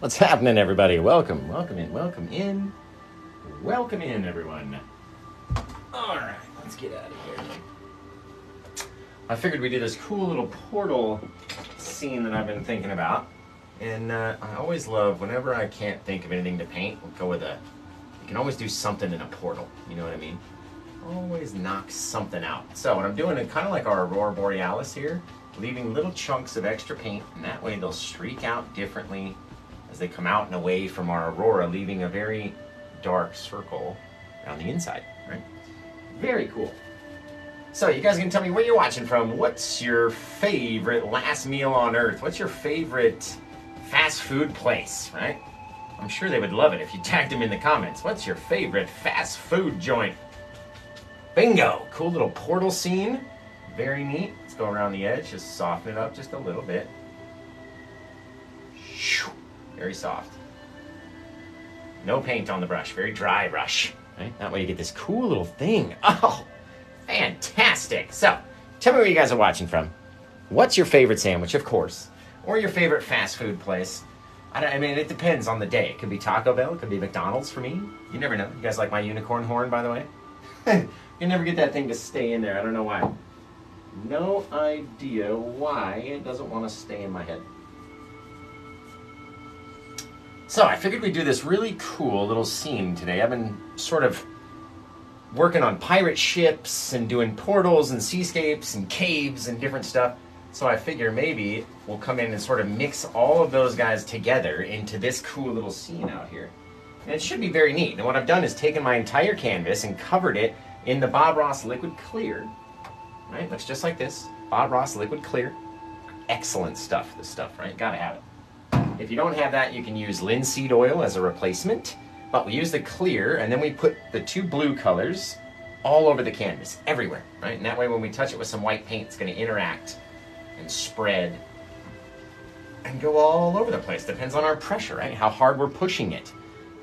What's happening, everybody? Welcome, welcome in, welcome in, welcome in, everyone. All right, let's get out of here. I figured we'd do this cool little portal scene that I've been thinking about. And uh, I always love, whenever I can't think of anything to paint, we'll go with a, you can always do something in a portal. You know what I mean? Always knock something out. So what I'm doing is kind of like our Aurora Borealis here, leaving little chunks of extra paint, and that way they'll streak out differently as they come out and away from our aurora, leaving a very dark circle around the inside, right? Very cool. So you guys can tell me where you're watching from. What's your favorite last meal on earth? What's your favorite fast food place, right? I'm sure they would love it if you tagged them in the comments. What's your favorite fast food joint? Bingo! Cool little portal scene. Very neat. Let's go around the edge, just soften it up just a little bit. Shoo. Very soft. No paint on the brush, very dry brush. Right? That way you get this cool little thing. Oh, fantastic. So, tell me where you guys are watching from. What's your favorite sandwich, of course, or your favorite fast food place? I, I mean, it depends on the day. It could be Taco Bell, it could be McDonald's for me. You never know. You guys like my unicorn horn, by the way? you can never get that thing to stay in there. I don't know why. No idea why it doesn't want to stay in my head. So I figured we'd do this really cool little scene today. I've been sort of working on pirate ships and doing portals and seascapes and caves and different stuff. So I figure maybe we'll come in and sort of mix all of those guys together into this cool little scene out here. And it should be very neat. And what I've done is taken my entire canvas and covered it in the Bob Ross Liquid Clear. Right? Looks just like this. Bob Ross Liquid Clear. Excellent stuff, this stuff, right? Gotta have it. If you don't have that, you can use linseed oil as a replacement, but we use the clear and then we put the two blue colors all over the canvas, everywhere, right? And that way when we touch it with some white paint, it's gonna interact and spread and go all over the place. Depends on our pressure, right? How hard we're pushing it.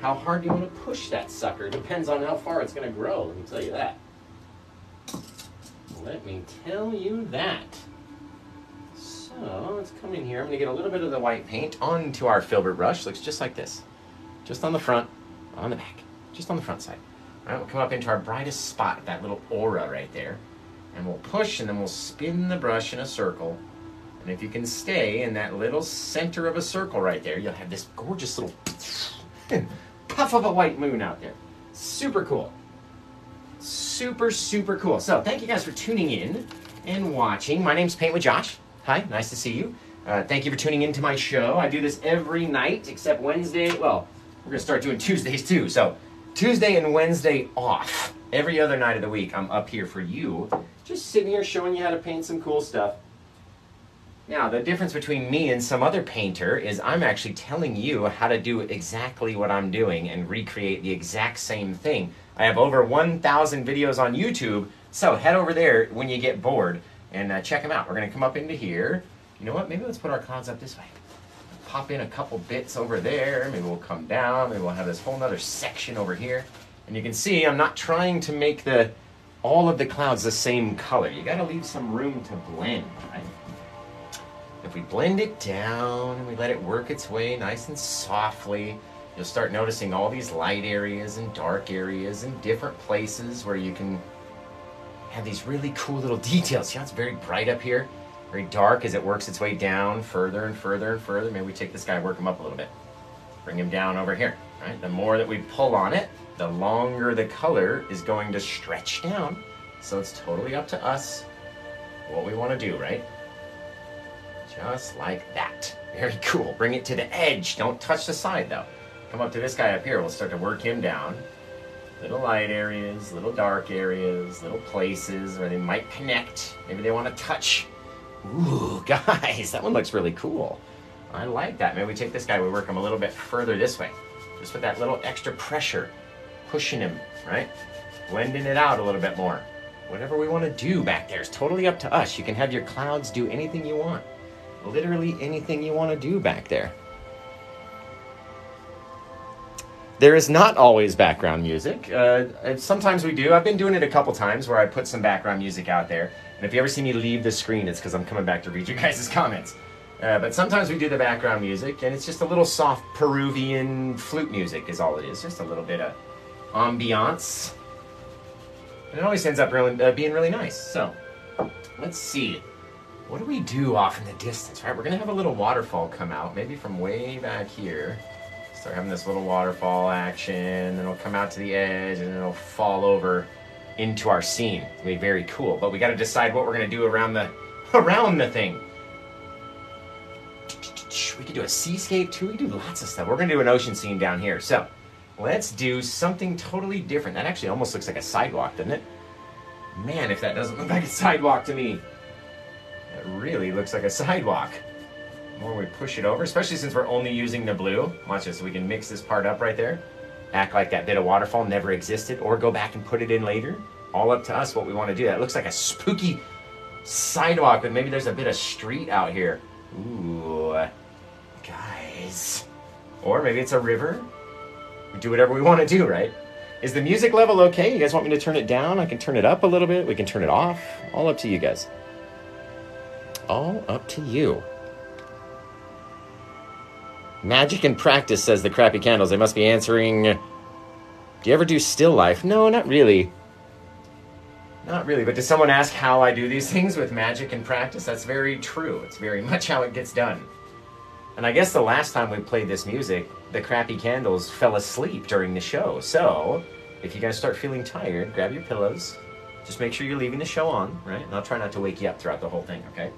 How hard you want to push that sucker? Depends on how far it's going to grow, let me tell you that. Let me tell you that. Oh, so let's come in here. I'm going to get a little bit of the white paint onto our filbert brush. Looks just like this. Just on the front, on the back, just on the front side. All right, we'll come up into our brightest spot, that little aura right there. And we'll push and then we'll spin the brush in a circle. And if you can stay in that little center of a circle right there, you'll have this gorgeous little puff of a white moon out there. Super cool. Super, super cool. So thank you guys for tuning in and watching. My name's Paint with Josh. Hi, nice to see you. Uh, thank you for tuning into my show. I do this every night except Wednesday. Well, we're going to start doing Tuesdays too. So Tuesday and Wednesday off. Every other night of the week, I'm up here for you. Just sitting here showing you how to paint some cool stuff. Now, the difference between me and some other painter is I'm actually telling you how to do exactly what I'm doing and recreate the exact same thing. I have over 1,000 videos on YouTube, so head over there when you get bored and uh, check them out. We're going to come up into here. You know what? Maybe let's put our clouds up this way. Pop in a couple bits over there. Maybe we'll come down. Maybe we'll have this whole other section over here. And you can see I'm not trying to make the all of the clouds the same color. You got to leave some room to blend, right? If we blend it down and we let it work its way nice and softly, you'll start noticing all these light areas and dark areas and different places where you can have these really cool little details. See how it's very bright up here? Very dark as it works its way down further and further and further. Maybe we take this guy, work him up a little bit. Bring him down over here. Right? The more that we pull on it, the longer the color is going to stretch down. So it's totally up to us what we want to do, right? Just like that. Very cool. Bring it to the edge. Don't touch the side though. Come up to this guy up here. We'll start to work him down little light areas, little dark areas, little places where they might connect. Maybe they want to touch. Ooh, guys, that one looks really cool. I like that. Maybe we take this guy, we work him a little bit further this way. Just with that little extra pressure, pushing him, right? Blending it out a little bit more. Whatever we want to do back there is totally up to us. You can have your clouds do anything you want. Literally anything you want to do back there. There is not always background music. Uh, sometimes we do. I've been doing it a couple times where I put some background music out there. And if you ever see me leave the screen, it's because I'm coming back to read you guys' comments. Uh, but sometimes we do the background music, and it's just a little soft Peruvian flute music, is all it is. Just a little bit of ambiance. And it always ends up really, uh, being really nice. So, let's see. What do we do off in the distance? Right, we're gonna have a little waterfall come out, maybe from way back here. Start having this little waterfall action, and it'll come out to the edge, and it'll fall over into our scene. It'll be very cool. But we got to decide what we're gonna do around the around the thing. We could do a seascape too. We do lots of stuff. We're gonna do an ocean scene down here. So let's do something totally different. That actually almost looks like a sidewalk, doesn't it? Man, if that doesn't look like a sidewalk to me, it really looks like a sidewalk. More we push it over, especially since we're only using the blue. Watch this, we can mix this part up right there. Act like that bit of waterfall never existed, or go back and put it in later. All up to us what we want to do. That looks like a spooky sidewalk, but maybe there's a bit of street out here. Ooh, guys. Or maybe it's a river. We do whatever we want to do, right? Is the music level okay? You guys want me to turn it down? I can turn it up a little bit. We can turn it off. All up to you guys. All up to you. Magic and practice, says the crappy candles. They must be answering. Do you ever do still life? No, not really. Not really, but does someone ask how I do these things with magic and practice? That's very true. It's very much how it gets done. And I guess the last time we played this music, the crappy candles fell asleep during the show. So, if you guys start feeling tired, grab your pillows. Just make sure you're leaving the show on, right? And I'll try not to wake you up throughout the whole thing, okay?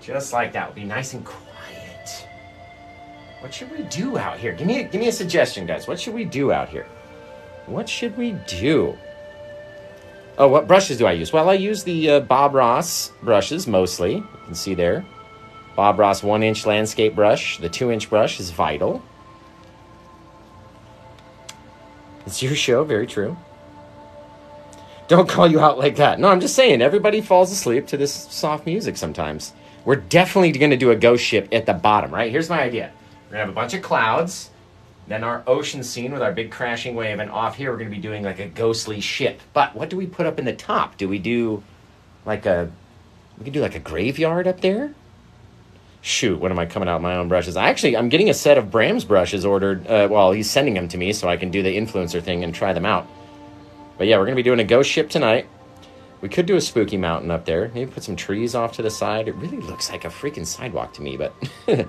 Just like that. Be nice and quiet. What should we do out here? Give me a, give me a suggestion, guys. What should we do out here? What should we do? Oh, what brushes do I use? Well, I use the uh, Bob Ross brushes mostly. You can see there. Bob Ross one inch landscape brush. The two inch brush is vital. It's your show, very true. Don't call you out like that. No, I'm just saying, everybody falls asleep to this soft music sometimes. We're definitely going to do a ghost ship at the bottom, right? Here's my idea. To have a bunch of clouds, then our ocean scene with our big crashing wave, and off here we're going to be doing like a ghostly ship. But what do we put up in the top? Do we do like a, we could do like a graveyard up there? shoot, when am I coming out my own brushes? I actually, I'm getting a set of Bram's brushes ordered. Uh, well, he's sending them to me so I can do the influencer thing and try them out. But yeah, we're going to be doing a ghost ship tonight. We could do a spooky mountain up there. Maybe put some trees off to the side. It really looks like a freaking sidewalk to me, but.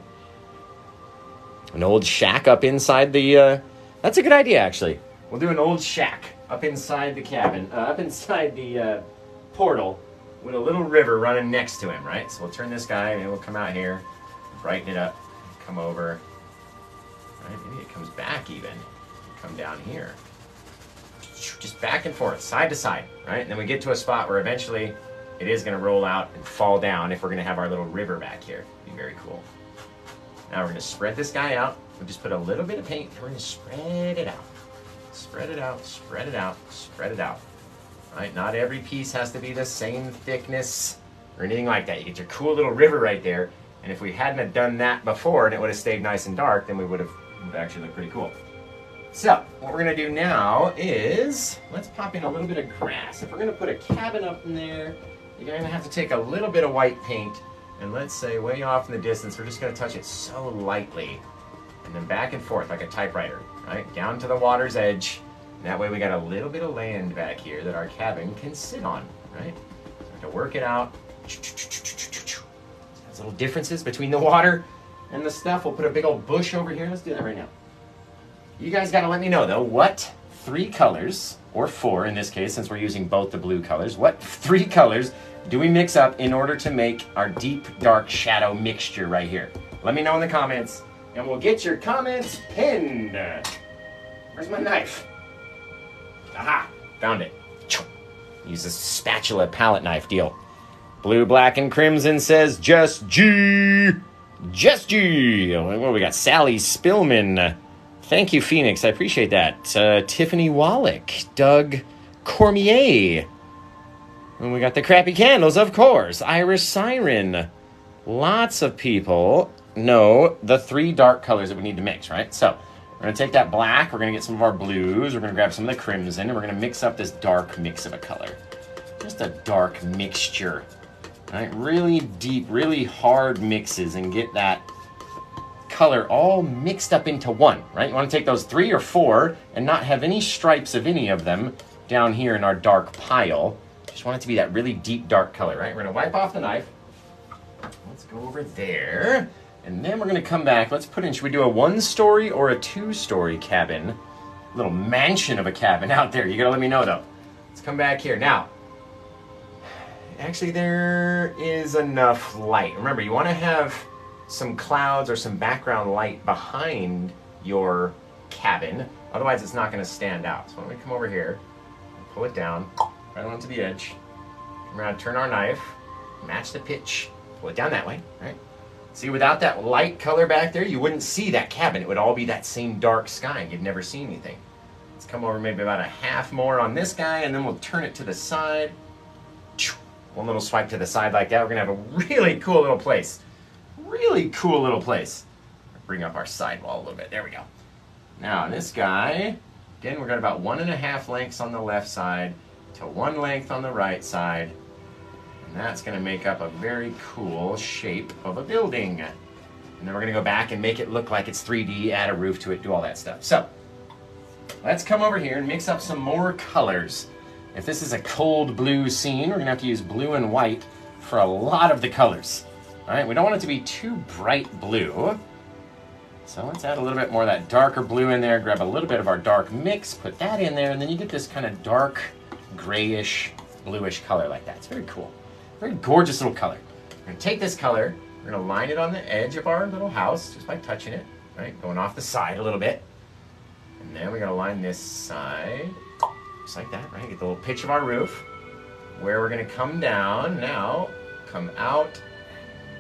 an old shack up inside the. Uh, that's a good idea, actually. We'll do an old shack up inside the cabin, uh, up inside the uh, portal with a little river running next to him, right? So we'll turn this guy, and we'll come out here, brighten it up, come over, right? Maybe it comes back even, come down here. Just back and forth, side to side, right? And then we get to a spot where eventually it is going to roll out and fall down if we're going to have our little river back here. Be very cool. Now we're to spread this guy out. We'll just put a little bit of paint and we're to spread it out. Spread it out, spread it out, spread it out. Right? Not every piece has to be the same thickness or anything like that. You get your cool little river right there. And if we hadn't have done that before and it would have stayed nice and dark, then we would have, actually looked pretty cool. So, what we're gonna do now is, let's pop in a little bit of grass. If we're gonna put a cabin up in there, you're gonna have to take a little bit of white paint, and let's say way off in the distance, we're just gonna touch it so lightly, and then back and forth like a typewriter, right? Down to the water's edge, And that way we got a little bit of land back here that our cabin can sit on, right? So to work it out. There's little differences between the water and the stuff. We'll put a big old bush over here. Let's do that right now. You guys got to let me know though, what three colors, or four in this case, since we're using both the blue colors, what three colors do we mix up in order to make our deep dark shadow mixture right here? Let me know in the comments, and we'll get your comments pinned. Where's my knife? Aha! Found it. Use a spatula palette knife deal. Blue, black, and crimson says just G. Just G. What we got? Sally Spillman. Thank you, Phoenix. I appreciate that. Uh, Tiffany Wallach. Doug Cormier. And we got the crappy candles, of course. Irish Siren. Lots of people know the three dark colors that we need to mix, right? So, we're going to take that black, we're going to get some of our blues, we're going to grab some of the crimson, and we're going to mix up this dark mix of a color. Just a dark mixture Right? Really deep, really hard mixes and get that color all mixed up into one, right? You want to take those three or four and not have any stripes of any of them down here in our dark pile. Just want it to be that really deep dark color, right? We're gonna wipe off the knife. Let's go over there. And then we're gonna come back. Let's put in, should we do a one story or a two story cabin? Little mansion of a cabin out there. You gotta let me know though. Let's come back here. Now, actually there is enough light. Remember, you wanna have some clouds or some background light behind your cabin. Otherwise it's not gonna stand out. So don't we come over here, pull it down, right onto the edge. We're gonna turn our knife, match the pitch, pull it down that way, right? See, without that light color back there, you wouldn't see that cabin. It would all be that same dark sky. and You'd never see anything. Let's come over maybe about a half more on this guy, and then we'll turn it to the side. One little swipe to the side like that. We're gonna have a really cool little place. Really cool little place. Bring up our sidewall a little bit. There we go. Now, this guy, again, we're got about one and a half lengths on the left side, to one length on the right side. And that's going to make up a very cool shape of a building. And then we're going to go back and make it look like it's 3D, add a roof to it, do all that stuff. So, let's come over here and mix up some more colors. If this is a cold blue scene, we're to have to use blue and white for a lot of the colors. All right, we don't want it to be too bright blue. So let's add a little bit more of that darker blue in there, grab a little bit of our dark mix, put that in there, and then you get this kind of dark grayish, bluish color like that. It's very cool. Very gorgeous little color. We're gonna take this color, we're gonna line it on the edge of our little house just by touching it, right? Going off the side a little bit. And then we're gonna line this side, just like that, right? Get the little pitch of our roof. Where we're gonna come down now, come out,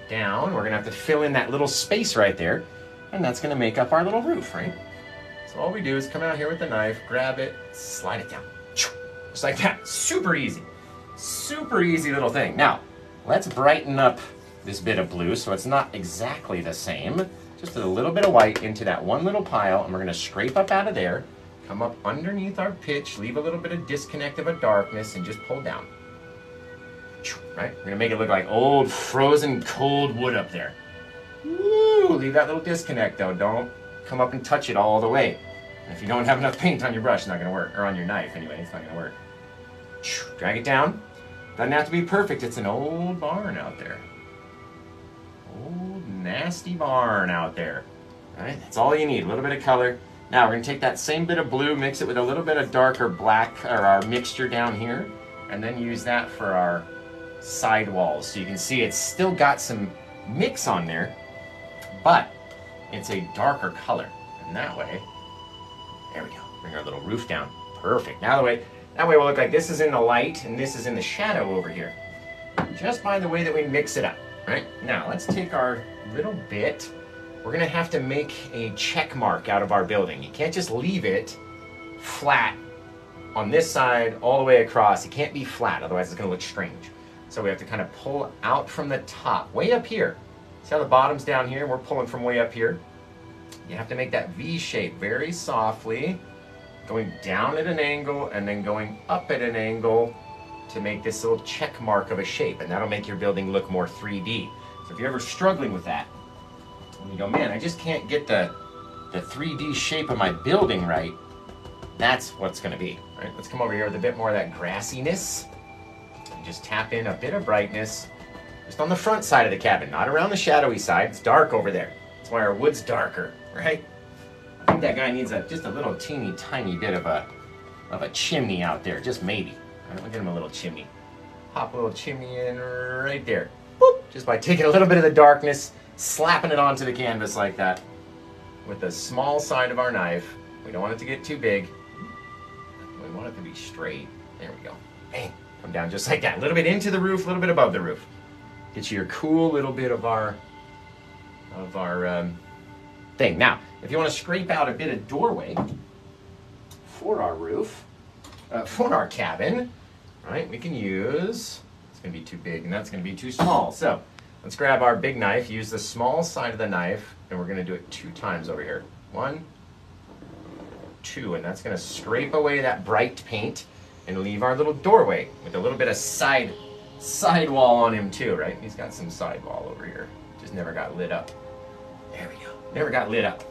down. We're gonna have to fill in that little space right there, and that's gonna make up our little roof, right? So all we do is come out here with the knife, grab it, slide it down. Just like that. Super easy. Super easy little thing. Now, let's brighten up this bit of blue so it's not exactly the same. Just a little bit of white into that one little pile, and we're gonna scrape up out of there, come up underneath our pitch, leave a little bit of disconnect of a darkness, and just pull down. Right? We're gonna make it look like old frozen cold wood up there. Woo! Leave that little disconnect though. Don't come up and touch it all the way. If you don't have enough paint on your brush, it's not gonna work. Or on your knife anyway, it's not gonna work. Drag it down. Doesn't have to be perfect. It's an old barn out there. Old nasty barn out there. All right, that's all you need. A little bit of color. Now we're gonna take that same bit of blue, mix it with a little bit of darker black, or our mixture down here, and then use that for our side walls. So you can see it's still got some mix on there, but it's a darker color. And that way, there we go. Bring our little roof down. Perfect. Now the way that way we'll look like this is in the light and this is in the shadow over here. Just by the way that we mix it up, right? Now let's take our little bit. We're gonna have to make a check mark out of our building. You can't just leave it flat on this side all the way across. It can't be flat, otherwise it's gonna look strange. So we have to kind of pull out from the top, way up here. See how the bottom's down here? We're pulling from way up here. You have to make that V shape very softly going down at an angle and then going up at an angle to make this little check mark of a shape and that'll make your building look more 3D. So if you're ever struggling with that, and you go, man, I just can't get the, the 3D shape of my building right, that's what's gonna be. Right? Let's come over here with a bit more of that grassiness. And just tap in a bit of brightness just on the front side of the cabin, not around the shadowy side. It's dark over there. That's why our wood's darker, right? I think that guy needs a, just a little teeny tiny bit of a, of a chimney out there, just maybe. We'll get him a little chimney. Pop a little chimney in right there. Boop, just by taking a little bit of the darkness, slapping it onto the canvas like that. With the small side of our knife. We don't want it to get too big. We want it to be straight. There we go. Bang, come down just like that. A little bit into the roof, a little bit above the roof. Get you your cool little bit of our, of our um, thing. Now, if you want to scrape out a bit of doorway for our roof, uh, for our cabin, right, we can use, it's going to be too big and that's going to be too small. So let's grab our big knife, use the small side of the knife, and we're going to do it two times over here. One, two, and that's going to scrape away that bright paint and leave our little doorway with a little bit of side sidewall on him too, right? He's got some sidewall over here. Just never got lit up. There we go. Never got lit up.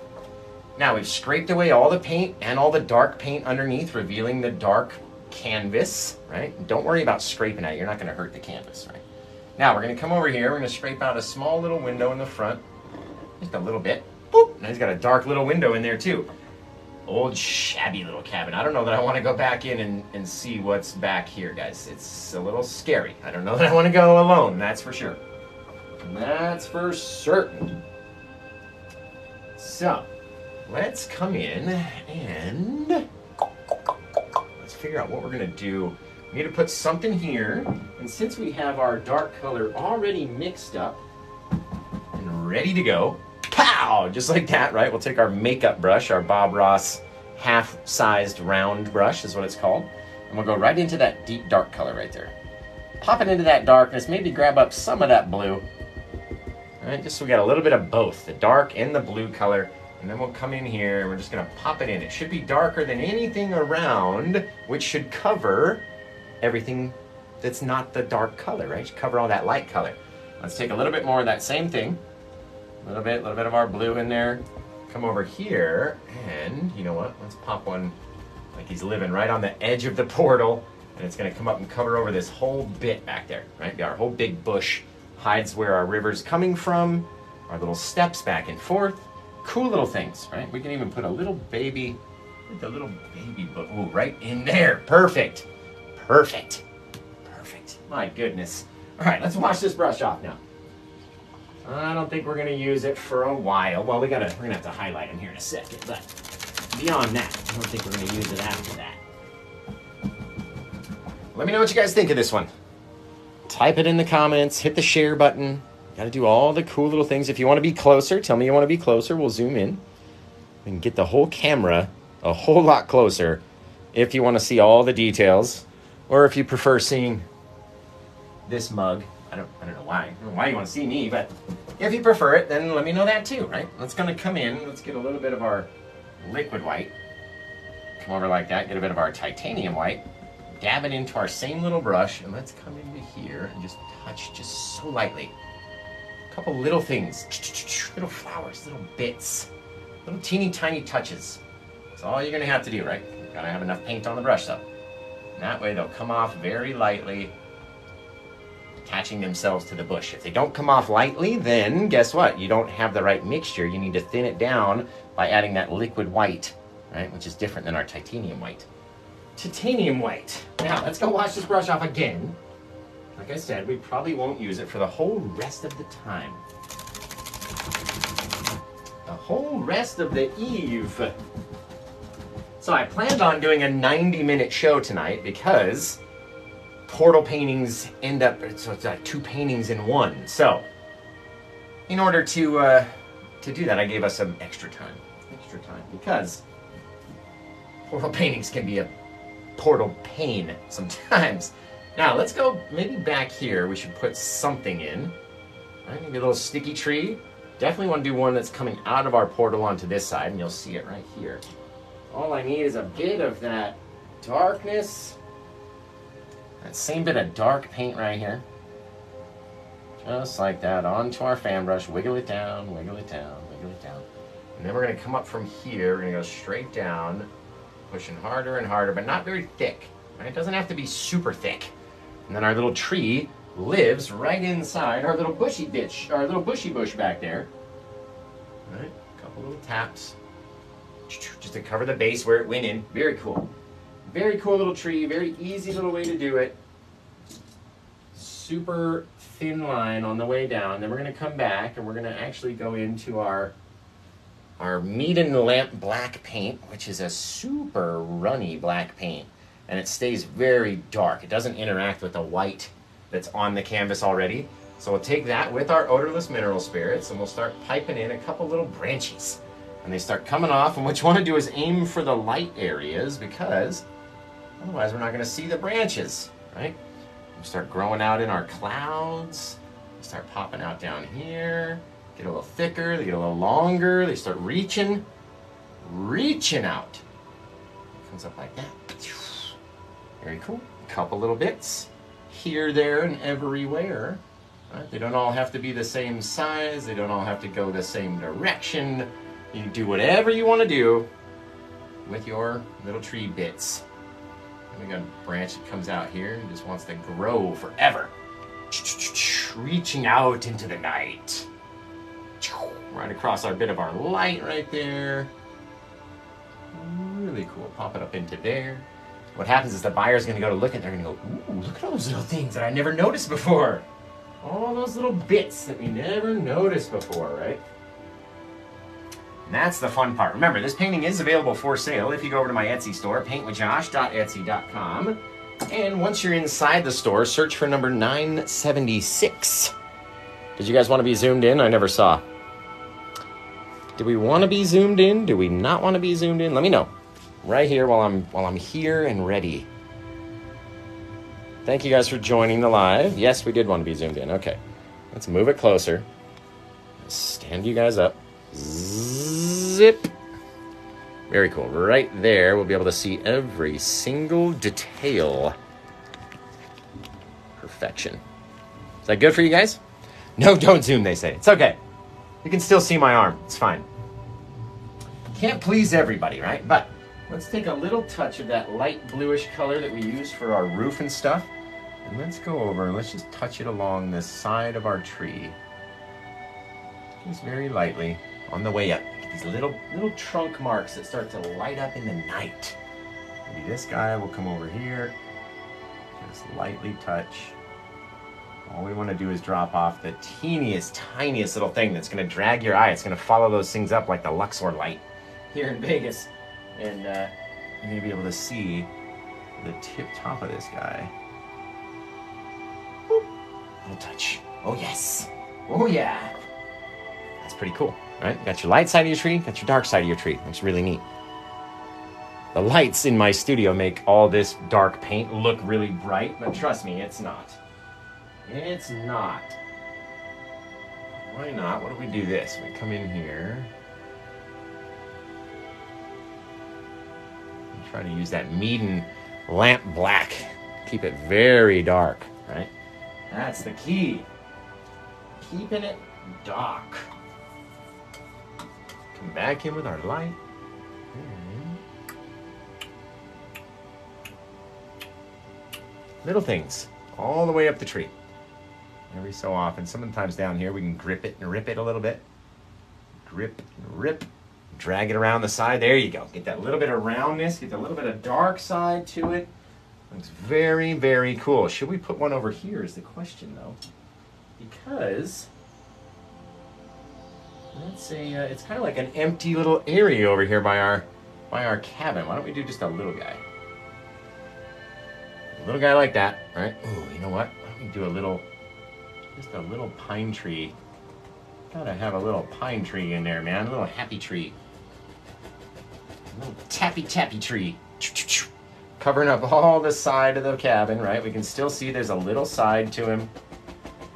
Now we've scraped away all the paint and all the dark paint underneath, revealing the dark canvas, right? Don't worry about scraping it. You're not going to hurt the canvas, right? Now we're going to come over here. We're going to scrape out a small little window in the front. Just a little bit. Boop. Now he's got a dark little window in there too. Old shabby little cabin. I don't know that I want to go back in and, and see what's back here, guys. It's a little scary. I don't know that I want to go alone, that's for sure. That's for certain. So, let's come in and let's figure out what we're to do. We need to put something here. And since we have our dark color already mixed up and ready to go, pow, just like that, right? We'll take our makeup brush, our Bob Ross half-sized round brush is what it's called. And we'll go right into that deep dark color right there. Pop it into that darkness, maybe grab up some of that blue. All right, just so we got a little bit of both, the dark and the blue color. And then we'll come in here and we're just gonna pop it in. It should be darker than anything around, which should cover everything that's not the dark color, right? Should cover all that light color. Let's take a little bit more of that same thing. A little bit, a little bit of our blue in there. Come over here and you know what? Let's pop one like he's living right on the edge of the portal and it's gonna come up and cover over this whole bit back there, right? Our whole big bush hides where our river's coming from, our little steps back and forth. Cool little things, right? We can even put a little baby, the little baby book, right in there. Perfect. Perfect. Perfect. My goodness. All right, let's wash this brush off now. I don't think we're gonna use it for a while. Well, we gotta, we're gonna have to highlight him here in a second, but beyond that, I don't think we're gonna use it after that. Let me know what you guys think of this one. Type it in the comments, hit the share button. Got to do all the cool little things. If you want to be closer, tell me you want to be closer. We'll zoom in and get the whole camera a whole lot closer if you want to see all the details or if you prefer seeing this mug. I don't, I don't know why. I don't know why you want to see me, but if you prefer it, then let me know that too, right? Let's going to come in. Let's get a little bit of our liquid white. Come over like that, get a bit of our titanium white dab it into our same little brush and let's come into here and just touch just so lightly. A couple little things, little flowers, little bits, little teeny tiny touches. That's all you're gonna have to do, right? You gotta have enough paint on the brush though. And that way they'll come off very lightly, attaching themselves to the bush. If they don't come off lightly, then guess what? You don't have the right mixture. You need to thin it down by adding that liquid white, right? Which is different than our titanium white titanium white. Now, let's go wash this brush off again. Like I said, we probably won't use it for the whole rest of the time. The whole rest of the eve. So I planned on doing a 90 minute show tonight because portal paintings end up, so it's two paintings in one. So, in order to, uh, to do that, I gave us some extra time. Extra time because portal paintings can be a portal pain sometimes. Now let's go maybe back here. We should put something in. Right, maybe a little sticky tree. Definitely want to do one that's coming out of our portal onto this side, and you'll see it right here. All I need is a bit of that darkness. That same bit of dark paint right here. Just like that, onto our fan brush. Wiggle it down, wiggle it down, wiggle it down. And then we're going to come up from here. We're going to go straight down pushing harder and harder, but not very thick. Right? It doesn't have to be super thick. And then our little tree lives right inside our little bushy ditch, our little bushy bush back there. Right? A couple little taps. Just to cover the base where it went in. Very cool. Very cool little tree. Very easy little way to do it. Super thin line on the way down. Then we're going to come back and we're going to actually go into our our Meeden Lamp Black Paint, which is a super runny black paint. And it stays very dark. It doesn't interact with the white that's on the canvas already. So we'll take that with our odorless mineral spirits and we'll start piping in a couple little branches. And they start coming off. And what you want to do is aim for the light areas because otherwise we're not going to see the branches, right? We'll start growing out in our clouds. Start popping out down here get a little thicker, they get a little longer, they start reaching, reaching out. Comes up like that. Very cool. A Couple little bits here, there, and everywhere. Right? They don't all have to be the same size. They don't all have to go the same direction. You do whatever you want to do with your little tree bits. And we got a branch that comes out here and just wants to grow forever. Reaching out into the night. Right across our bit of our light right there. Really cool. Pop it up into there. What happens is the buyer's gonna go to look at it, they're gonna go, ooh, look at all those little things that I never noticed before. All those little bits that we never noticed before, right? And that's the fun part. Remember, this painting is available for sale if you go over to my Etsy store, paintwithjosh.etsy.com. And once you're inside the store, search for number 976. Did you guys want to be zoomed in? I never saw. Do we want to be zoomed in? Do we not want to be zoomed in? Let me know. Right here while I'm while I'm here and ready. Thank you guys for joining the live. Yes, we did want to be zoomed in. Okay. Let's move it closer. Stand you guys up. Zip. Very cool. Right there, we'll be able to see every single detail. Perfection. Is that good for you guys? No, don't zoom, they say. It's okay. You can still see my arm. It's fine. Can't please everybody, right? But let's take a little touch of that light bluish color that we use for our roof and stuff. And let's go over and let's just touch it along the side of our tree. Just very lightly on the way up. Get These little little trunk marks that start to light up in the night. Maybe this guy will come over here. Just lightly touch. All we want to do is drop off the teeniest, tiniest little thing that's going to drag your eye. It's going to follow those things up like the Luxor light here in Vegas. And uh, you're going to be able to see the tip top of this guy. Boop. Little touch. Oh, yes. Oh, yeah. That's pretty cool, right? Got your light side of your tree, got your dark side of your tree. Looks really neat. The lights in my studio make all this dark paint look really bright, but trust me, it's not. It's not. Why not? What do we do this? We come in here. Try to use that Meeden lamp black. Keep it very dark, right? That's the key. Keeping it dark. Come back in with our light. Hmm. Little things all the way up the tree. Every so often, sometimes down here, we can grip it and rip it a little bit. Grip rip. Drag it around the side. There you go. Get that little bit of roundness, get a little bit of dark side to it. Looks very, very cool. Should we put one over here is the question, though. Because that's a, uh, it's kind of like an empty little area over here by our, by our cabin. Why don't we do just a little guy? A little guy like that, right? Ooh, you know what? Why don't we do a little, just a little pine tree. Gotta have a little pine tree in there, man. A little happy tree. A little tappy tappy tree. Covering up all the side of the cabin, right? We can still see there's a little side to him.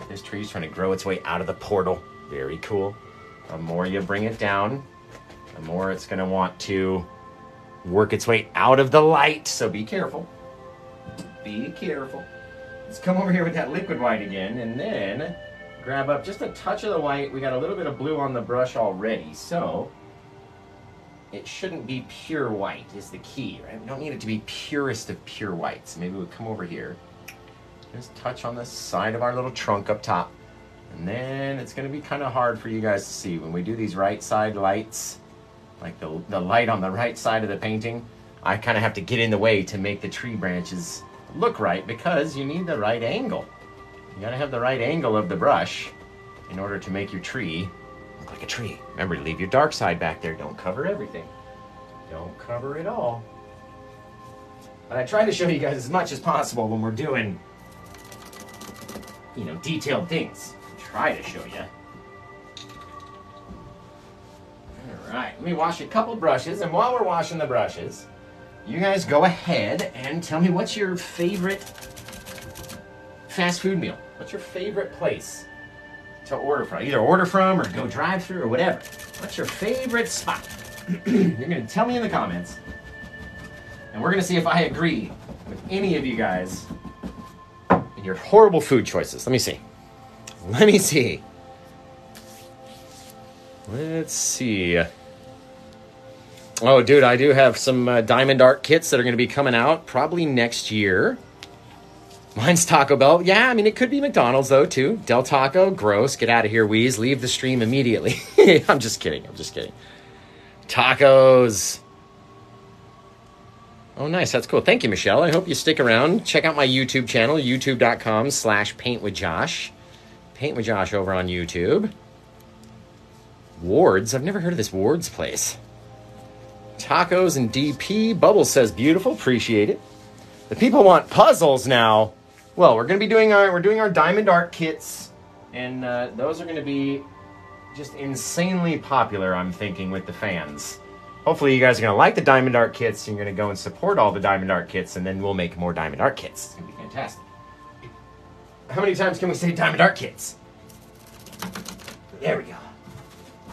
This tree's trying to grow its way out of the portal. Very cool. The more you bring it down, the more it's gonna want to work its way out of the light. So be careful. Be careful. Let's come over here with that liquid white again and then grab up just a touch of the white. We got a little bit of blue on the brush already, so it shouldn't be pure white is the key, right? We don't need it to be purest of pure whites. Maybe we'll come over here, just touch on the side of our little trunk up top. And then it's gonna be kind of hard for you guys to see when we do these right side lights, like the, the light on the right side of the painting, I kind of have to get in the way to make the tree branches look right because you need the right angle. You gotta have the right angle of the brush in order to make your tree look like a tree. Remember leave your dark side back there. Don't cover everything. Don't cover it all. But I try to show you guys as much as possible when we're doing, you know, detailed things. Try to show you. All right, let me wash a couple brushes, and while we're washing the brushes, you guys go ahead and tell me what's your favorite fast food meal? What's your favorite place to order from? Either order from or go drive through or whatever. What's your favorite spot? You're going to tell me in the comments. And we're going to see if I agree with any of you guys and your horrible food choices. Let me see. Let me see. Let's see. Oh, dude, I do have some uh, Diamond Art kits that are going to be coming out probably next year. Mine's Taco Bell. Yeah, I mean, it could be McDonald's, though, too. Del Taco, gross. Get out of here, Wheeze. Leave the stream immediately. I'm just kidding. I'm just kidding. Tacos. Oh, nice. That's cool. Thank you, Michelle. I hope you stick around. Check out my YouTube channel, youtube.com slash paint with Josh. Paint with Josh over on YouTube. Wards. I've never heard of this Wards place. Tacos and DP. Bubbles says beautiful. Appreciate it. The people want puzzles now. Well, we're going to be doing our we're doing our diamond art kits, and uh, those are going to be just insanely popular. I'm thinking with the fans. Hopefully, you guys are going to like the diamond art kits. And you're going to go and support all the diamond art kits, and then we'll make more diamond art kits. It's going to be fantastic. How many times can we say diamond art kits? There we go.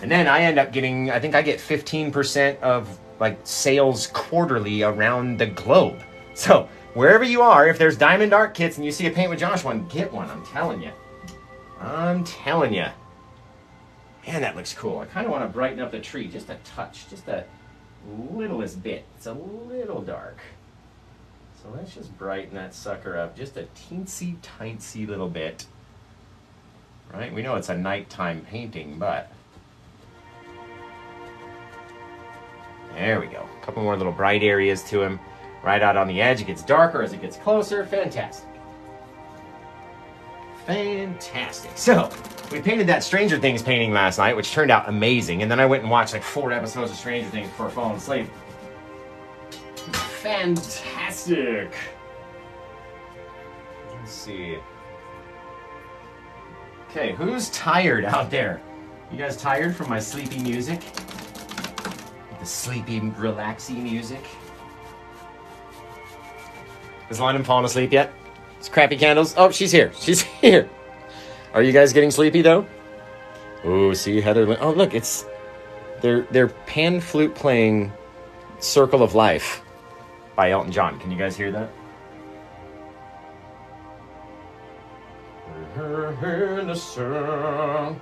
And then I end up getting, I think I get 15% of like sales quarterly around the globe. So wherever you are, if there's diamond art kits and you see a Paint with Josh one, get one. I'm telling you. I'm telling you. Man, that looks cool. I kind of want to brighten up the tree just a touch, just a littlest bit. It's a little dark. So let's just brighten that sucker up just a teensy tiny little bit. Right? We know it's a nighttime painting, but There we go. A couple more little bright areas to him. Right out on the edge. It gets darker as it gets closer. Fantastic. Fantastic. So, we painted that Stranger Things painting last night, which turned out amazing. And then I went and watched like four episodes of Stranger Things before falling asleep. Fantastic. Let's see. Okay, who's tired out there? You guys tired from my sleepy music? Sleepy, relaxing music? Has London fallen asleep yet? It's crappy candles. Oh, she's here. She's here. Are you guys getting sleepy though? Oh, see Heather. Oh, look, it's they're they're pan flute playing "Circle of Life" by Elton John. Can you guys hear that? In the sun,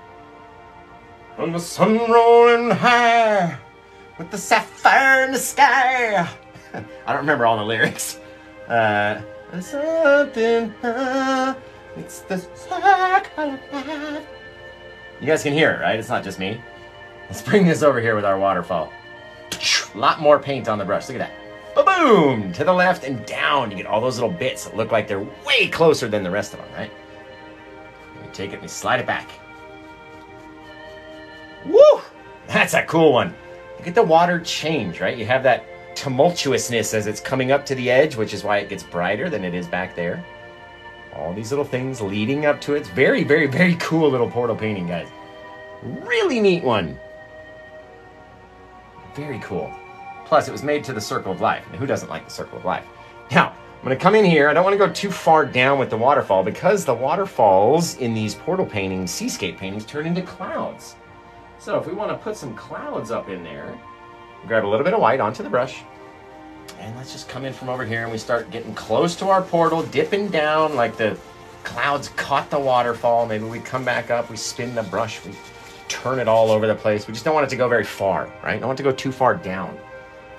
and the sun rolling high with the sapphire in the sky. I don't remember all the lyrics. Uh, something, uh, it's the. You guys can hear it, right? It's not just me. Let's bring this over here with our waterfall. A lot more paint on the brush. Look at that. Ba-boom! To the left and down. You get all those little bits that look like they're way closer than the rest of them, right? We take it and we slide it back. Woo! That's a cool one. Look at the water change, right? You have that tumultuousness as it's coming up to the edge, which is why it gets brighter than it is back there. All these little things leading up to it. It's very, very, very cool little portal painting, guys. Really neat one. Very cool. Plus, it was made to the Circle of Life. And who doesn't like the Circle of Life? Now, I'm going to come in here. I don't want to go too far down with the waterfall because the waterfalls in these portal paintings, seascape paintings, turn into clouds. So if we want to put some clouds up in there, grab a little bit of white onto the brush. And let's just come in from over here and we start getting close to our portal, dipping down like the clouds caught the waterfall. Maybe we come back up, we spin the brush, we turn it all over the place. We just don't want it to go very far, right? Don't want to go too far down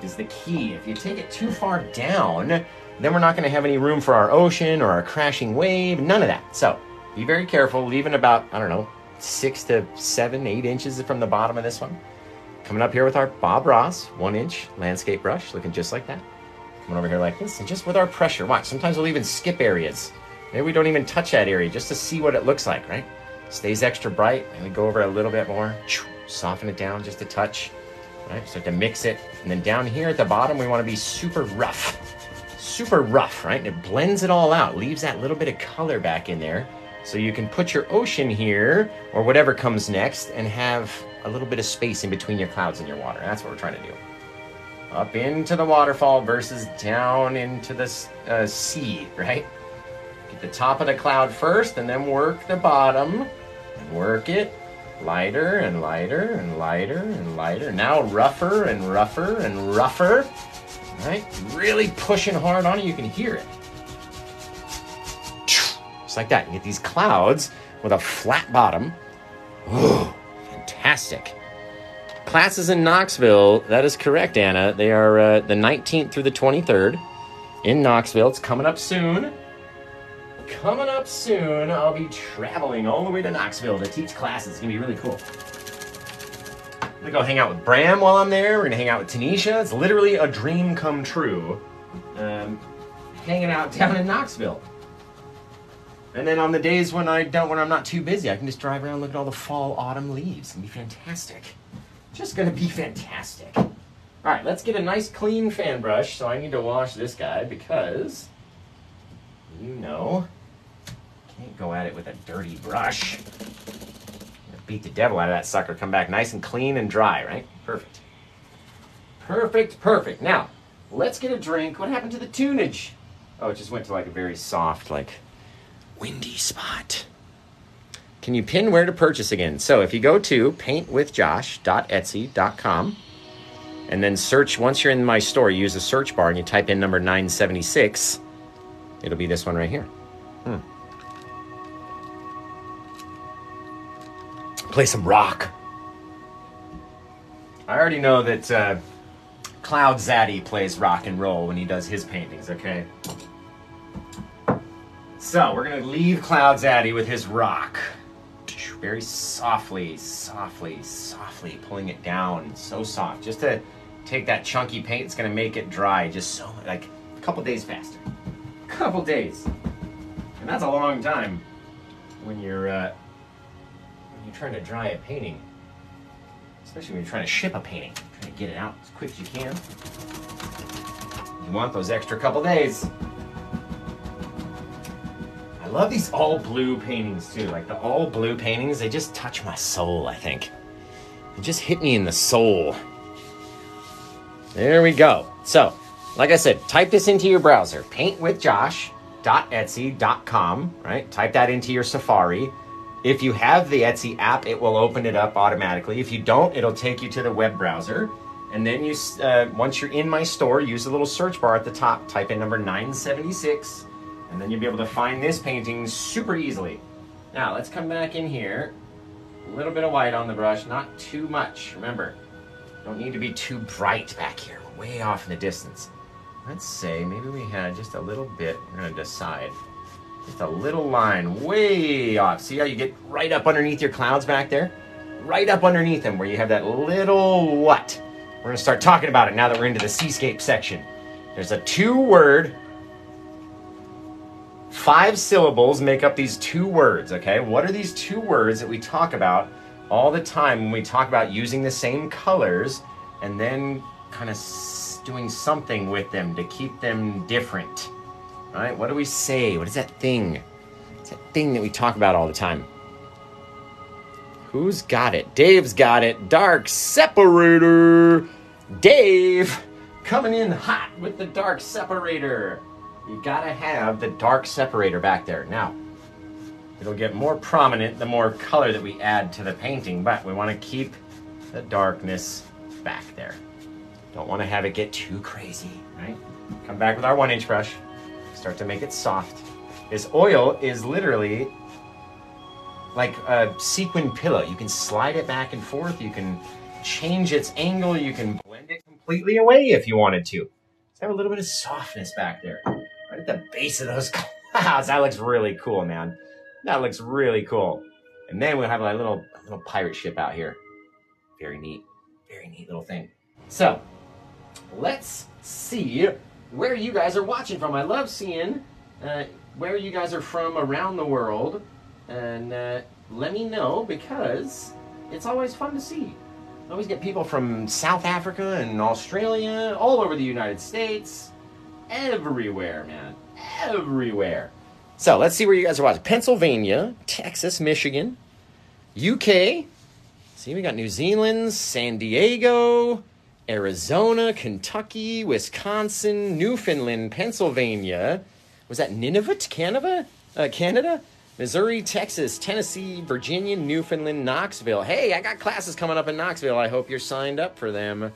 is the key. If you take it too far down, then we're not going to have any room for our ocean or our crashing wave, none of that. So be very careful, leaving about, I don't know, six to seven, eight inches from the bottom of this one. Coming up here with our Bob Ross one inch landscape brush, looking just like that. Coming over here like this, and just with our pressure, watch, sometimes we'll even skip areas. Maybe we don't even touch that area just to see what it looks like, right? Stays extra bright, and we go over a little bit more, soften it down just a touch, right? Start to mix it, and then down here at the bottom, we want to be super rough. Super rough, right? And it blends it all out, leaves that little bit of color back in there. So you can put your ocean here, or whatever comes next, and have a little bit of space in between your clouds and your water. That's what we're trying to do. Up into the waterfall versus down into the uh, sea, right? Get the top of the cloud first, and then work the bottom, and work it lighter and lighter and lighter and lighter. Now rougher and rougher and rougher, right? Really pushing hard on it. You can hear it. Just like that. You get these clouds with a flat bottom. Oh, fantastic. Classes in Knoxville, that is correct, Anna. They are uh, the 19th through the 23rd in Knoxville. It's coming up soon. Coming up soon, I'll be traveling all the way to Knoxville to teach classes. It's gonna be really cool. I'm gonna go hang out with Bram while I'm there. We're gonna hang out with Tanisha. It's literally a dream come true. Um, hanging out down in Knoxville. And then on the days when I don't, when I'm not too busy, I can just drive around, look at all the fall, autumn leaves. It's gonna be fantastic. Just gonna be fantastic. All right, let's get a nice clean fan brush. So I need to wash this guy because, you know, can't go at it with a dirty brush. Beat the devil out of that sucker. Come back nice and clean and dry, right? Perfect. Perfect, perfect. Now, let's get a drink. What happened to the tunage? Oh, it just went to like a very soft, like windy spot. Can you pin where to purchase again? So if you go to paintwithjosh.etsy.com and then search, once you're in my store, you use the search bar and you type in number 976, it'll be this one right here. Hmm. Play some rock. I already know that uh, Cloud Zaddy plays rock and roll when he does his paintings, okay? So we're gonna leave Cloud Zaddy with his rock. Very softly, softly, softly pulling it down. So soft. Just to take that chunky paint, it's gonna make it dry just so like a couple days faster. Couple days. And that's a long time when you're uh, when you're trying to dry a painting. Especially when you're trying to ship a painting. Trying to get it out as quick as you can. You want those extra couple days. I love these all blue paintings too. Like the all blue paintings, they just touch my soul, I think. They just hit me in the soul. There we go. So, like I said, type this into your browser paintwithjosh.etsy.com, right? Type that into your Safari. If you have the Etsy app, it will open it up automatically. If you don't, it'll take you to the web browser. And then you, uh, once you're in my store, use the little search bar at the top, type in number 976 and then you'll be able to find this painting super easily. Now, let's come back in here. A little bit of white on the brush, not too much. Remember, don't need to be too bright back here. Way off in the distance. Let's say maybe we had just a little bit. We're to decide. Just a little line way off. See how you get right up underneath your clouds back there? Right up underneath them where you have that little what? We're to start talking about it now that we're into the seascape section. There's a two-word Five syllables make up these two words, okay? What are these two words that we talk about all the time when we talk about using the same colors and then kind of doing something with them to keep them different? All right? What do we say? What is that thing? It's that thing that we talk about all the time. Who's got it? Dave's got it. Dark separator. Dave coming in hot with the dark separator you gotta have the dark separator back there. Now, it'll get more prominent the more color that we add to the painting, but we wanna keep the darkness back there. Don't wanna have it get too crazy, right? Come back with our one inch brush, start to make it soft. This oil is literally like a sequin pillow. You can slide it back and forth, you can change its angle, you can blend it completely away if you wanted to. Just have a little bit of softness back there at the base of those clouds. That looks really cool, man. That looks really cool. And then we'll have a little a little pirate ship out here. Very neat. Very neat little thing. So, let's see where you guys are watching from. I love seeing uh, where you guys are from around the world. And uh, let me know because it's always fun to see. I always get people from South Africa and Australia, all over the United States everywhere, man. Everywhere. So let's see where you guys are watching. Pennsylvania, Texas, Michigan, UK. See, we got New Zealand, San Diego, Arizona, Kentucky, Wisconsin, Newfoundland, Pennsylvania. Was that Nunavut, Canada? Uh, Canada? Missouri, Texas, Tennessee, Virginia, Newfoundland, Knoxville. Hey, I got classes coming up in Knoxville. I hope you're signed up for them.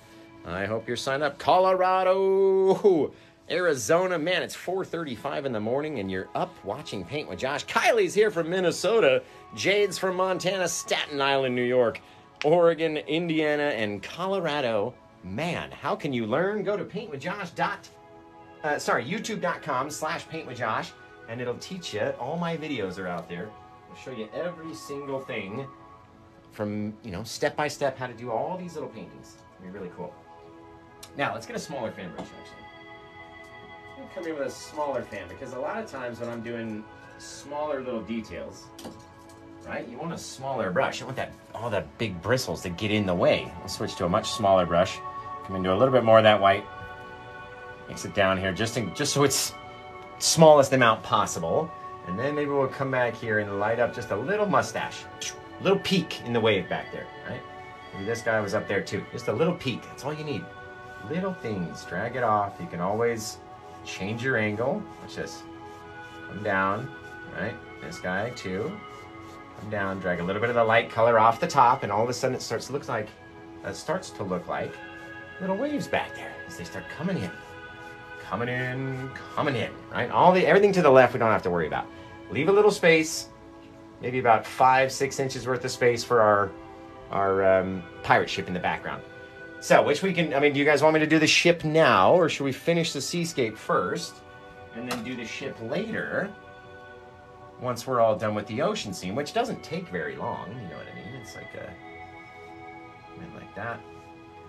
I hope you're signed up. Colorado, Arizona. Man, it's 4:35 in the morning and you're up watching Paint with Josh. Kylie's here from Minnesota. Jade's from Montana, Staten Island, New York, Oregon, Indiana, and Colorado. Man, how can you learn? Go to paintwithjosh. Uh, sorry, youtube.com slash paintwithjosh, and it'll teach you. All my videos are out there. I'll show you every single thing from, you know, step by step how to do all these little paintings. Gonna be really cool. Now, let's get a smaller fan brush, actually. Come in with a smaller fan because a lot of times when I'm doing smaller little details, right, you want a smaller brush. You want that all that big bristles to get in the way. I'll switch to a much smaller brush. Come into a little bit more of that white. Mix it down here just in, just so it's smallest amount possible. And then maybe we'll come back here and light up just a little mustache. Little peak in the wave back there, right? Maybe this guy was up there too. Just a little peak. That's all you need. Little things. Drag it off. You can always change your angle. Watch this. Come down, right? This guy too. Come down, drag a little bit of the light color off the top, and all of a sudden it starts to look like, it starts to look like little waves back there as they start coming in. Coming in, coming in, right? All the, everything to the left we don't have to worry about. Leave a little space, maybe about five, six inches worth of space for our, our um, pirate ship in the background. So, which we can, I mean, do you guys want me to do the ship now, or should we finish the seascape first and then do the ship later once we're all done with the ocean scene, which doesn't take very long, you know what I mean? It's like a, like that,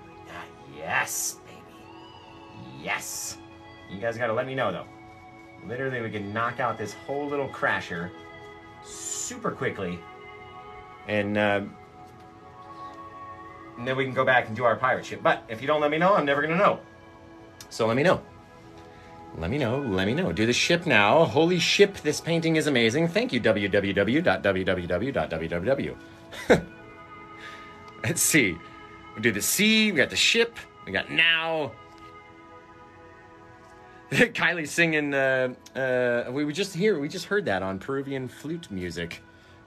like that. Yes, baby. Yes. You guys gotta let me know though. Literally, we can knock out this whole little crasher super quickly and uh, and then we can go back and do our pirate ship. But if you don't let me know, I'm never gonna know. So let me know. Let me know. Let me know. Do the ship now. Holy ship! This painting is amazing. Thank you. www.www.www. Let's see. We do the sea. We got the ship. We got now. Kylie singing. Uh, uh, we just here. We just heard that on Peruvian flute music.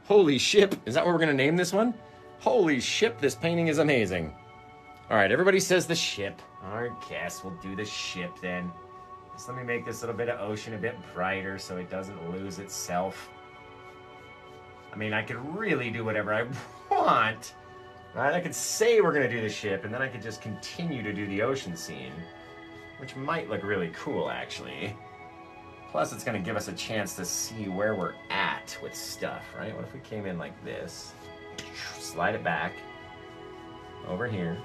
Holy ship! Is that what we're gonna name this one? Holy ship, this painting is amazing. All right, everybody says the ship. I guess we'll do the ship then. Just let me make this little bit of ocean a bit brighter so it doesn't lose itself. I mean, I could really do whatever I want. Right? I could say we're going to do the ship, and then I could just continue to do the ocean scene, which might look really cool, actually. Plus, it's going to give us a chance to see where we're at with stuff, right? What if we came in like this? Slide it back over here,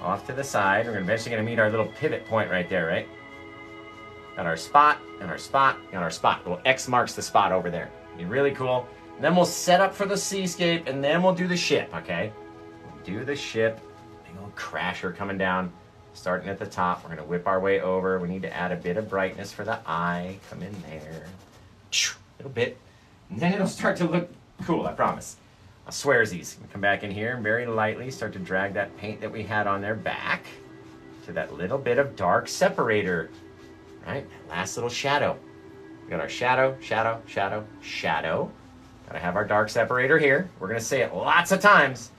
off to the side. We're eventually going to meet our little pivot point right there, right? Got our spot, and our spot, and our spot. Well, X marks the spot over there. Be really cool. And then we'll set up for the seascape, and then we'll do the ship, okay? We'll do the ship. Big old crasher coming down, starting at the top. We're going to whip our way over. We need to add a bit of brightness for the eye. Come in there. A little bit. And then it'll start to look cool, I promise. Swearsies. Come back in here and very lightly start to drag that paint that we had on there back to that little bit of dark separator. Right? Last little shadow. We got our shadow, shadow, shadow, shadow. Gotta have our dark separator here. We're gonna say it lots of times.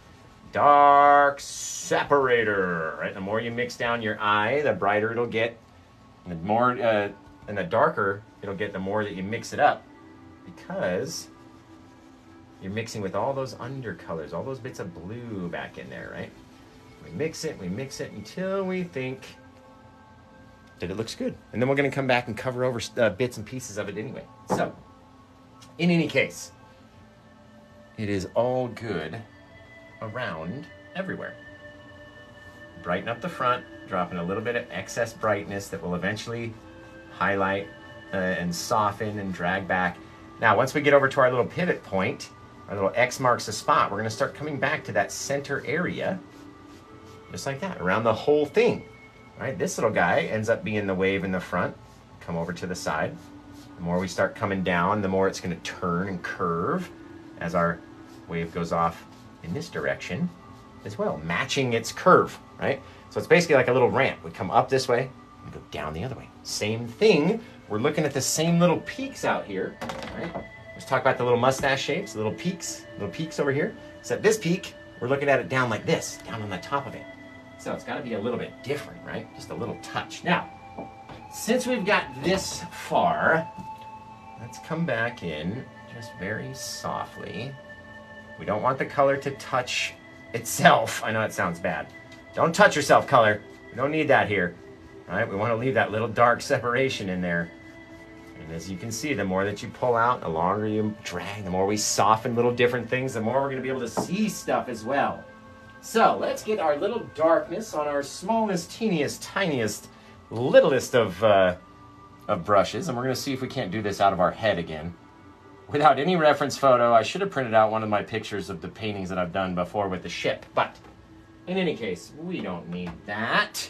Dark separator. Right? The more you mix down your eye, the brighter it'll get. And the more uh, and the darker it'll get, the more that you mix it up. Because you're mixing with all those undercolors, all those bits of blue back in there, right? We mix it, we mix it until we think that it looks good. And then we're going to come back and cover over uh, bits and pieces of it anyway. So, in any case, it is all good around everywhere. Brighten up the front, dropping a little bit of excess brightness that will eventually highlight uh, and soften and drag back. Now, once we get over to our little pivot point, our little X marks the spot, we're going to start coming back to that center area, just like that, around the whole thing. Right? This little guy ends up being the wave in the front. Come over to the side. The more we start coming down, the more it's going to turn and curve as our wave goes off in this direction as well, matching its curve, right? So it's basically like a little ramp. We come up this way and go down the other way. Same thing. We're looking at the same little peaks out here, right? Let's talk about the little mustache shapes, little peaks, little peaks over here. So this peak, we're looking at it down like this, down on the top of it. So it's got to be a little bit different, right? Just a little touch. Now, since we've got this far, let's come back in just very softly. We don't want the color to touch itself. I know it sounds bad. Don't touch yourself, color. We don't need that here. All right, we want to leave that little dark separation in there. And as you can see, the more that you pull out, the longer you drag, the more we soften little different things, the more we're going to be able to see stuff as well. So let's get our little darkness on our smallest, teeniest, tiniest, littlest of, uh, of brushes. And we're going to see if we can't do this out of our head again. Without any reference photo, I should have printed out one of my pictures of the paintings that I've done before with the ship. But in any case, we don't need that.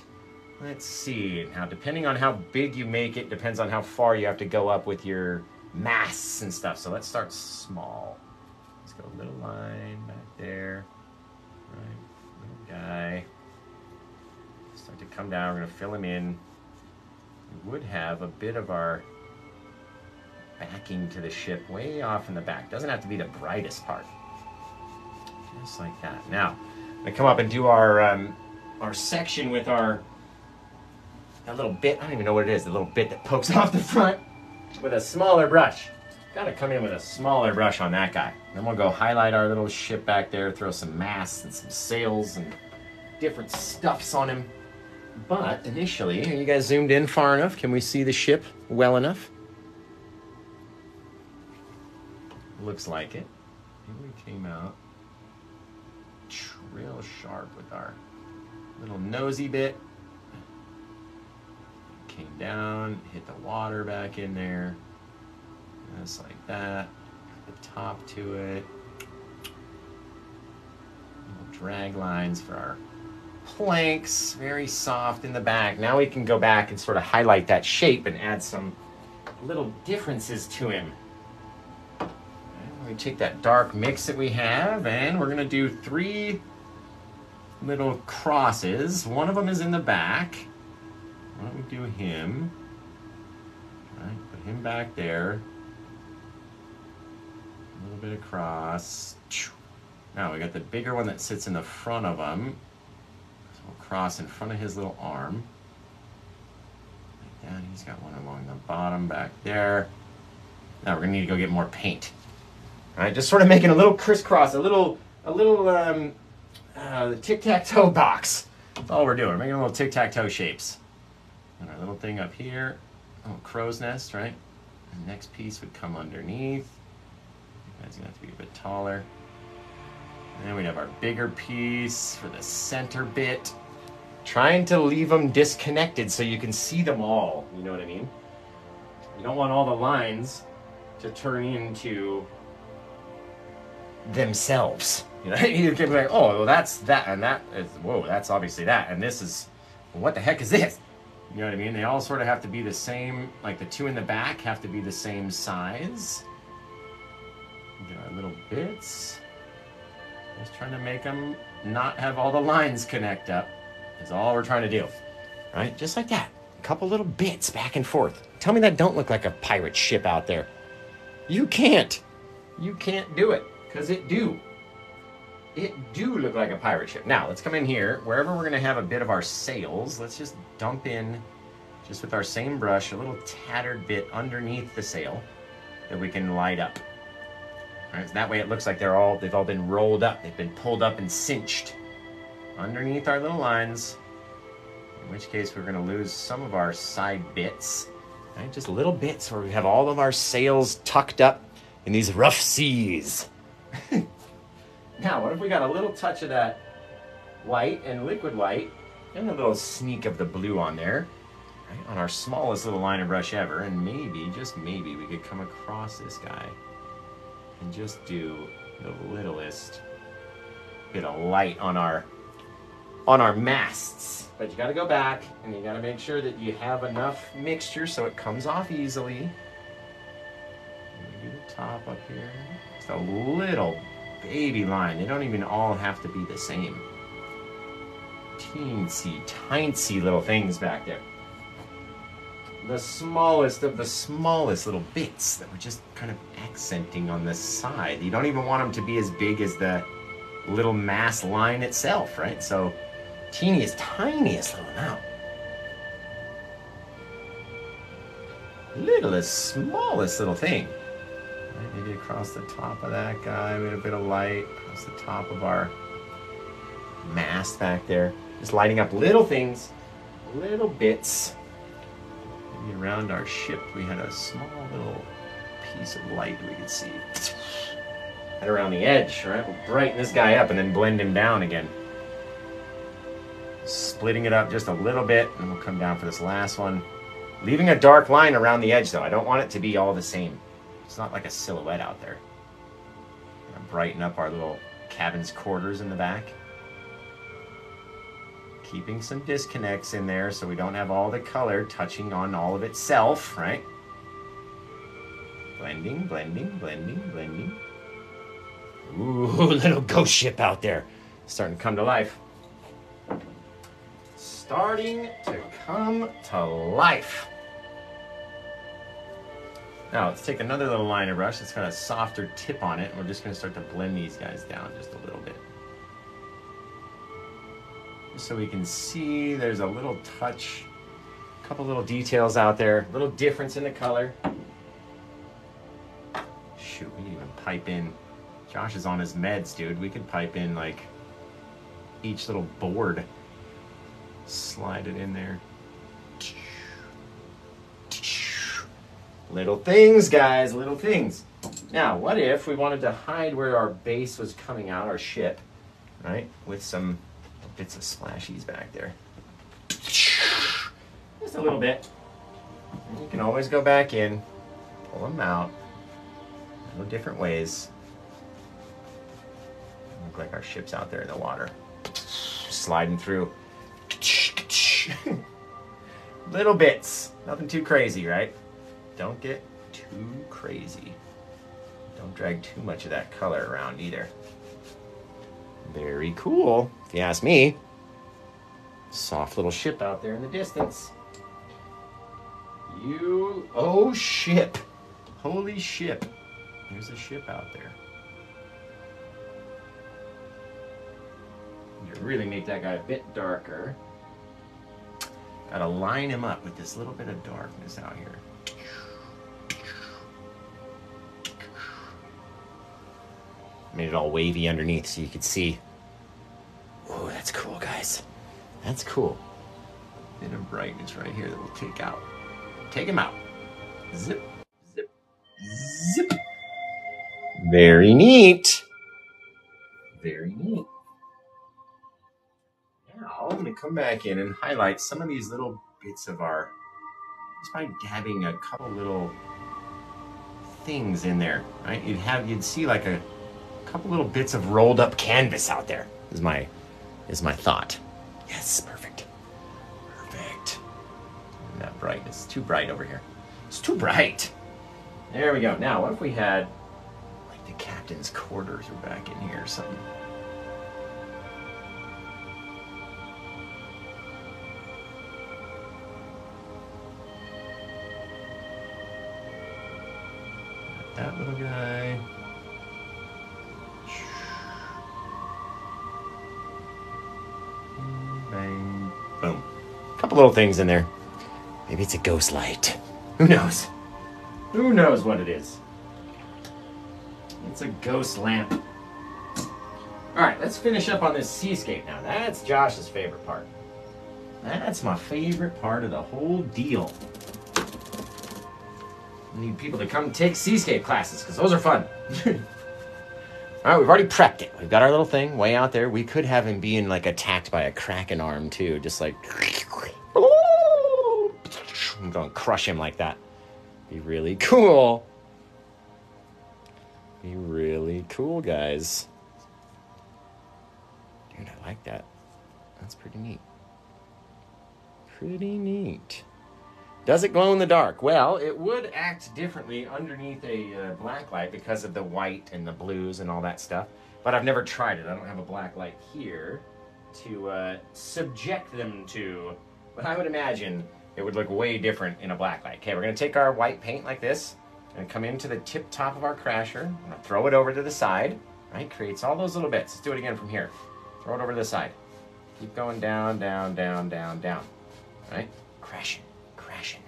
Let's see. Now, depending on how big you make it, depends on how far you have to go up with your mass and stuff. So let's start small. Let's go a little line back there. Right, little guy. Start to come down. We're going to fill him in. We would have a bit of our backing to the ship way off in the back. Doesn't have to be the brightest part. Just like that. Now, I'm going to come up and do our, um, our section with our that little bit, I don't even know what it is, the little bit that pokes off the front with a smaller brush. Gotta come in with a smaller brush on that guy. Then we'll go highlight our little ship back there, throw some masts and some sails and different stuffs on him. But initially, are you guys zoomed in far enough? Can we see the ship well enough? Looks like it. Here we came out real sharp with our little nosy bit came down, hit the water back in there, just like that. The top to it. Little drag lines for our planks, very soft in the back. Now we can go back and sort of highlight that shape and add some little differences to him. We take that dark mix that we have and we're gonna do three little crosses. One of them is in the back why don't we do him? All right, put him back there. A little bit across. Now we got the bigger one that sits in the front of him. So we'll cross in front of his little arm. Like that. He's got one along the bottom back there. Now we're gonna need to go get more paint. All right, just sort of making a little crisscross, a little, a little um, uh, tic-tac-toe box. That's all we're doing. We're making little tic-tac-toe shapes. And our little thing up here, oh, crow's nest, right? The next piece would come underneath. That's gonna have to be a bit taller. And then we'd have our bigger piece for the center bit. Trying to leave them disconnected so you can see them all, you know what I mean? You don't want all the lines to turn into themselves. You know, you can be like, oh, well, that's that, and that is, whoa, that's obviously that, and this is, what the heck is this? You know what I mean? They all sort of have to be the same, like the two in the back have to be the same size. Get our little bits. Just trying to make them not have all the lines connect up is all we're trying to do. Right? Just like that. A couple little bits back and forth. Tell me that don't look like a pirate ship out there. You can't. You can't do it, because it do it do look like a pirate ship. Now, let's come in here. Wherever we're going to have a bit of our sails, let's just dump in, just with our same brush, a little tattered bit underneath the sail that we can light up. All right, so that way it looks like they're all, they've all been rolled up. They've been pulled up and cinched underneath our little lines. In which case, we're going to lose some of our side bits. Right, just little bits where we have all of our sails tucked up in these rough seas. Now, what if we got a little touch of that white and liquid white and a little sneak of the blue on there right, on our smallest little liner brush ever and maybe, just maybe, we could come across this guy and just do the littlest bit of light on our on our masts. But you gotta go back and you gotta make sure that you have enough mixture so it comes off easily. Maybe the top up here. Just a little baby line. They don't even all have to be the same. Teensy, tiny little things back there. The smallest of the smallest little bits that we're just kind of accenting on the side. You don't even want them to be as big as the little mass line itself, right? So teeniest, tiniest little amount. littlest, smallest little thing. Right, maybe across the top of that guy, with a bit of light across the top of our mast back there. Just lighting up little things, little bits. Maybe around our ship, we had a small little piece of light we could see. And around the edge, right? We'll brighten this guy up and then blend him down again. Splitting it up just a little bit, and we'll come down for this last one. Leaving a dark line around the edge, though. I don't want it to be all the same. It's not like a silhouette out there. Gonna brighten up our little cabin's quarters in the back. Keeping some disconnects in there so we don't have all the color touching on all of itself, right? Blending, blending, blending, blending. Ooh, little ghost ship out there. Starting to come to life. Starting to come to life. Now let's take another little liner brush that's got a softer tip on it. And we're just gonna start to blend these guys down just a little bit. So we can see there's a little touch, a couple little details out there, A little difference in the color. Shoot, we can even pipe in. Josh is on his meds, dude. We could pipe in like each little board. Slide it in there. Little things, guys, little things. Now, what if we wanted to hide where our base was coming out, our ship, right? With some bits of splashies back there. Just a little bit. You can always go back in, pull them out, little different ways. Look like our ship's out there in the water, sliding through. little bits, nothing too crazy, right? Don't get too crazy. Don't drag too much of that color around either. Very cool, if you ask me. Soft little ship out there in the distance. You, oh ship. Holy ship. There's a ship out there. You really make that guy a bit darker. Gotta line him up with this little bit of darkness out here. Made it all wavy underneath so you could see. Oh, that's cool, guys. That's cool. Bit of brightness right here that we'll take out. Take him out. Zip, zip, zip. Very neat. Very neat. Now I'm going to come back in and highlight some of these little bits of our, just by dabbing a couple little things in there, right? You'd have, you'd see like a couple little bits of rolled up canvas out there. Is my, is my thought. Yes, perfect. Perfect. That bright. It's too bright over here. It's too bright. There we go. Now, what if we had like the captain's quarters are back in here or something? That little guy. Couple little things in there. Maybe it's a ghost light. Who knows? Who knows what it is? It's a ghost lamp. All right, let's finish up on this seascape now. That's Josh's favorite part. That's my favorite part of the whole deal. I need people to come take seascape classes because those are fun. All right, we've already prepped it. We've got our little thing way out there. We could have him being like attacked by a kraken arm too, just like I'm to crush him like that. Be really cool. Be really cool, guys. Dude, I like that. That's pretty neat. Pretty neat. Does it glow in the dark? Well, it would act differently underneath a uh, black light because of the white and the blues and all that stuff. But I've never tried it. I don't have a black light here to uh, subject them to. But I would imagine it would look way different in a black light. Okay, we're to take our white paint like this and come into the tip top of our crasher. I'm to throw it over to the side. Right, creates all those little bits. Let's do it again from here. Throw it over to the side. Keep going down, down, down, down, down. Right, crashing crashing.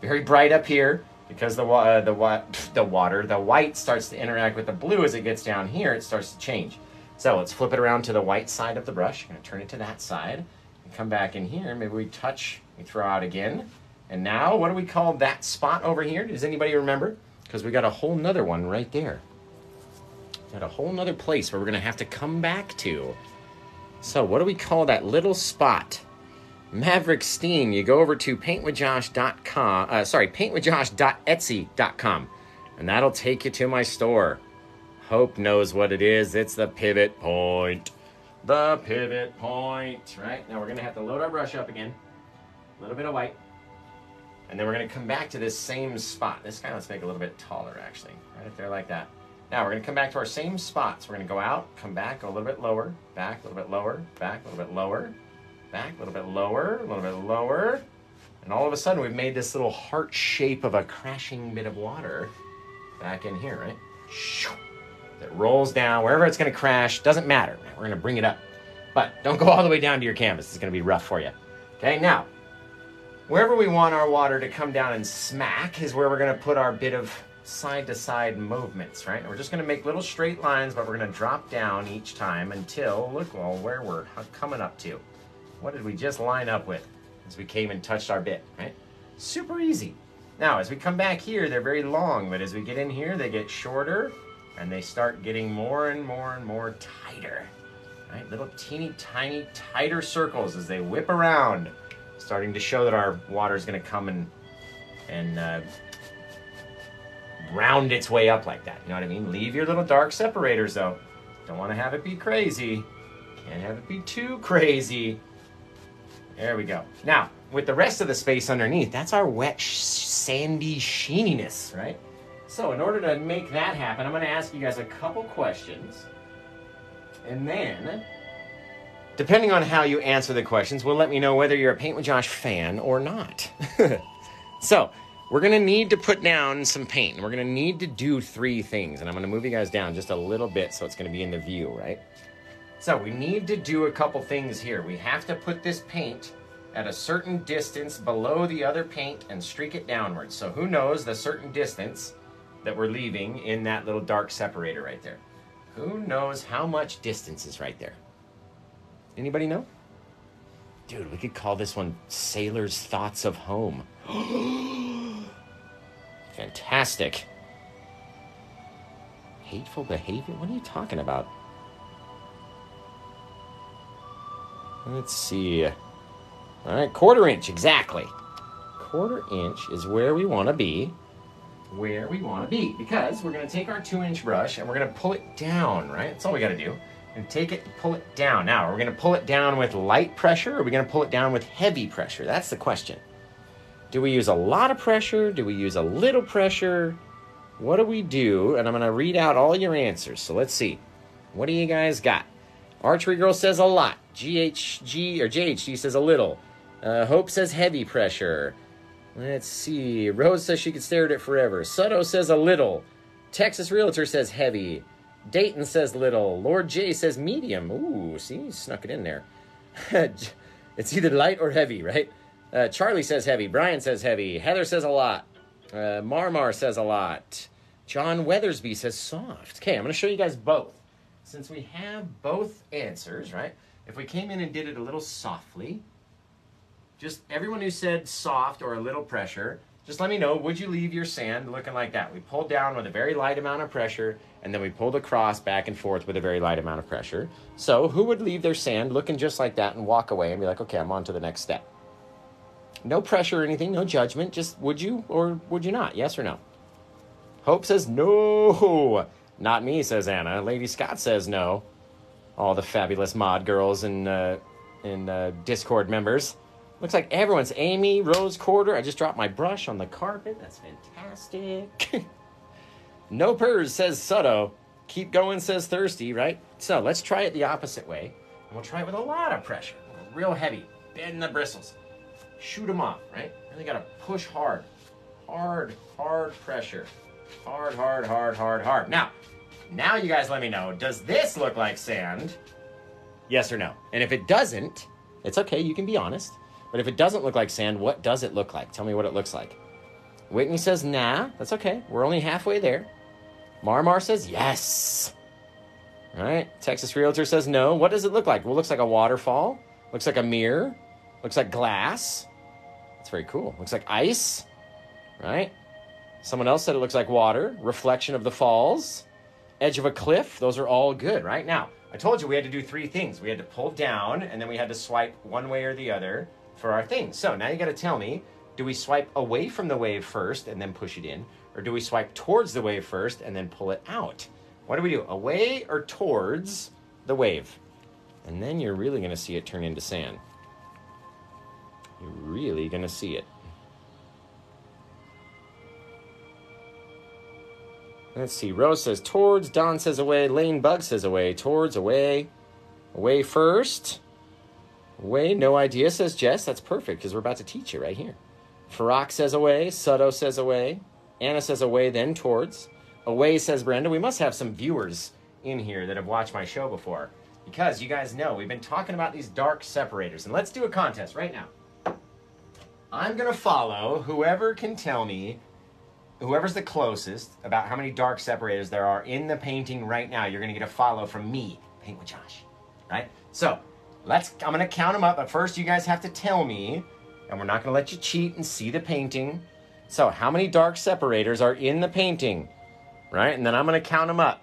very bright up here because the uh, the wa- the water, the white starts to interact with the blue as it gets down here. It starts to change. So let's flip it around to the white side of the brush. I'm to turn it to that side. And come back in here. Maybe we touch. We throw out again. And now, what do we call that spot over here? Does anybody remember? Because we got a whole nother one right there. Got a whole nother place where we're going to have to come back to. So, what do we call that little spot? Maverick Steen, you go over to paintwithjosh.com, uh, sorry, paintwithjosh.etsy.com, and that'll take you to my store. Hope knows what it is. It's the pivot point. The pivot point, right? Now we're going to have to load our brush up again. A little bit of white. And then we're going to come back to this same spot. This guy, let's make a little bit taller, actually. Right up there like that. Now we're going to come back to our same spots. We're going to go out, come back, go a little bit lower, back, a little bit lower, back, a little bit lower, back, a little bit lower, a little bit lower. And all of a sudden, we've made this little heart shape of a crashing bit of water back in here, right? It rolls down wherever it's going to crash. Doesn't matter. We're going to bring it up. But don't go all the way down to your canvas. It's going to be rough for you. Okay, now, wherever we want our water to come down and smack is where we're going to put our bit of side to side movements, right? We're just going to make little straight lines, but we're going to drop down each time until, look, well, where we're coming up to. What did we just line up with as we came and touched our bit, right? Super easy. Now, as we come back here, they're very long, but as we get in here, they get shorter and they start getting more and more and more tighter, right? Little teeny tiny tighter circles as they whip around, starting to show that our water is going to come and, and uh, round its way up like that. You know what I mean? Leave your little dark separators though. Don't want to have it be crazy. Can't have it be too crazy. There we go. Now, with the rest of the space underneath, that's our wet, sandy sheeniness, right? So, in order to make that happen, I'm going to ask you guys a couple questions. And then, depending on how you answer the questions, will let me know whether you're a Paint with Josh fan or not. so, we're going to need to put down some paint. And we're going to need to do three things. And I'm going to move you guys down just a little bit so it's going to be in the view, right? So we need to do a couple things here. We have to put this paint at a certain distance below the other paint and streak it downwards. So who knows the certain distance that we're leaving in that little dark separator right there? Who knows how much distance is right there? Anybody know? Dude, we could call this one Sailor's Thoughts of Home. Fantastic. Hateful behavior? What are you talking about? Let's see. All right, quarter inch, exactly. Quarter inch is where we want to be. Where we want to be. Because we're going to take our two inch brush and we're going to pull it down, right? That's all we got to do. And take it and pull it down. Now, are we're going to pull it down with light pressure or are we going to pull it down with heavy pressure? That's the question. Do we use a lot of pressure? Do we use a little pressure? What do we do? And I'm going to read out all your answers. So let's see. What do you guys got? Archery Girl says a lot. GHG or JHG says a little. Uh, Hope says heavy pressure. Let's see. Rose says she could stare at it forever. Sutto says a little. Texas Realtor says heavy. Dayton says little. Lord J says medium. Ooh, see, snuck it in there. it's either light or heavy, right? Uh, Charlie says heavy. Brian says heavy. Heather says a lot. Uh, Marmar says a lot. John Weathersby says soft. Okay, I'm going to show you guys both since we have both answers, right? If we came in and did it a little softly, just everyone who said soft or a little pressure, just let me know, would you leave your sand looking like that? We pulled down with a very light amount of pressure, and then we pulled across back and forth with a very light amount of pressure. So who would leave their sand looking just like that and walk away and be like, okay, I'm on to the next step? No pressure or anything, no judgment, just would you or would you not? Yes or no? Hope says no. Not me, says Anna. Lady Scott says no. All the fabulous mod girls and uh, and uh, Discord members. Looks like everyone's Amy, Rose Quarter. I just dropped my brush on the carpet. That's fantastic. no purrs, says Sutto. Keep going, says Thirsty, right? So let's try it the opposite way. And we'll try it with a lot of pressure. Real heavy. Bend the bristles. Shoot them off, right? Really got to push hard. Hard, hard pressure. Hard, hard, hard, hard, hard. Now, now you guys let me know, does this look like sand? Yes or no? And if it doesn't, it's okay, you can be honest. But if it doesn't look like sand, what does it look like? Tell me what it looks like. Whitney says, nah. That's okay. We're only halfway there. Marmar says, yes. All right. Texas Realtor says, no. What does it look like? Well, looks like a waterfall. Looks like a mirror. Looks like glass. That's very cool. Looks like ice. Right? Someone else said it looks like water. Reflection of the falls. Edge of a cliff. Those are all good, right? Now, I told you we had to do three things. We had to pull down, and then we had to swipe one way or the other for our thing. So now you got to tell me do we swipe away from the wave first and then push it in? Or do we swipe towards the wave first and then pull it out? What do we do? Away or towards the wave? And then you're really going to see it turn into sand. You're really going to see it. Let's see. Rose says towards. Don says away. Lane Bug says away. Towards, away. Away first. Away. No idea, says Jess. That's perfect because we're about to teach you right here. Farak says away. Sutto says away. Anna says away, then towards. Away says Brenda. We must have some viewers in here that have watched my show before because you guys know we've been talking about these dark separators. And let's do a contest right now. I'm to follow whoever can tell me, whoever's the closest about how many dark separators there are in the painting right now. You're to get a follow from me, Paint with Josh. Right? So let's, I'm to count them up, but first you guys have to tell me and we're not to let you cheat and see the painting. So, how many dark separators are in the painting? Right? And then I'm going to count them up.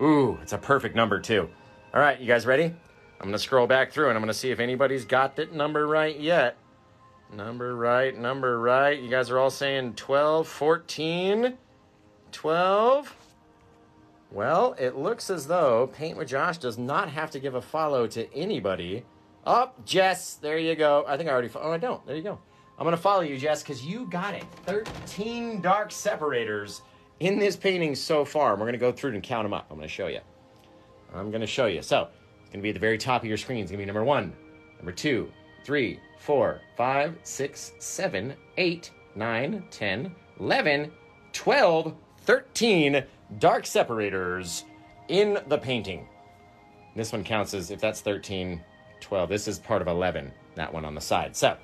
Ooh, it's a perfect number, too. All right, you guys ready? I'm going to scroll back through and I'm going to see if anybody's got that number right yet. Number right, number right. You guys are all saying 12, 14, 12. Well, it looks as though Paint with Josh does not have to give a follow to anybody. Up, oh, Jess, there you go. I think I already, oh, I don't. There you go. I'm going to follow you, Jess, because you got it. 13 dark separators in this painting so far. And We're going to go through and count them up. I'm to show you. I'm going to show you. So, it's going to be at the very top of your screen. It's to be number one, number two, three, four, five, six, seven, eight, nine, 10, 11, 12, 13 dark separators in the painting. This one counts as if that's 13, 12. This is part of 11, that one on the side. So,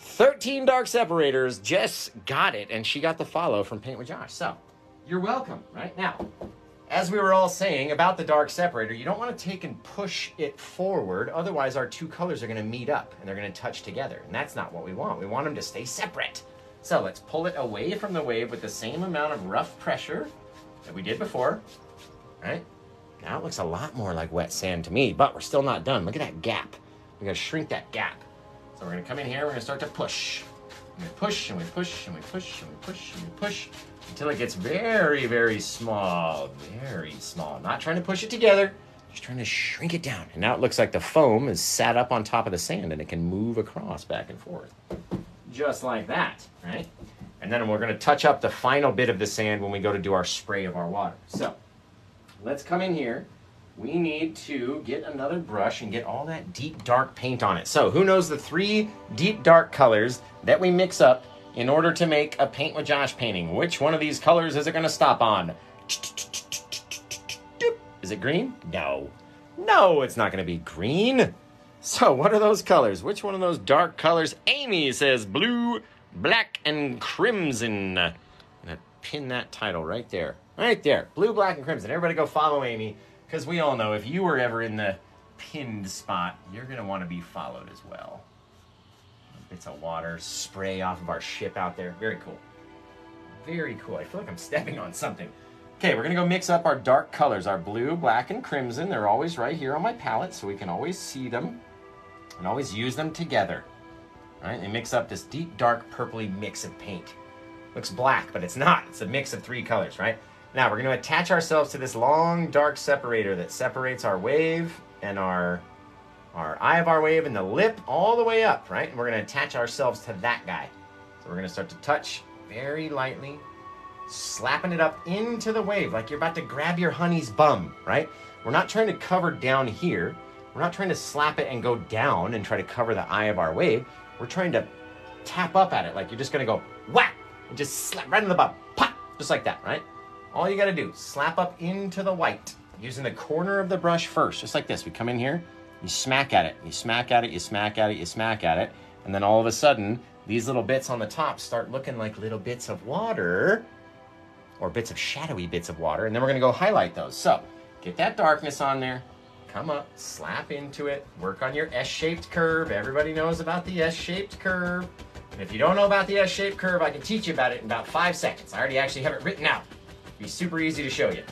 13 dark separators. Jess got it, and she got the follow from Paint with Josh. So, you're welcome, right? Now, as we were all saying about the dark separator, you don't want to take and push it forward. Otherwise, our two colors are going to meet up and they're going to touch together. And that's not what we want. We want them to stay separate. So let's pull it away from the wave with the same amount of rough pressure that we did before. Right? Now it looks a lot more like wet sand to me, but we're still not done. Look at that gap. We got to shrink that gap. So we're to come in here. We're to start to push. And we push and we push and we push and we push and we push until it gets very, very small, very small. Not trying to push it together, just trying to shrink it down. And now it looks like the foam is sat up on top of the sand and it can move across back and forth. Just like that, right? And then we're going to touch up the final bit of the sand when we go to do our spray of our water. So let's come in here. We need to get another brush and get all that deep dark paint on it. So who knows the three deep dark colors that we mix up in order to make a Paint with Josh painting. Which one of these colors is it going to stop on? Is it green? No. No, it's not going to be green. So, what are those colors? Which one of those dark colors? Amy says blue, black, and crimson. I'm going to pin that title right there. Right there. Blue, black, and crimson. Everybody go follow Amy because we all know if you were ever in the pinned spot, you're going to want to be followed as well bits of water spray off of our ship out there. Very cool. Very cool. I feel like I'm stepping on something. Okay, we're gonna go mix up our dark colors, our blue, black, and crimson. They're always right here on my palette, so we can always see them and always use them together. Right, they mix up this deep, dark, purpley mix of paint. Looks black, but it's not. It's a mix of three colors, right? Now we're gonna attach ourselves to this long, dark separator that separates our wave and our our eye of our wave and the lip all the way up, right? And we're going to attach ourselves to that guy. So we're going to start to touch very lightly, slapping it up into the wave like you're about to grab your honey's bum, right? We're not trying to cover down here. We're not trying to slap it and go down and try to cover the eye of our wave. We're trying to tap up at it like you're just going to go whack and just slap right in the bum, pop, just like that, right? all you gotta do, slap up into the white using the corner of the brush first, just like this. We come in here, you smack at it, you smack at it, you smack at it, you smack at it, and then all of a sudden, these little bits on the top start looking like little bits of water or bits of shadowy bits of water, and then we're gonna go highlight those. So, get that darkness on there, come up, slap into it, work on your S-shaped curve. Everybody knows about the S-shaped curve. And if you don't know about the S-shaped curve, I can teach you about it in about five seconds. I already actually have it written out. Be super easy to show you.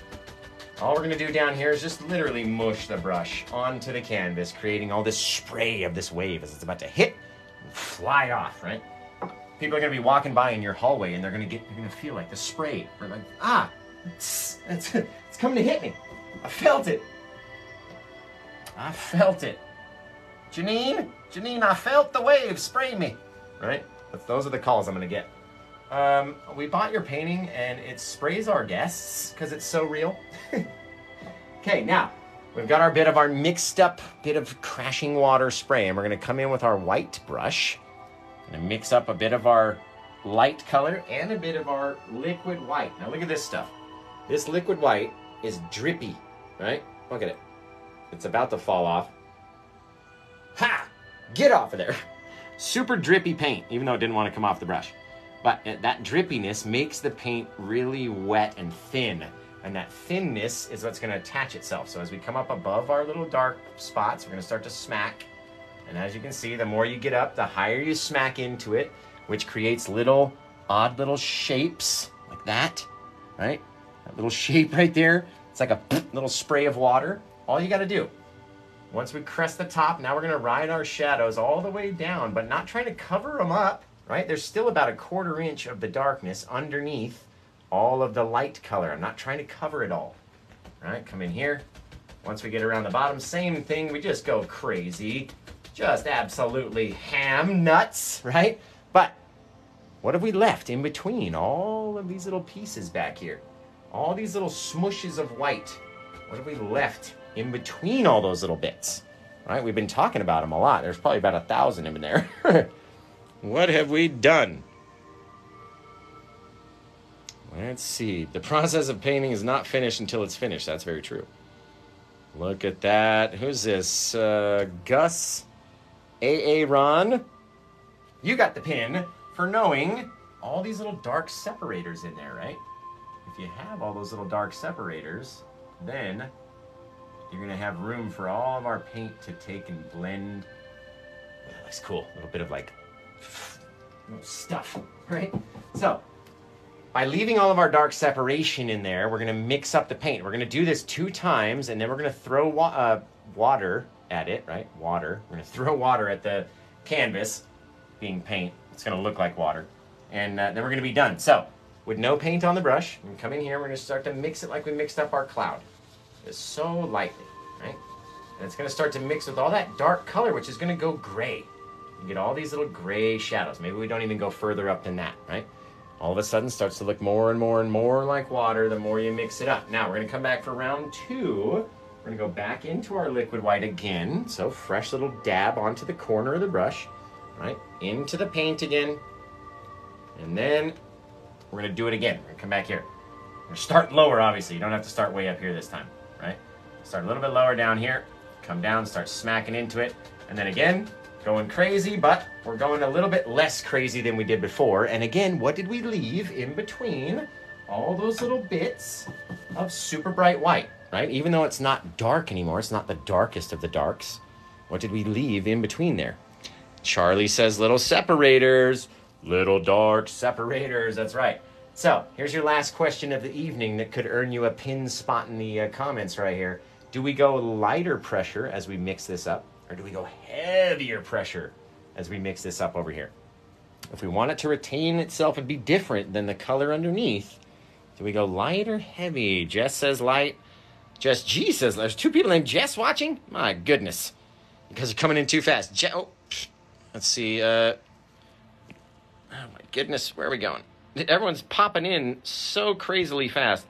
All we're gonna do down here is just literally mush the brush onto the canvas, creating all this spray of this wave as it's about to hit and fly off, right? People are gonna be walking by in your hallway and they're gonna get, they're gonna feel like the spray. They're like, ah, it's, it's, it's coming to hit me. I felt it. I felt it. Janine, Janine, I felt the wave spray me. Right? But those are the calls I'm gonna get. Um, we bought your painting and it sprays our guests because it's so real. okay, now we've got our bit of our mixed up bit of crashing water spray and we're gonna come in with our white brush and mix up a bit of our light color and a bit of our liquid white. Now look at this stuff. This liquid white is drippy, right? Look at it. It's about to fall off. Ha! Get off of there. Super drippy paint, even though it didn't want to come off the brush. But uh, that drippiness makes the paint really wet and thin. And that thinness is what's going to attach itself. So as we come up above our little dark spots, we're going to start to smack. And as you can see, the more you get up, the higher you smack into it, which creates little odd little shapes like that, right? That little shape right there. It's like a little spray of water. All you got to do, once we crest the top, now we're going to ride our shadows all the way down, but not trying to cover them up right? There's still about a quarter inch of the darkness underneath all of the light color. I'm not trying to cover it all, right? Come in here. Once we get around the bottom, same thing. We just go crazy. Just absolutely ham nuts, right? But what have we left in between all of these little pieces back here? All these little smushes of white. What have we left in between all those little bits? Right? We've been talking about them a lot. There's probably about a thousand in there. What have we done? Let's see. The process of painting is not finished until it's finished. That's very true. Look at that. Who's this? Uh, Gus AA Ron. You got the pin for knowing all these little dark separators in there, right? If you have all those little dark separators, then you're going to have room for all of our paint to take and blend. That looks cool. A little bit of like stuff, right? So, by leaving all of our dark separation in there, we're going to mix up the paint. We're going to do this two times, and then we're going to throw wa uh, water at it, right? Water. We're going to throw water at the canvas, being paint. It's going to look like water. And uh, then we're going to be done. So, with no paint on the brush, we come in here, we're going to start to mix it like we mixed up our cloud. So lightly, right? And it's going to start to mix with all that dark color, which is going to go gray. You get all these little gray shadows. Maybe we don't even go further up than that, right? All of a sudden starts to look more and more and more like water the more you mix it up. Now we're gonna come back for round two. We're gonna go back into our liquid white again. So fresh little dab onto the corner of the brush, right? Into the paint again. And then we're gonna do it again. We're gonna come back here. We're gonna start lower, obviously. You don't have to start way up here this time? Start a little bit lower down here. Come down, start smacking into it. And then again, Going crazy, but we're going a little bit less crazy than we did before. And again, what did we leave in between all those little bits of super bright white, right? Even though it's not dark anymore, it's not the darkest of the darks. What did we leave in between there? Charlie says little separators, little dark separators. That's right. So here's your last question of the evening that could earn you a pin spot in the uh, comments right here. Do we go lighter pressure as we mix this up? Or do we go heavier pressure as we mix this up over here? If we want it to retain itself and be different than the color underneath, do we go light or heavy? Jess says light. Jess G says there's two people named Jess watching? My goodness. Because they're coming in too fast. Je- oh, let's see. Uh, oh my goodness, where are we going? Everyone's popping in so crazily fast.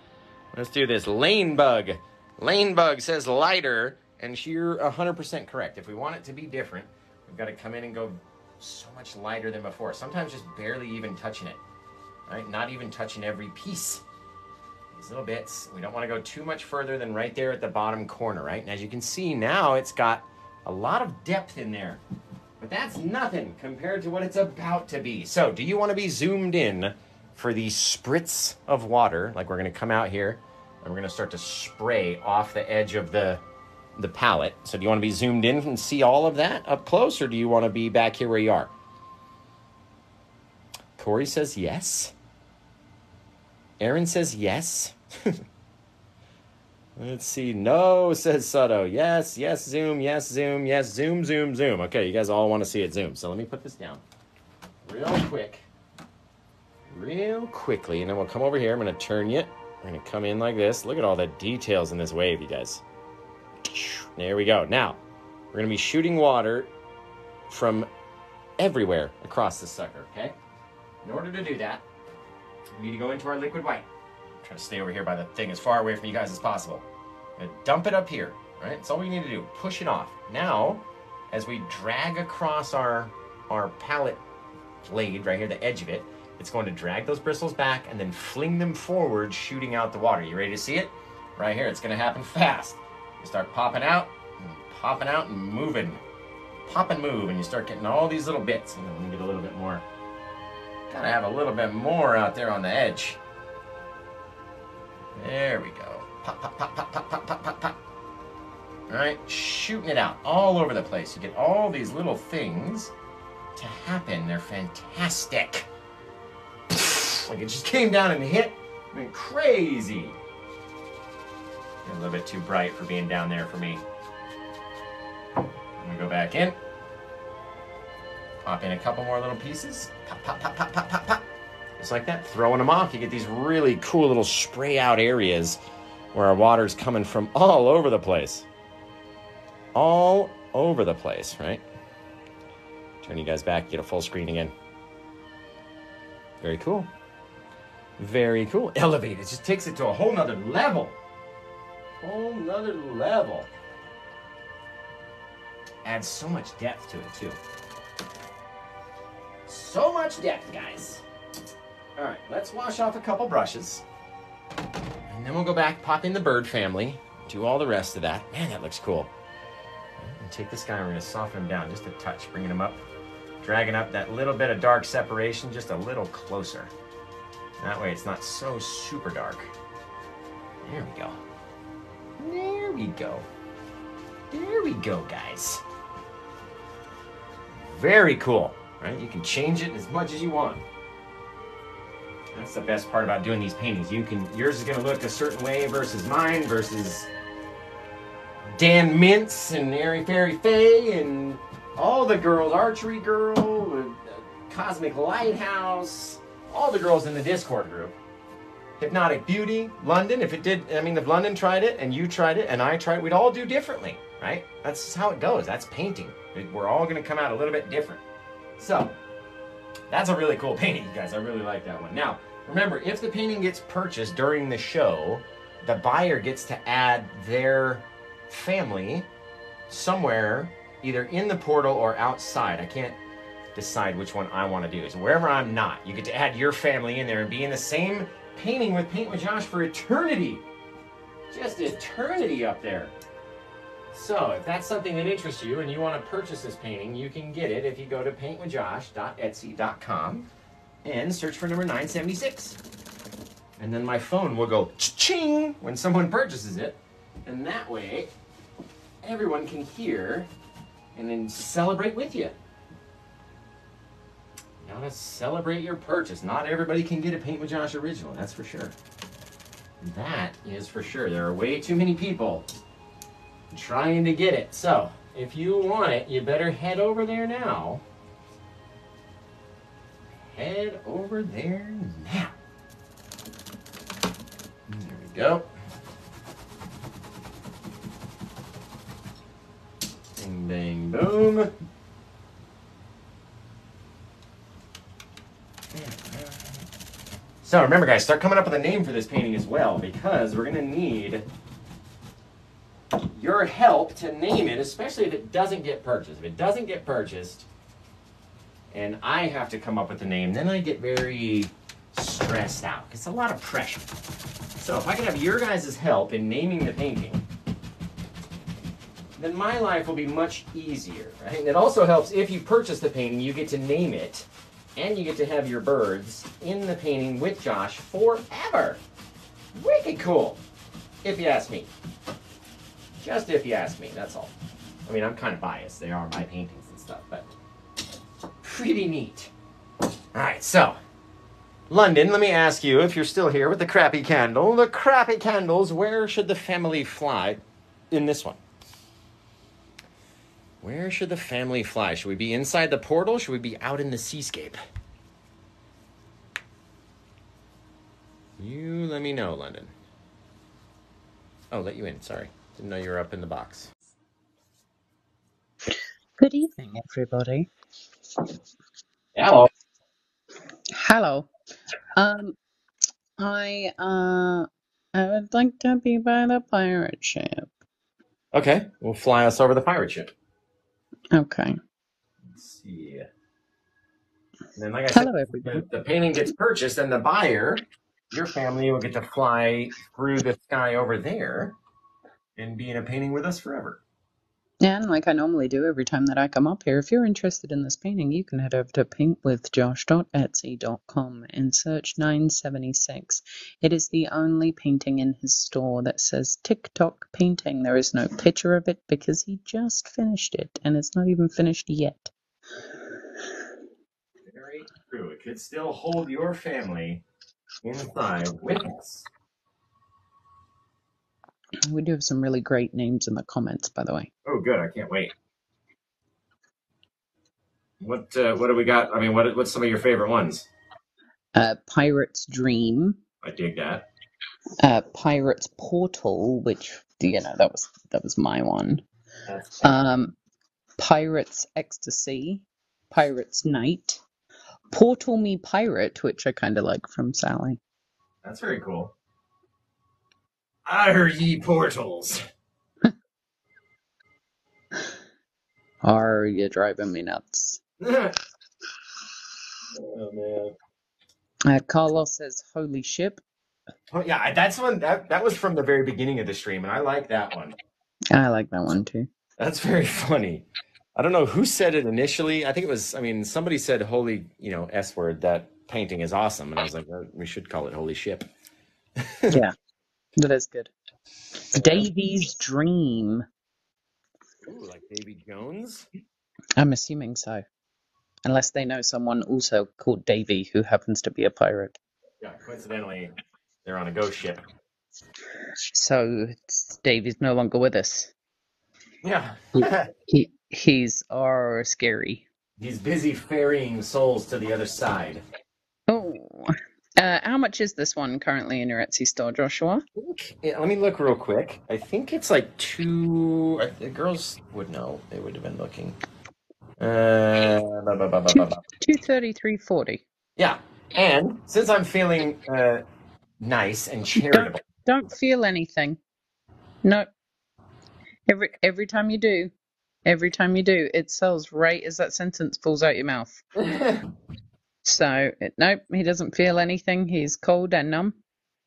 Let's do this. Lane Bug. Lane Bug says lighter. And you're 100% correct. If we want it to be different, we've got to come in and go so much lighter than before. Sometimes just barely even touching it, right? Not even touching every piece. These little bits. We don't want to go too much further than right there at the bottom corner, right? And as you can see now, it's got a lot of depth in there. But that's nothing compared to what it's about to be. So, do you want to be zoomed in for the spritz of water? Like we're going to come out here and we're going to start to spray off the edge of the the palette. So, do you want to be zoomed in and see all of that up close, or do you want to be back here where you are? Corey says yes. Aaron says yes. Let's see. No, says Soto. Yes, yes, zoom, yes, zoom, yes, zoom, zoom, zoom. Okay, you guys all want to see it zoom. So let me put this down real quick. Real quickly. And then we'll come over here. I'm going to turn you. Going to come in like this. Look at all the details in this wave, you guys. There we go. Now, we're to be shooting water from everywhere across this sucker, okay? In order to do that, we need to go into our liquid white. Try to stay over here by the thing as far away from you guys as possible. Dump it up here, right? That's all we need to do. Push it off. Now, as we drag across our our palette blade right here, the edge of it, it's going to drag those bristles back and then fling them forward, shooting out the water. You ready to see it? Right here. It's going to happen fast. You start popping out, popping out, and moving. Pop and move, and you start getting all these little bits. And then we get a little bit more. Gotta have a little bit more out there on the edge. There we go. Pop, pop, pop, pop, pop, pop, pop, pop, pop. All right, shooting it out all over the place. You get all these little things to happen. They're fantastic. Like it just came down and hit. Went crazy. A little bit too bright for being down there for me. I'm gonna go back in. Pop in a couple more little pieces. Pop, pop, pop, pop, pop, pop, pop. Just like that, throwing them off, you get these really cool little spray out areas where our water's coming from all over the place. All over the place, right? Turn you guys back, get a full screen again. Very cool. Very cool. Elevate it just takes it to a whole nother level. Whole nother level. Adds so much depth to it, too. So much depth, guys. All right, let's wash off a couple brushes. And then we'll go back, pop in the bird family, do all the rest of that. Man, that looks cool. And take this guy, and we're gonna soften him down just a touch, bringing him up, dragging up that little bit of dark separation just a little closer. That way it's not so super dark. There we go. There we go. There we go, guys. Very cool, right? You can change it as much as you want. That's the best part about doing these paintings. You can yours is gonna look a certain way versus mine versus Dan Mintz and Airy Fairy Faye and all the girls, Archery Girl, uh, Cosmic Lighthouse, all the girls in the Discord group. Hypnotic Beauty, London. If it did, I mean, if London tried it and you tried it and I tried it, we'd all do differently, right? That's how it goes. That's painting. We're all going to come out a little bit different. So, that's a really cool painting, you guys. I really like that one. Now, remember, if the painting gets purchased during the show, the buyer gets to add their family somewhere, either in the portal or outside. I can't decide which one I want to do. So wherever I'm not, you get to add your family in there and be in the same painting with Paint with Josh for eternity. Just eternity up there. So, if that's something that interests you and you want to purchase this painting, you can get it if you go to paintwithjosh.etsy.com and search for number 976. And then my phone will go ching when someone purchases it. And that way, everyone can hear and then celebrate with you. You gotta celebrate your purchase. Not everybody can get a Paint with Josh original, that's for sure. That is for sure. There are way too many people trying to get it. So, if you want it, you better head over there now. Head over there now. Hmm, there we go. Bing, bang, boom. So remember, guys, start coming up with a name for this painting as well, because we're going to need your help to name it, especially if it doesn't get purchased. If it doesn't get purchased, and I have to come up with a name, then I get very stressed out. It's a lot of pressure. So if I can have your guys' help in naming the painting, then my life will be much easier, right? And it also helps if you purchase the painting, you get to name it, and you get to have your birds in the painting with Josh forever. Wicked cool, if you ask me. Just if you ask me, that's all. I mean, I'm kind of biased. They are my paintings and stuff, but pretty neat. All right, so London, let me ask you if you're still here with the crappy candle, the crappy candles, where should the family fly in this one? Where should the family fly? Should we be inside the portal? Should we be out in the seascape? You let me know, London. Oh, let you in. Sorry. Didn't know you were up in the box. Good evening, everybody. Hello. Hello. Um, I uh, I would like to be by the pirate ship. Okay, we'll fly us over the pirate ship. Okay. Let's see. And then, like I said, Hello, everybody. the, the painting gets purchased, and the buyer, your family, will get to fly through the sky over there and be in a painting with us forever. And like I normally do every time that I come up here, if you're interested in this painting, you can head over to paintwithjosh.etsy.com and search 976. It is the only painting in his store that says TikTok painting. There is no picture of it because he just finished it and it's not even finished yet. Very true. It could still hold your family inside with us. We do have some really great names in the comments, by the way. Oh, good. I can't wait. What uh, what do we got? I mean, what what's some of your favorite ones? Uh, Pirate's Dream, I dig that. uh, Pirate's Portal, which you know that was that was my one. Um, Pirate's Ecstasy, Pirate's Night, Portal Me Pirate, which I kind of like from Sally. that's very cool. Are ye portals? Are you driving me nuts? oh man. Uh, Carlos says, "Holy ship!" Oh yeah, that's one that that was from the very beginning of the stream, and I like that one. I like that one too. That's very funny. I don't know who said it initially. I think it was. I mean, somebody said "holy," you know, s word. That painting is awesome, and I was like, well, we should call it "Holy Ship." Yeah, that is good. Davy's Dream. Ooh, like Davy Jones. I'm assuming so, unless they know someone also called Davy who happens to be a pirate. Yeah, coincidentally, they're on a ghost ship. So it's, Davy's no longer with us. Yeah. He he's our scary. He's busy ferrying souls to the other side. Oh, uh, how much is this one currently in your Etsy store, Joshua? Yeah, let me look real quick. I think it's like two. I- The girls would know. They would have been looking. Uh, ba, ba, ba. Two thirty three forty. Yeah, and since I'm feeling uh, nice and charitable, Don't feel anything. No. Every every time you do, every time you do, it sells right as that sentence falls out your mouth. So it, nope, he doesn't feel anything. He's cold and numb.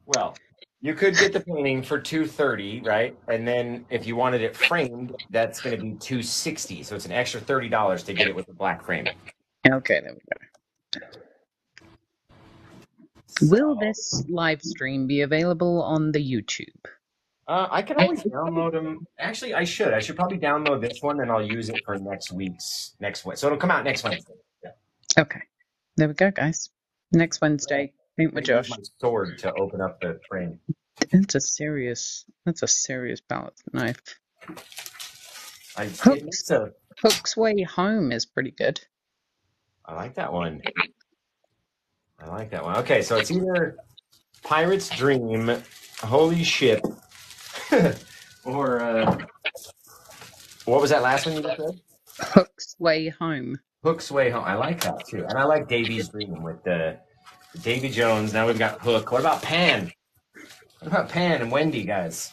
well, you could get the painting for two thirty, right? And then if you wanted it framed, that's going to be two sixty. So it's an extra thirty dollars to get it with the black frame. Okay, there we go. Will this live stream be available on the YouTube? Uh, I can always download them. Actually, I should. I should probably download this one, and I'll use it for next week's next Wednesday. So it'll come out next Wednesday. Yeah. Okay, there we go, guys. Next Wednesday, paint with I use Josh. my sword to open up the frame. It's a serious. That's a serious palette knife. I, Hooks. a, Hook's Way Home is pretty good. I like that one. I like that one. Okay, so it's either Pirate's Dream, Holy Ship, or uh, what was that last one you just said? Hook's Way Home. Hook's Way Home. I like that too, and I like Davy's Dream with the Davy Jones. Now we've got Hook. What about Pan? What about Pan and Wendy, guys?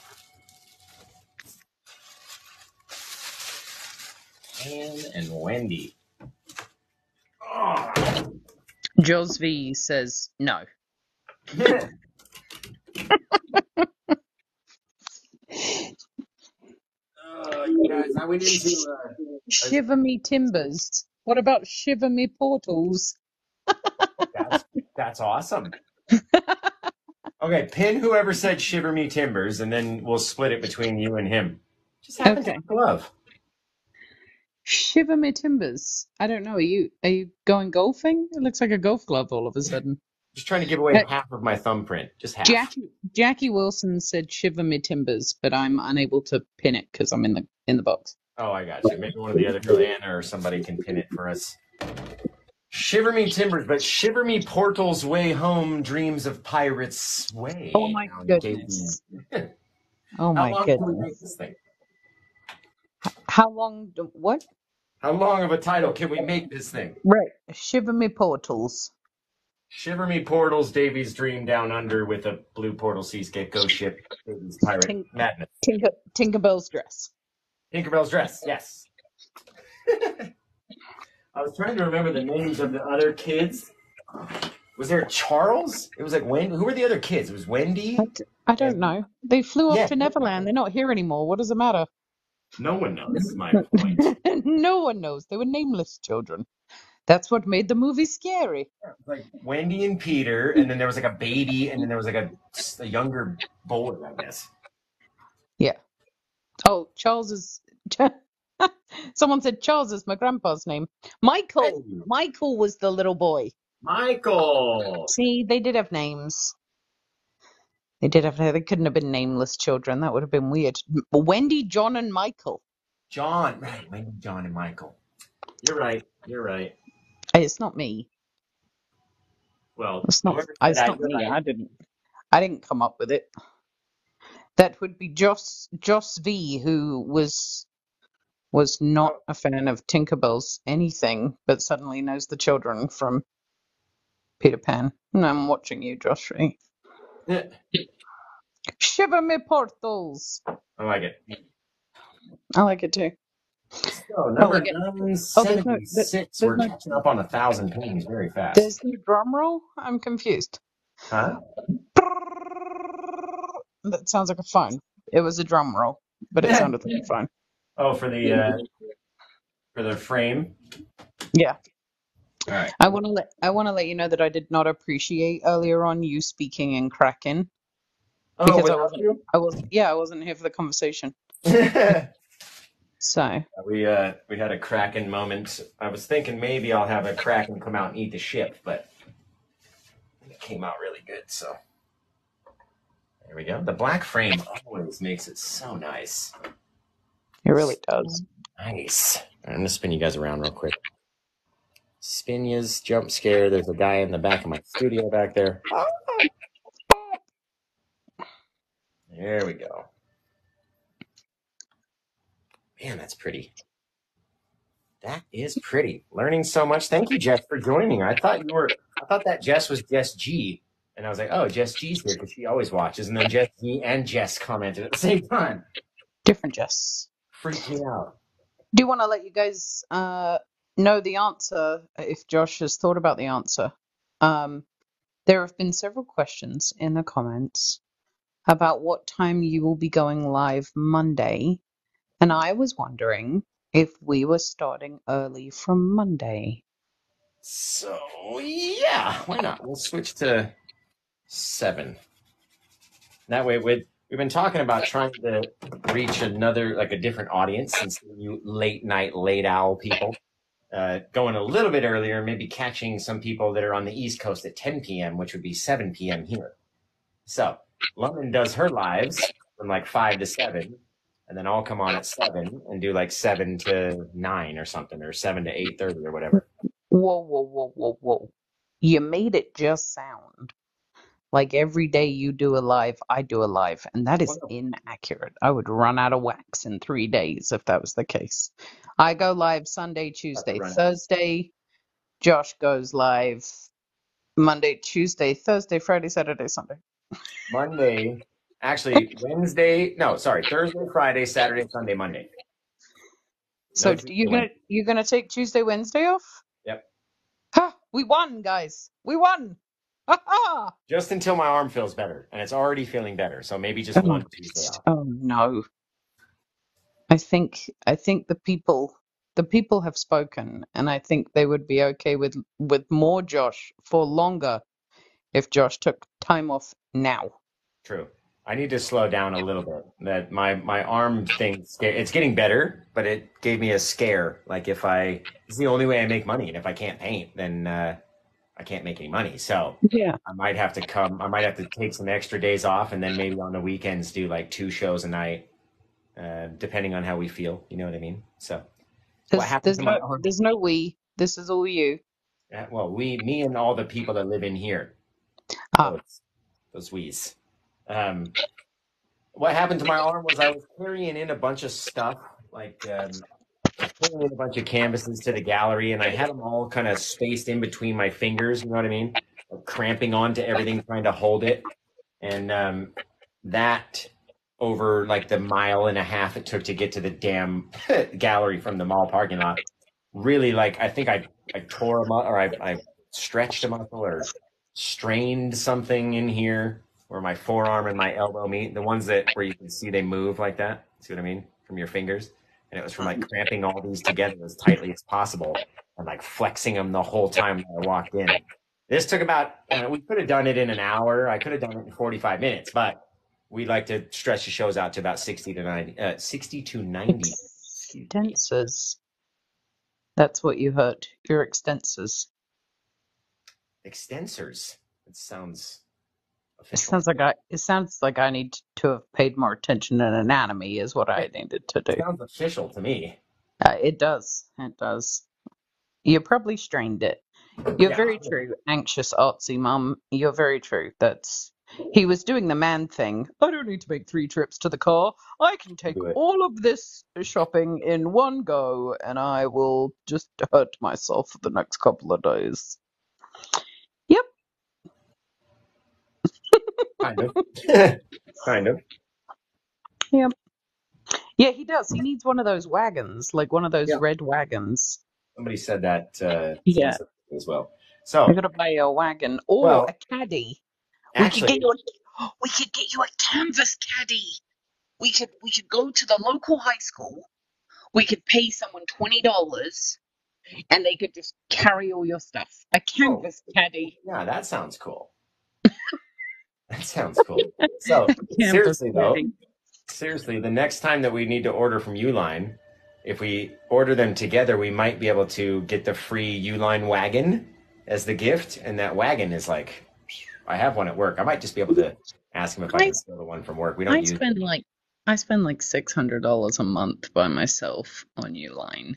Pan and Wendy. Oh. Jules V says no. Yeah. Uh, guys, now we need to uh, Shiver me timbers. What about shiver me portals? that's that's awesome. Okay, pin whoever said "Shiver Me Timbers," and then we'll split it between you and him. Just happen Okay. to glove. Shiver me timbers. I don't know. Are you are you going golfing? It looks like a golf glove all of a sudden. Just trying to give away Uh, half of my thumbprint. Just half. Jackie Jackie Wilson said shiver me timbers, but I'm unable to pin it because I'm in the in the box. Oh, I got you. Maybe one of the other girls, Anna or somebody, can pin it for us. Shiver me timbers, but shiver me portals way home. Dreams of pirates way. Oh my goodness. Oh How my long can we make goodness. this thing? How long? Do, what? How long of a title can we make this thing? Right. Shiver me portals. Shiver me portals, Davy's dream down under with a blue portal seascape ghost ship. Davy's pirate madness. Tinker Tinkerbell's dress. Tinkerbell's dress, yes. I was trying to remember the names of the other kids. Was there Charles? It was like Wendy. Who were the other kids? It was Wendy. I, d- I don't and know. They flew off yeah, to Neverland. They're not here anymore. What does it matter? no one knows. This Is my point. no one knows. They were nameless children. That's what made the movie scary. Like Wendy and Peter, and then there was like a baby, and then there was like a, a younger boy, I guess. Yeah. Oh, Charles is. Someone said Charles is my grandpa's name. Michael. Hey, Michael was the little boy. Michael. See, they did have names. They did have. They couldn't have been nameless children. That would have been weird. Wendy, John, and Michael. John. Right, Wendy, John, and Michael. You're right. You're right. Hey, It's not me. Well, It's not. whoever It's that, not you're me. right. I didn't. I didn't come up with it. That would be Joss Joss V, who was was not a fan of Tinkerbell's anything, but suddenly knows the children from Peter Pan. And I'm watching you, Josh V. yeah. Shiver me portals. I like it. I like it too. So Oh, number again. Oh, there's no. there- 976. There's We're no. catching up on a thousand paintings very fast. There's no drum roll. I'm confused. Huh? That sounds like a phone. It was a drum roll, but it sounded like a phone. Oh, for the uh, for the frame. Yeah. All right. I want to let I want to let you know that I did not appreciate earlier on you speaking in Kraken Oh, because I without wasn't you? I was yeah I wasn't here for the conversation. So we uh we had a Kraken moment. I was thinking maybe I'll have a Kraken come out and eat the ship, but it came out really good. So there we go. The black frame always makes it so nice. it really does. Nice. I'm gonna spin you guys around real quick. Spin yous, jump scare. There's a guy in the back of my studio back there. There we go. Man, that's pretty. That is pretty. Learning so much. Thank you, Jess, for joining. I thought you were. I thought that Jess was Jess G, and I was like, oh, Jess G's here because she always watches. And then Jess G and Jess commented at the same time. Different Jess. Freaked me out. Do you want to let you guys uh know the answer if Josh has thought about the answer? Um, there have been several questions in the comments about what time you will be going live Monday, and I was wondering if we were starting early from Monday. So yeah, why not? We'll switch to seven. That way, we've we've been talking about trying to reach another, like a different audience, since you late night, late owl people, uh, going a little bit earlier, maybe catching some people that are on the East Coast at 10 p.m., which would be 7 p.m. here. So London does her lives from like five to seven, and then I'll come on at seven and do like seven to nine or something, or seven to eight thirty or whatever. Whoa, whoa, whoa, whoa, whoa. You made it just sound like every day you do a live, I do a live, and that is inaccurate. I would run out of wax in three days if that was the case. I go live Sunday, Tuesday, run out. Thursday. Josh goes live Monday, Tuesday, Thursday, Friday, Saturday, Sunday. Monday, actually Wednesday. No, sorry, Thursday, Friday, Saturday, Sunday, Monday. So No Tuesday, you're gonna Wednesday. you're gonna take Tuesday, Wednesday off? Yep. Ha! We won, guys. We won. Ha ha! Just until my arm feels better, and it's already feeling better. So maybe just Oh, one Tuesday off. oh no. I think I think the people the people have spoken, and I think they would be okay with with more Josh for longer if Josh took time off now. True. I need to slow down a little bit. That my my arm thing, sca- it's getting better, but it gave me a scare. Like if I, it's the only way I make money, and if I can't paint, then uh, I can't make any money. So Yeah. I might have to come. I might have to take some extra days off, and then maybe on the weekends do like two shows a night, uh, depending on how we feel. You know what I mean? So what There's happens there's my no there's no we. This is all you. Uh, well, we, me, and all the people that live in here. Ah, Those, those we's. Um, what happened to my arm was I was carrying in a bunch of stuff, like um, carrying in a bunch of canvases to the gallery, and I had them all kind of spaced in between my fingers. You know what I mean? Cramping onto everything, trying to hold it, and um, that over like the mile and a half it took to get to the damn gallery from the mall parking lot. Really, like I think I I tore a mu- or I I stretched a muscle or strained something in here where my forearm and my elbow meet. The ones that where you can see they move like that. See what I mean? From your fingers. And it was from like cramping all these together as tightly as possible and like flexing them the whole time that I walked in. This took about, uh, we could have done it in an hour. I could have done it in 45 minutes, but we like to stretch the shows out to about 60 to 90, uh, 60 to 90. Extensors. That's what you heard. Your extensors. Extensors. It sounds It official. sounds like I it sounds like I need to have paid more attention in anatomy is what I needed to do. It sounds official to me. Uh, it does. It does. You probably strained it. You're Yeah. very true, anxious artsy mum. You're very true. That's he was doing the man thing. I don't need to make three trips to the car. I can take Do it. all of this shopping in one go, and I will just hurt myself for the next couple of days. Yep. Kind of. kind of. Yep. Yeah, he does. He needs one of those wagons, like one of those Yeah. red wagons. Somebody said that uh, Yeah. as well. So, We So, gotta buy a wagon or well, a caddy. We could get actually, you a we could get you a canvas caddy. We could we could go to the local high school. We could pay someone twenty dollars and they could just carry all your stuff. A oh, canvas caddy. yeah, that sounds cool. That sounds cool. So, seriously though, seriously, the next time that we need to order from Uline, if we order them together, we might be able to get the free Uline wagon as the gift. And that wagon is like, I have one at work. I might just be able to ask him if I I can steal the one from work. We don't I use spend like I spend like six hundred dollars a month by myself on Uline.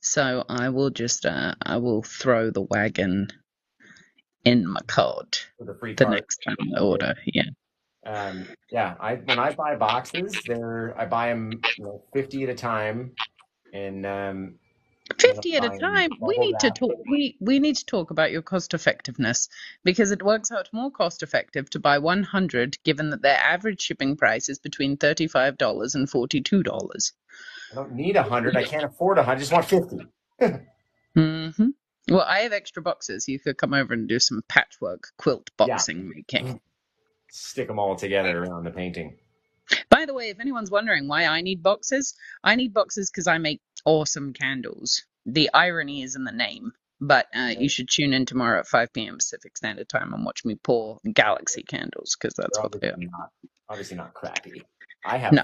So I will just uh I will throw the wagon in my card for the free the card. next time I order. Yeah. Um, yeah, I when I buy boxes, they're I buy them you know, fifty at a time, and um, I end up 50 at a time. We need to talk we we need to talk about your cost effectiveness because it works out more cost effective to buy 100 given that their average shipping price is between $35 and $42. I don't need a hundred. I can't afford a hundred. I just want fifty. Mhm. Well, I have extra boxes. You could come over and do some patchwork quilt Yeah, boxing making. stick them all together around the painting. By the way, if anyone's wondering why I need boxes, I need boxes because I make awesome candles. The irony is in the name, but uh, you should tune in tomorrow at 5 p.m. Pacific Standard Time and watch me pour galaxy candles because that's They're what they are. not obviously not crappy. I have No.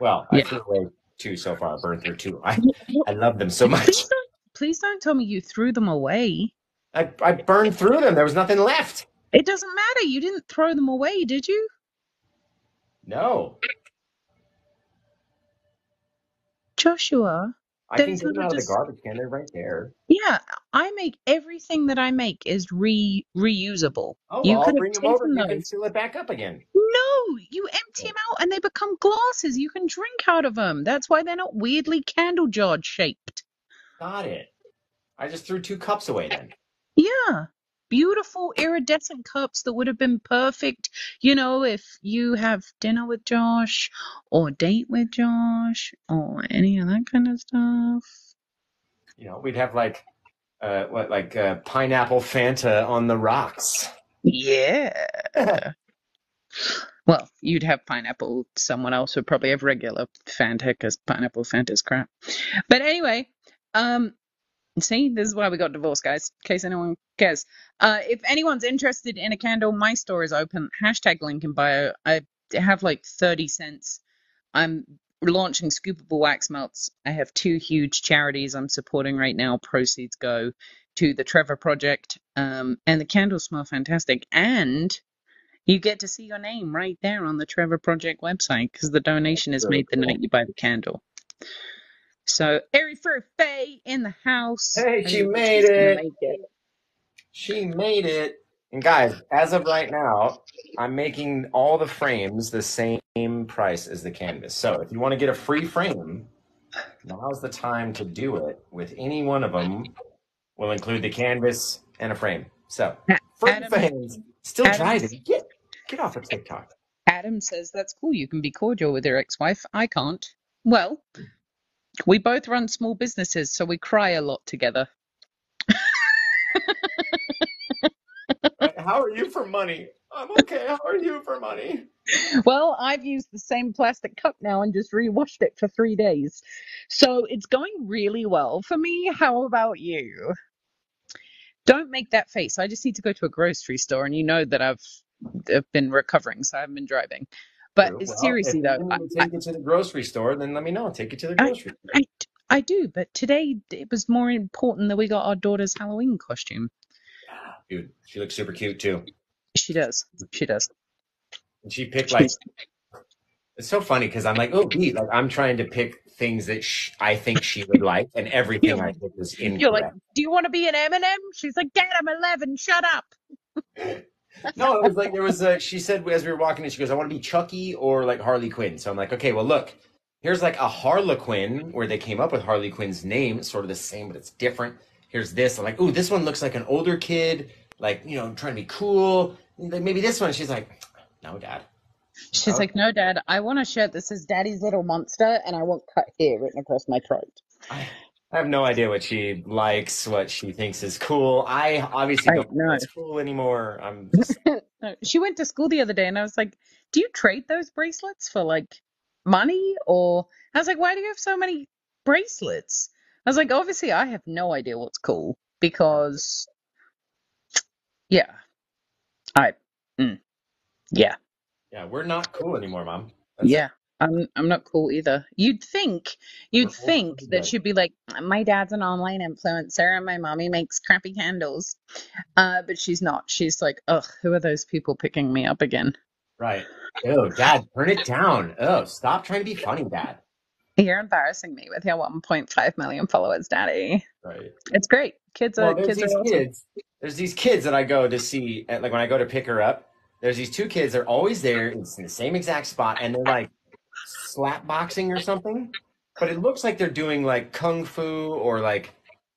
Well, I yeah. threw away two so far. I burned through two. I I love them so much. please don't tell me you threw them away. I I burned through them. There was nothing left. It doesn't matter. You didn't throw them away, did you? No, Joshua, I can there's get them not out of the just garbage can. They're right there. yeah. I make everything that I make is re reusable. Oh You well, I'll could have bring them over. taken You can those. fill it back up again. No, you empty them out and they become glasses. You can drink out of them. That's why they're not weirdly candle jar shaped. Got it. I just threw two cups away then. Yeah. Beautiful iridescent cups that would have been perfect, you know, if you have dinner with Josh or date with Josh or any of that kind of stuff. You know, we'd have like uh what like uh, pineapple Fanta on the rocks. Yeah. Well, you'd have pineapple. Someone else would probably have regular Fanta because pineapple Fanta is crap. But anyway, um, see, this is why we got divorced, guys. In case anyone cares. Uh, if anyone's interested in a candle, my store is open. Hashtag link in bio. I have like 30 scents. I'm launching scoopable wax melts. I have two huge charities I'm supporting right now. Proceeds go to the Trevor Project. Um, and the candles smell fantastic. And you get to see your name right there on the Trevor Project website because the donation is made the night you buy the candle. So, Airy Fur Faye in the house. Hey, I she knew made was gonna it. make it. She made it. And guys, as of right now, I'm making all the frames the same price as the canvas. So if you want to get a free frame, now's the time to do it. With any one of them, we'll include the canvas and a frame. So A- Adam, frames. Still Adam, driving. Get get off of TikTok. Adam says that's cool. You can be cordial with your ex-wife. I can't. Well, we both run small businesses, so we cry a lot together. How are you for money? I'm okay. How are you for money? Well, I've used the same plastic cup now and just rewashed it for three days. So it's going really well for me. How about you? Don't make that face. I just need to go to a grocery store, and you know that I've, I've been recovering, so I haven't been driving. But Well, seriously, though, I, to I, take you to the grocery store, then let me know. I'll take it to the I, grocery store. I, I do. But today it was more important that we got our daughter's Halloween costume. Ah, dude, she looks super cute too. She does. She does. And she picked like She's it's so funny because I'm like, oh, Pete, like I'm trying to pick things that sh- I think she would like, and everything I pick is incorrect. you're like, do you want to be an Eminem? She's like, Dad, I'm 11. Shut up. No, it was like there was a. She said as we were walking in, she goes, "I want to be Chucky or like Harley Quinn." So I'm like, okay, well, look, here's like a Harlequin where they came up with Harley Quinn's name. Sort of the same, but it's different. Here's this. I'm like, ooh, this one looks like an older kid, like you know, trying to be cool. Like, Maybe this one. She's like, no, Dad. She's like, no, Dad, I want a shirt that says Daddy's Little Monster, and I want cut hair written across my throat. I I have no idea what she likes, what she thinks is cool. I obviously I don't know what's cool anymore. I'm just she went to school the other day, and I was like, do you trade those bracelets for like money? Or I was like, why do you have so many bracelets? I was like, obviously, I have no idea what's cool because, yeah, I, mm, yeah. yeah, we're not cool anymore, Mom. That's. Yeah, I'm I'm not cool either. You'd think you'd think that she'd be like, my dad's an online influencer and my mommy makes crappy candles. Uh, but she's not. She's like, ugh, who are those people picking me up again? Right. Oh, Dad, turn it down. Oh, stop trying to be funny, Dad. You're embarrassing me with your 1.5 million followers, daddy. Right. It's great. Kids Well, are there's kids are these awesome. kids. There's these kids that I go to see, at, like when I go to pick her up. There's these two kids. They're always there. It's in the same exact spot, and they're like slap boxing or something. But it looks like they're doing like kung fu or like,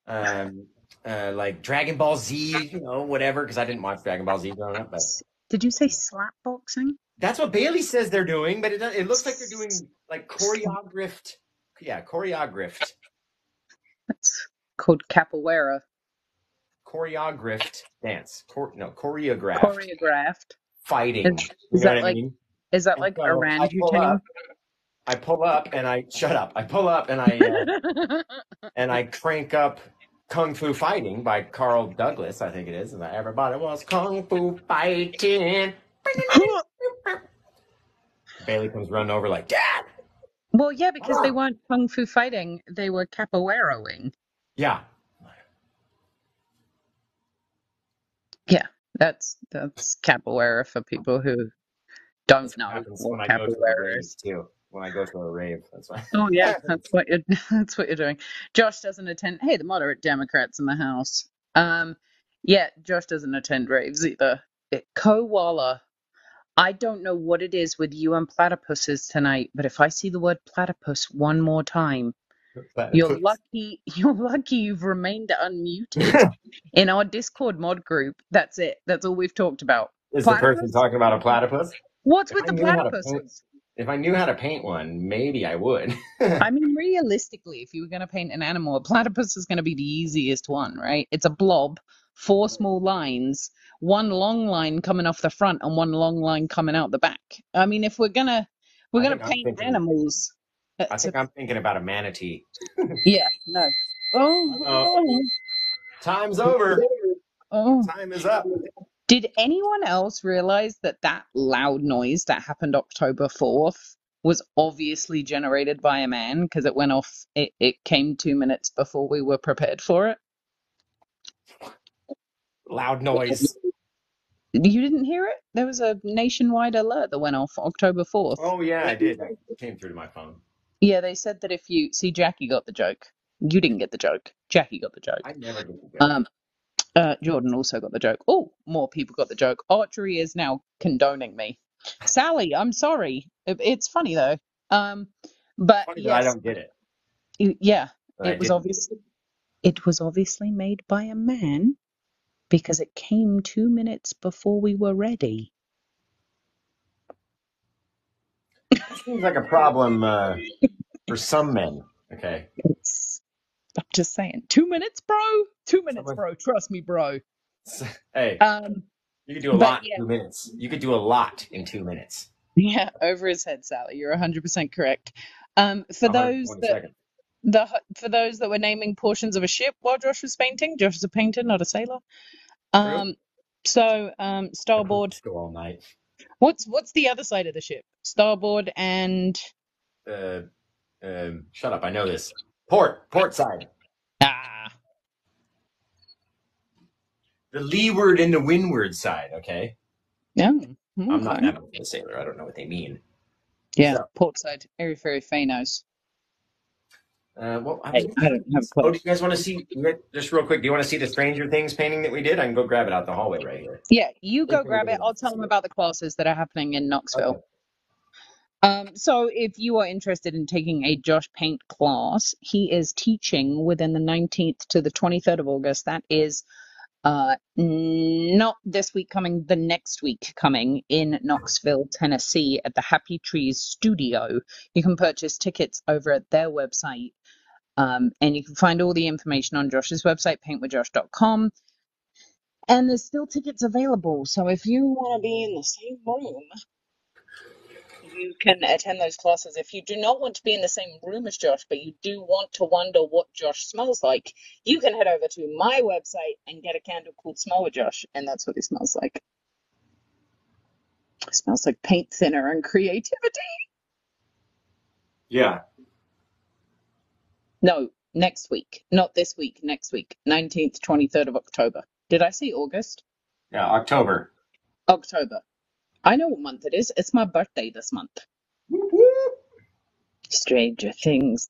um, uh, like Dragon Ball Z, you know, whatever. Because I didn't watch Dragon Ball Z growing up, but Did you say slap boxing? that's what Bailey says they're doing. But it it looks like they're doing like choreographed, yeah, choreographed, That's called capoeira. choreographed dance. Chor- no, choreographed Choreographed. fighting. Is, is that what I like mean? is that like so I orangutan? I pull up, and I shut up. I pull up, and I uh, and I crank up Kung Fu Fighting by Carl Douglas, I think it is. And everybody was Kung Fu fighting. Bailey comes running over like, Dad. well, yeah, because they Ah. weren't kung fu fighting; they were capoeiraing. Yeah, Yeah, that's that's capoeira for people who don't that's know what when I go to a capoeira is. too. When I go to a rave, that's why. Oh yeah, that's what you're that's what you're doing. Josh doesn't attend. Hey, the moderate Democrats in the house. Um, yeah, Josh doesn't attend raves either. It, koala. I don't know what it is with you and platypuses tonight, but if I see the word platypus one more time, you're Platypus. lucky. You're lucky you've remained unmuted in our Discord mod group. That's it. That's all we've talked about. Is the person Platypus? talking about a platypus? What's If with I the knew how to paint, platypuses? If I knew how to paint one, maybe I would. I mean, realistically, if you were going to paint an animal, a platypus is going to be the easiest one, right? It's a blob four small lines, one long line coming off the front and one long line coming out the back. I mean, if we're gonna we're I gonna paint thinking- animals. uh, I to- think I'm thinking about a manatee. yeah, no. Oh, Uh-oh. Time's over. oh. Time is up. Did anyone else realize that that loud noise that happened October 4th was obviously generated by a man because it went off, it, it came two minutes before we were prepared for it? Loud noise. You didn't hear it? There was a nationwide alert that went off October 4th. Oh yeah, I did. It came through to my phone. Yeah, they said that if you see, Jackie got the joke. You didn't get the joke. Jackie got the joke. I never did. Um, uh, Jordan also got the joke. Oh, more people got the joke. Archery is now condoning me. Sally, I'm sorry. It- it's funny though. Um, but Funny that I don't get it. y- yeah, but I it was didn't. obviously it was obviously made by a man because it came two minutes before we were ready. Seems like a problem uh, for some men. Okay. It's, I'm just saying, two minutes, bro. Two minutes, Someone- bro. Trust me, bro. Hey, Um, you could do a but lot yeah. in two minutes. You could do a lot in two minutes. yeah, over his head, Sally. You're 100% correct. Um, for those that second. the for those that were naming portions of a ship while Josh was painting. Josh is a painter, not a sailor. Um, so um, starboard. Go all night. What's what's the other side of the ship? Starboard and Uh, um, shut up. I know this. Port. Port side. ah, The leeward and the windward side. Okay. yeah. I'm not that a sailor. I don't know what they mean. Yeah, So- port side. Very very famous. Uh, well, I Hey, I don't have a Oh, do you guys want to see just real quick? Do you want to see the Stranger Things painting that we did? I can go grab it out the hallway right here. Yeah, you go grab it. I'll tell them about the classes that are happening in Knoxville. Okay. Um, so if you are interested in taking a Josh Paint class, he is teaching within the 19th to the 23rd of August. That is uh not this week coming, the next week coming in Knoxville, Tennessee at the Happy Trees Studio. You can purchase tickets over at their website. Um, and you can find all the information on Josh's website, paintwithjosh.com. And there's still tickets available. So if you want to be in the same room you can attend those classes. If you do not want to be in the same room as Josh, but you do want to wonder what Josh smells like, you can head over to my website and get a candle called Smell with Josh, and that's what he smells like. It smells like paint thinner and creativity. Yeah. No, next week. Not this week, next week. 19th, 23rd of October. Did I say August? Yeah. October. October. I know what month it is. It's my birthday this month. Whoop, whoop. Stranger Things.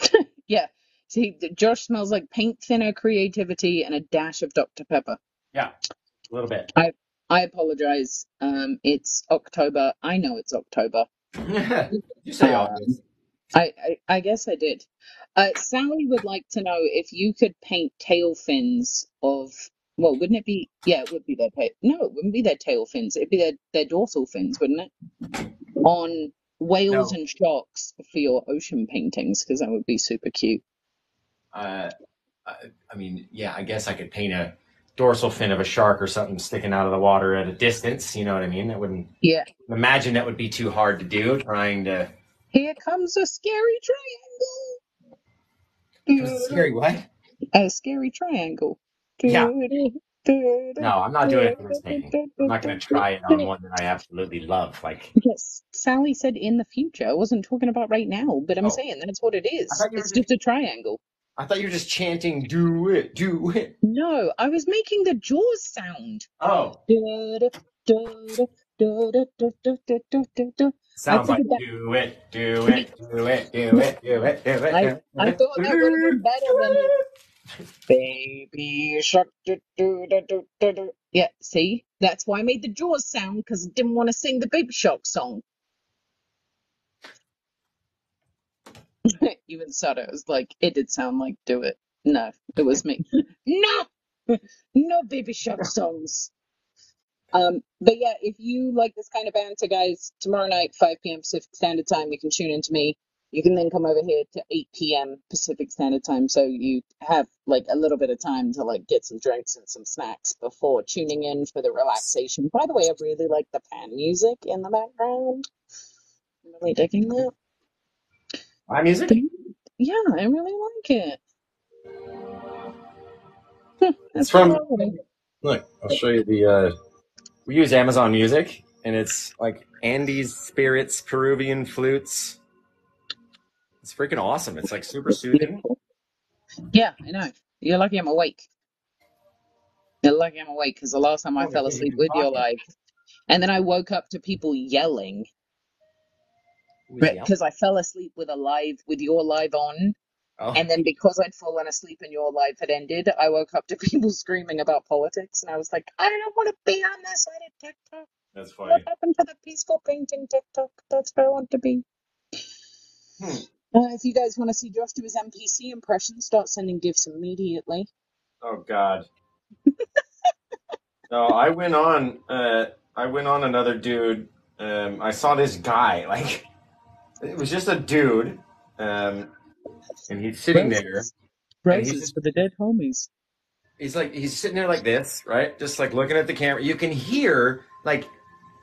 yeah. See, Josh smells like paint thinner, creativity, and a dash of Dr. Pepper. Yeah. A little bit. I I apologize. Um, it's October. I know it's October. you say all Um, this. I, I, I guess I did. Uh, Sally would like to know if you could paint tail fins of, well, wouldn't it be, yeah, it would be their tail. No, it wouldn't be their tail fins. It'd be their, their dorsal fins, wouldn't it? On whales No. and sharks for your ocean paintings, because that would be super cute. Uh, I, I mean, yeah. I guess I could paint a dorsal fin of a shark or something sticking out of the water at a distance. You know what I mean? That wouldn't Yeah. imagine that would be too hard to do. Trying to. Here comes a scary triangle. Scary. What? A scary triangle. Yeah. No, I'm not doing it for this painting. I'm not going to try it on one that I absolutely love. Like, Yes, Sally said in the future. I wasn't talking about right now, but I'm Oh. saying that's what it is. I thought you were It's just- just a triangle. I thought you were just chanting, "Do it, do it." No, I was making the Jaws sound. Oh, sounds like that- do it, do it, do it, do it, do it, do it. I, do I thought that would have been better than Baby Shark. Yeah, see? That's why I made the Jaws sound because I didn't want to sing the Baby Shark song. Even Sutter was like, it did sound like do it. No, it was me. no! No Baby Shark songs. Um, but yeah, if you like this kind of banter, guys, tomorrow night, 5 p.m. Pacific Standard Time, you can tune into me. You can then come over here to 8 p.m. Pacific Standard Time, so you have like a little bit of time to like get some drinks and some snacks before tuning in for the relaxation. By the way, I really like the pan music in the background. I'm really digging that. My music? Yeah, I really like it. That's from-. Look, I'll show you the. uh We use Amazon Music, and it's like Andes Spirits Peruvian flutes. It's freaking awesome. It's like super soothing. Yeah, I know. You're lucky I'm awake. You're lucky I'm awake because the last time I Oh, fell yeah, asleep with your talking. live, and then I woke up to people yelling because I fell asleep with a live with your live on, Oh, and then because I'd fallen asleep and your live had ended, I woke up to people screaming about politics, and I was like, I don't want to be on this side of TikTok. that's What funny. happened to the peaceful painting TikTok? That's where I want to be. Hmm. Uh, if you guys want to see Josh do his NPC impression, start sending gifts immediately. Oh God. no, I went on. Uh, I went on another dude. Um, I saw this guy. Like, it was just a dude, um, and he's sitting there. Roses. And Roses just- for the dead homies. He's like, he's sitting there like this, right? Just like looking at the camera. You can hear like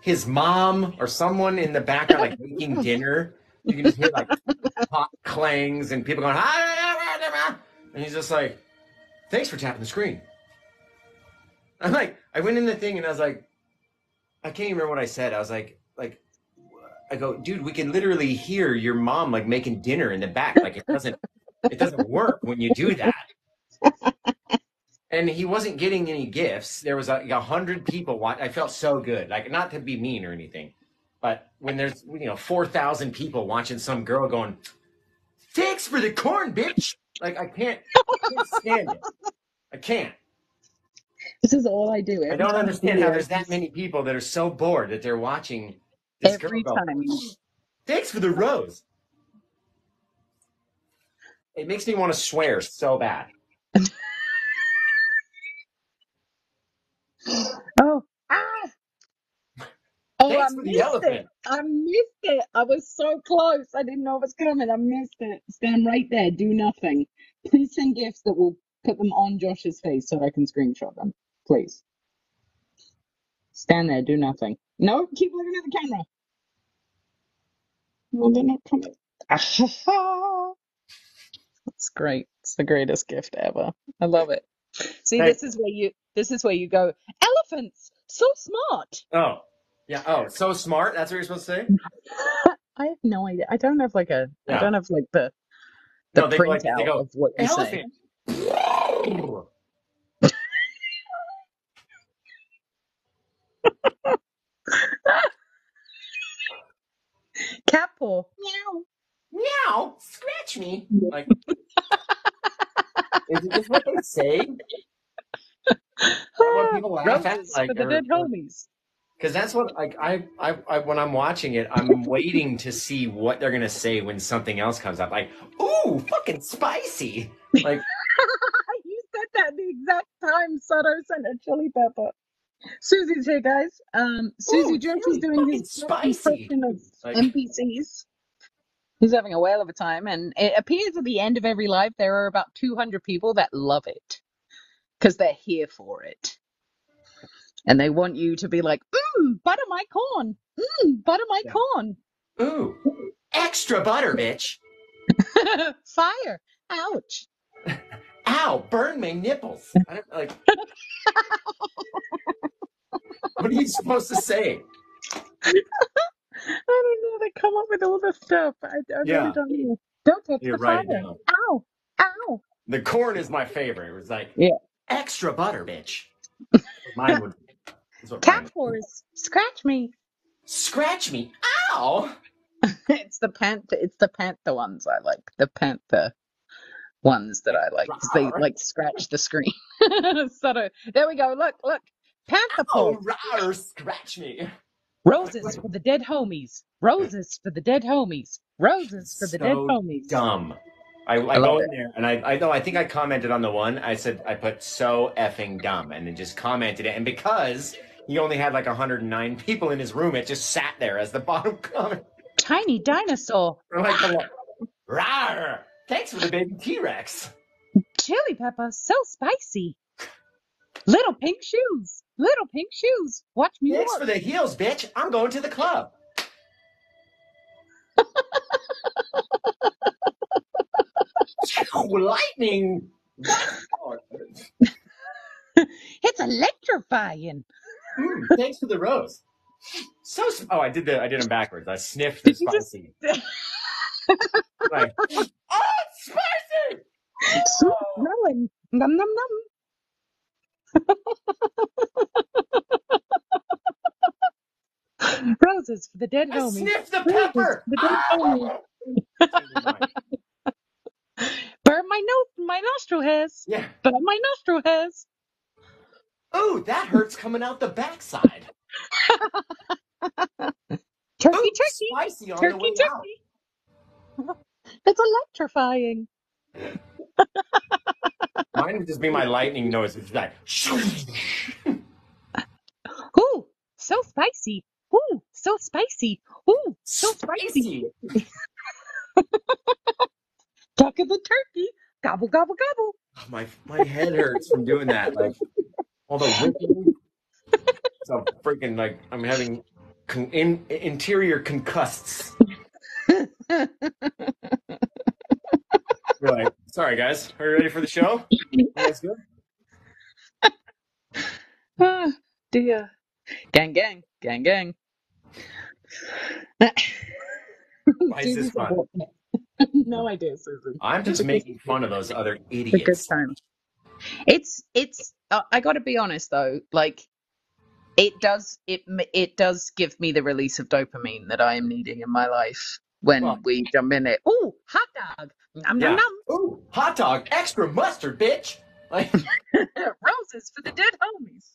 his mom or someone in the background like making dinner. You can just hear like pot clangs and people going, "Ah," and he's just like, thanks for tapping the screen. I'm like, I went in the thing and I was like, I can't remember what I said. I was like, like, I go, dude, we can literally hear your mom like making dinner in the back. Like it doesn't, it doesn't work when you do that. And he wasn't getting any gifts. There was like a hundred people. Watch- I felt so good. Like not to be mean or anything, but when there's you know four thousand people watching some girl going, "Thanks for the corn, bitch." Like I can't, I can't stand it. I can't. This is all I do. I don't understand how there's that many people that are so bored that they're watching this Every girl go, time. Thanks for the rose. It makes me want to swear so bad. Oh, I for the missed elephant. it. I missed it. I was so close. I didn't know it was coming. I missed it. Stand right there. Do nothing. Please send gifts that will put them on Josh's face so I can screenshot them. Please. Stand there. Do nothing. No, keep looking at the camera. No, they're not coming. That's great. It's the greatest gift ever. I love it. See, Thank- this is where you this is where you go, elephants, so smart. Oh, yeah. Oh, so smart. That's what you're supposed to say. I have no idea. I don't have like a I Yeah. don't have like the the No, they go like- printout they go, of what you're saying. Cat paw. Meow. Meow. Scratch me. Like, is it just what they say? what people laugh at, Roses like, for the or- dead or- homies. Because that's what like I, I I when I'm watching it, I'm waiting to see what they're gonna say when something else comes up. Like, ooh, fucking spicy. Like, you said that the exact time Soto sent a chili pepper. Susie's here, guys. Um, Susie Ooh, Jones is doing his spicy. of Like- NPCs. He's having a whale of a time, and it appears at the end of every live there are about 200 people that love it because they're here for it, and they want you to be like, "Mmm, butter my corn. Mmm, butter my Yeah. corn. ooh, extra butter, bitch. Fire. Ouch." Ow, burn my nipples. I don't like. what are you supposed to say? I don't know. They come up with all this stuff. I, I Yeah. really don't know. Don't touch You're the right. fire. now. Ow. Ow. The corn is my favorite. It was like, Yeah. extra butter, bitch. Mine would. That's what mine Cat would- paws. Scratch me. Scratch me. Ow. it's the panther. It's the panther ones I like. The panther ones that I like 'cause they like scratch the screen. sort of. There we go. Look, look. Panther Oh, paw. rawr, scratch me. Roses for the dead homies. Roses for the dead homies. Roses for the dead So homies. Dumb. I, I, I love go it. there and I, I know I think I commented on the one. I said I put so effing dumb and then just commented it. And because he only had like 109 people in his room, it just sat there as the bottom comment. Tiny dinosaur. Or like the, Rawr! Thanks for the baby T Rex. Chili pepper, so spicy. Little pink shoes. Little pink shoes. Watch me Thanks walk. for the heels, bitch. I'm going to the club. Lightning. It's electrifying. Mm, thanks for the rose. So oh, I did the I did them backwards. I sniffed the Did you just- spicy. like, oh, it's spicy. Sweet smelling. Num num num. Roses for the dead I homies. sniffed the Roses pepper. for the dead homies. Burn my nose, my nostril hairs. yeah. Burn my nostril hairs. Ooh, that hurts coming out the backside. Turkey, Ooh, turkey, spicy on the turkey, way out. turkey. It's electrifying. Mine would just be my lightning noise. It's like, Ooh, so spicy. Ooh, so spicy. Ooh, so spicy. spicy. Tuck of the turkey. Gobble, gobble, gobble. Oh, my my head hurts from doing that. Like all the whipping. So freaking like I'm having con- in, interior. You're like, sorry guys, are you ready for the show? Guys good? Ah, dear. Gang, gang, gang, gang. Why is this fun? no idea, Susan. I'm just making fun of those other It's a good idiots. time. It's it's. Uh, I got to be honest though, like it does it m- it does give me the release of dopamine that I am needing in my life when Well- we jump in it. Ooh, hot dog. Nom Yeah. nom. Ooh, hot dog, extra mustard, bitch. Like Roses for the dead homies.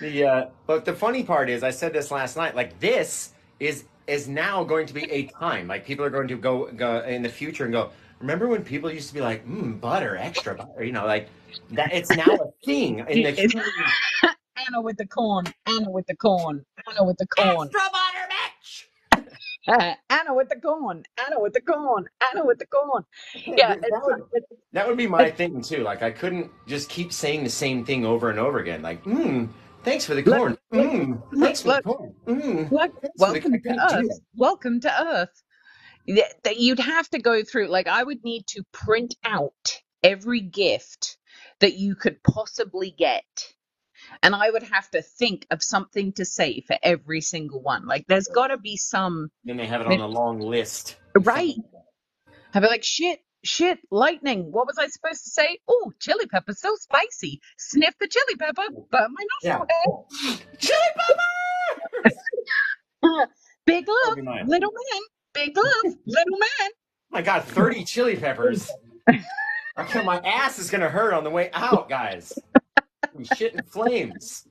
the uh but the funny part is I said this last night, like this is is now going to be a time. Like people are going to go go in the future and go, remember when people used to be like, mmm, butter, extra butter, you know, like that it's now a thing in the It's- Anna with the corn. Anna with the corn. Anna with the corn. extra butter, bitch. Uh, Anna with the corn. Anna with the corn. Anna with the corn. Yeah, that, would, that would be my thing too. Like I couldn't just keep saying the same thing over and over again. Like, mmm, thanks for the corn. look, Mmm, look, thanks for look. the corn. Mmm. Look, Thanks for the- welcome to Earth. Welcome to Earth. That that you'd have to go through, like, I would need to print out every gift that you could possibly get. And I would have to think of something to say for every single one. Like, there's got to be some, Then they have it on a long list. right? I'd be like, shit, shit, lightning. What was I supposed to say? Oh, chili pepper, so spicy. Sniff the chili pepper, burn my nostril hair. Chili pepper! Big love, little man. Big love, little man. I got 30 chili peppers. Okay, my ass is gonna hurt on the way out, guys. I'm shit in flames.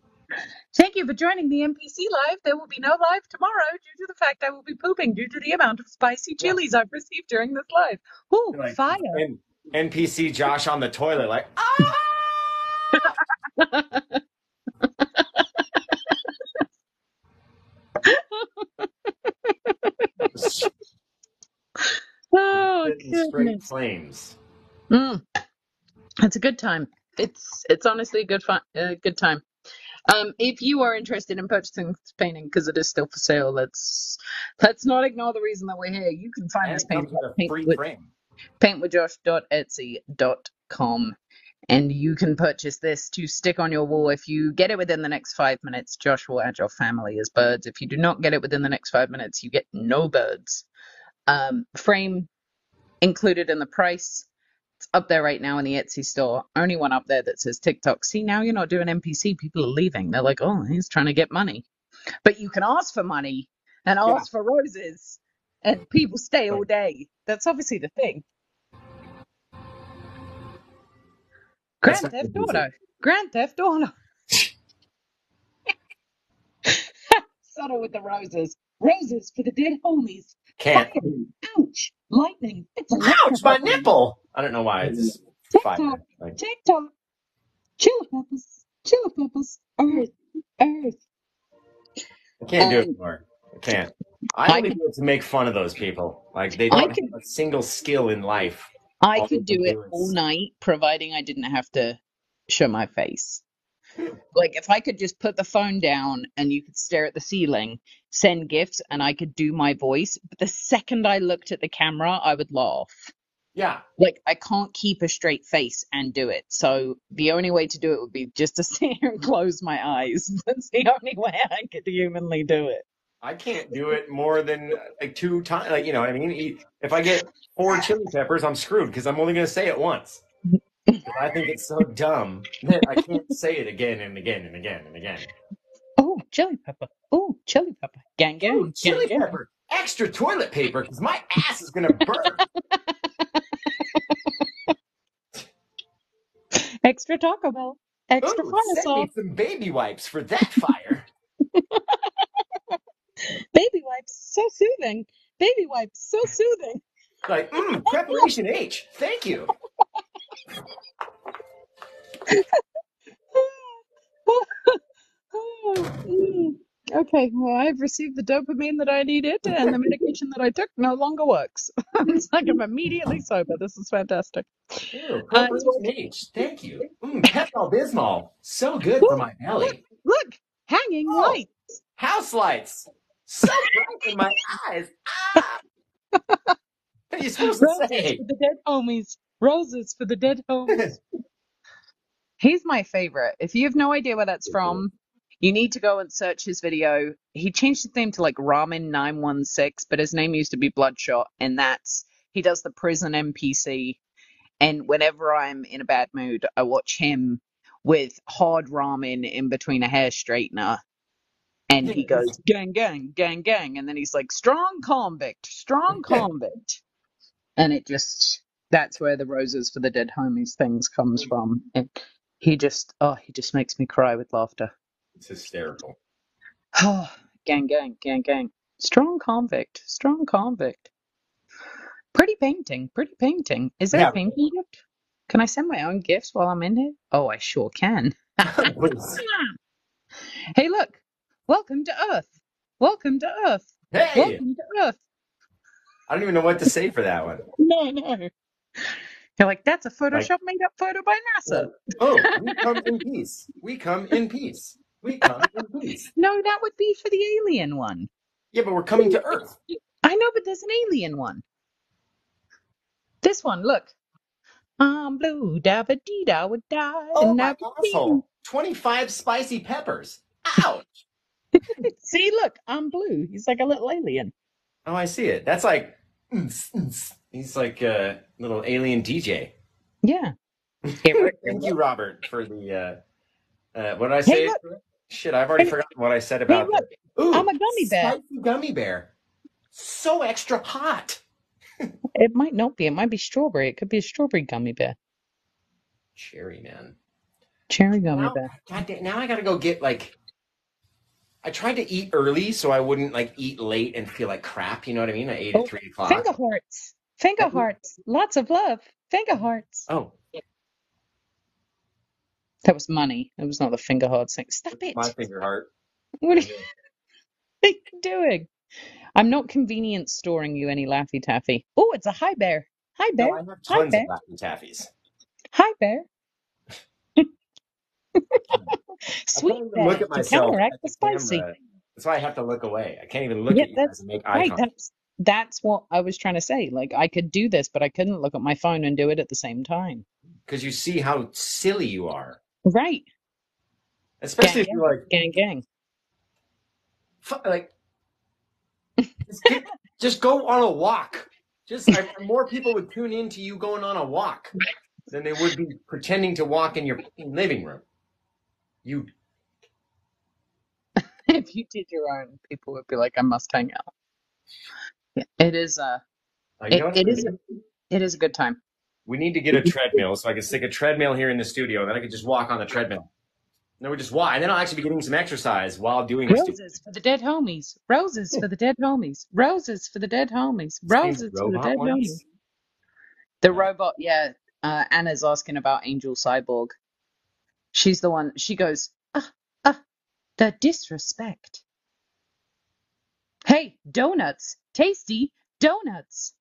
Thank you for joining the NPC live. There will be no live tomorrow due to the fact I will be pooping due to the amount of spicy Yeah. chilies I've received during this live. Ooh, Like, fire. And NPC Josh on the toilet, like, ah! Oh, straight flames. Mm. It's a good time. It's it's honestly a good fun, uh, good time. Um, if you are interested in purchasing this painting because it is still for sale, let's let's not ignore the reason that we're here. You can find And this it comes painting with at a Paint with- frame. paintwithjosh.etsy.com and you can purchase this to stick on your wall if you get it within the next five minutes. Josh will add your family as birds. If you do not get it within the next five minutes you get no birds. Um, frame included in the price. It's up there right now in the etsy store. Only one up there that says tiktok. See now you're not doing npc people are leaving. They're like oh he's trying to get money. But you can ask for money and ask for roses and people stay all day. That's obviously the thing Grand Theft the Auto. Grand Theft Auto. Subtle with the roses. Roses for the dead homies. Can't. Ouch. Lightning. It's Ouch, my electrifying. nipple! I don't know why. It's fire. TikTok. Like, TikTok. Chili peppers. Chili peppers. Earth. Earth. I can't do it Um, anymore. I can't. I I only could do it to make fun of those people. Like they I don't have a single skill in life. I All could can do it do all is night, providing I didn't have to show my face. Like if I could just put the phone down and you could stare at the ceiling, send gifts, and I could do my voice. But the second I looked at the camera, I would laugh. yeah. Like I can't keep a straight face and do it. So the only way to do it would be just to sit here and close my eyes. That's the only way I could humanly do it. I can't do it more than like two times. Like you know, I mean, if I get four chili peppers, I'm screwed because I'm only going to say it once. I think it's so dumb that I can't say it again and again and again and again. Oh, chili pepper. Oh, chili pepper. Gang, gang, Ooh, chili gang. pepper, extra toilet paper because my ass is going to burn. Extra Taco Bell. Extra Ooh, send me some baby wipes for that fire. Baby wipes, so soothing. Baby wipes, so soothing. Like, mm, preparation H. Thank you. Mm. Okay, well, I've received the dopamine that I needed, and the medication that I took no longer works. it's like I'm immediately sober. This is fantastic. Ew, Uh, it's preparation. H. Thank you. Mm, Pepto Bismol. So good for Ooh, my look, belly. look, hanging Oh, light. house lights. So bright in my eyes. Ah! What are you supposed to Roses say? for the dead homies. Roses for the dead homies. He's my favorite. If you have no idea where that's from, you need to go and search his video. He changed his name to like Ramen 916, but his name used to be Bloodshot, and that's he does the prison NPC. And whenever I'm in a bad mood, I watch him with hard ramen in between a hair straightener, and he goes gang gang gang gang, and then he's like strong convict, strong convict, and it just that's where the roses for the dead homies things comes from. And he just oh he just makes me cry with laughter. It's hysterical. Oh, gang, gang, gang, gang. Strong convict, strong convict. Pretty painting, pretty painting. Is there Yeah. a painting gift? Can I send my own gifts while I'm in here? Oh, I sure can. Please. hey, look. Welcome to Earth. Welcome to Earth. Hey, Welcome to Earth. I don't even know what to say for that one. No, no. You're like, that's a Like, Photoshop made up photo by NASA. oh, we come in peace. We come in peace. We come in peace. No, that would be for the alien one. Yeah, but we're coming to Earth. I know, but there's an alien one. This one, look. I'm blue, dabba dee da would die, Oh and my asshole. 25 spicy peppers. Ouch. See, look, I'm blue. He's like a little alien. Oh, I see it. That's like, he's like a little alien DJ. Yeah. Thank you, Robert, for the, uh, uh, what did I say? look. Shit, I've already Hey, forgotten what I said about look. the, ooh, I'm a gummy bear. gummy bear. So extra hot. It might not be. It might be strawberry. It could be a strawberry gummy bear. Cherry, man. Cherry gummy Now, bear. God damn, now I gotta go get like. I tried to eat early so I wouldn't like eat late and feel like crap. You know what I mean? I ate Oh, at three o'clock. finger hearts. Finger hearts. Lots of love. Finger hearts. Oh, That was money. It was not the finger hearts thing. Stop it. my finger heart. What are you what are you doing? I'm not convenience storing you any Laffy Taffy. Oh, it's a hi bear. Hi No, bear. I have Hi tons of bear. Laffy Taffies. Hi bear. Hmm. Sweet can't even bear look at to myself counteract the spicy. camera. That's why I have to look away. I can't even look Yeah, at you that's and make eye right. contact That's that's what I was trying to say. Like I could do this, but I couldn't look at my phone and do it at the same time. because you see how silly you are. Right. Especially Gang, if you're like, gang, gang. fu- like, just, get, just go on a walk. Just I, more people would tune in to you going on a walk than they would be pretending to walk in your living room. You If you did your own, people would be like, I must hang out. Yeah, It is uh Uh, it, it is a, it is a good time. We need to get a treadmill so I can stick a treadmill here in the studio, and then I could just walk on the treadmill. And then we just walk, and then I'll actually be getting some exercise while doing this. Roses for the dead homies. Roses for the dead homies. Roses for the dead homies. Roses for the robot dead homies. ones. The robot, yeah. Uh, Anna's asking about Angel Cyborg. She's the one. She goes, ah, ah, the disrespect. Hey, donuts. Tasty donuts.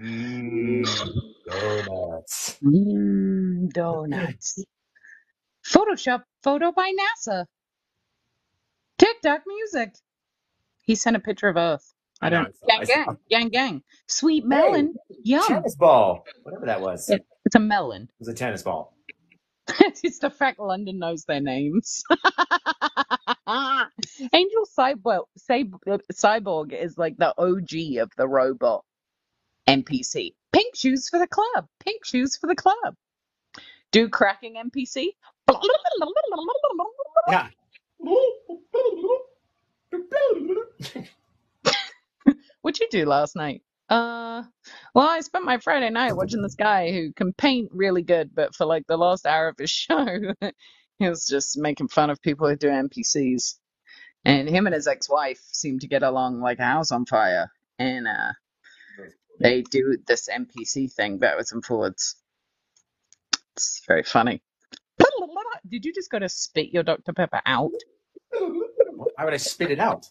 Mmm, donuts. Mmm, donuts. Photoshop photo by NASA. TikTok music. He sent a picture of Earth. I don't. know, I Gang, saw- gang, gang, gang. Sweet melon. Yum. Tennis ball, whatever that was. It It- It's a melon. It was a tennis ball. It's the fact London knows their names. Angel Cyborg, Cyb- Cyborg is like the OG of the robot NPC. Pink shoes for the club. Pink shoes for the club. Do cracking NPC. Yeah. What'd you do last night? Uh, well, I spent my Friday night watching this guy who can paint really good, but for like the last hour of his show, he was just making fun of people who do NPCs. And him and his ex-wife seem to get along like a house on fire. And uh, they do this NPC thing backwards and forwards. It's very funny. Did you just go to spit your Dr. Pepper out? Why would I spit it out?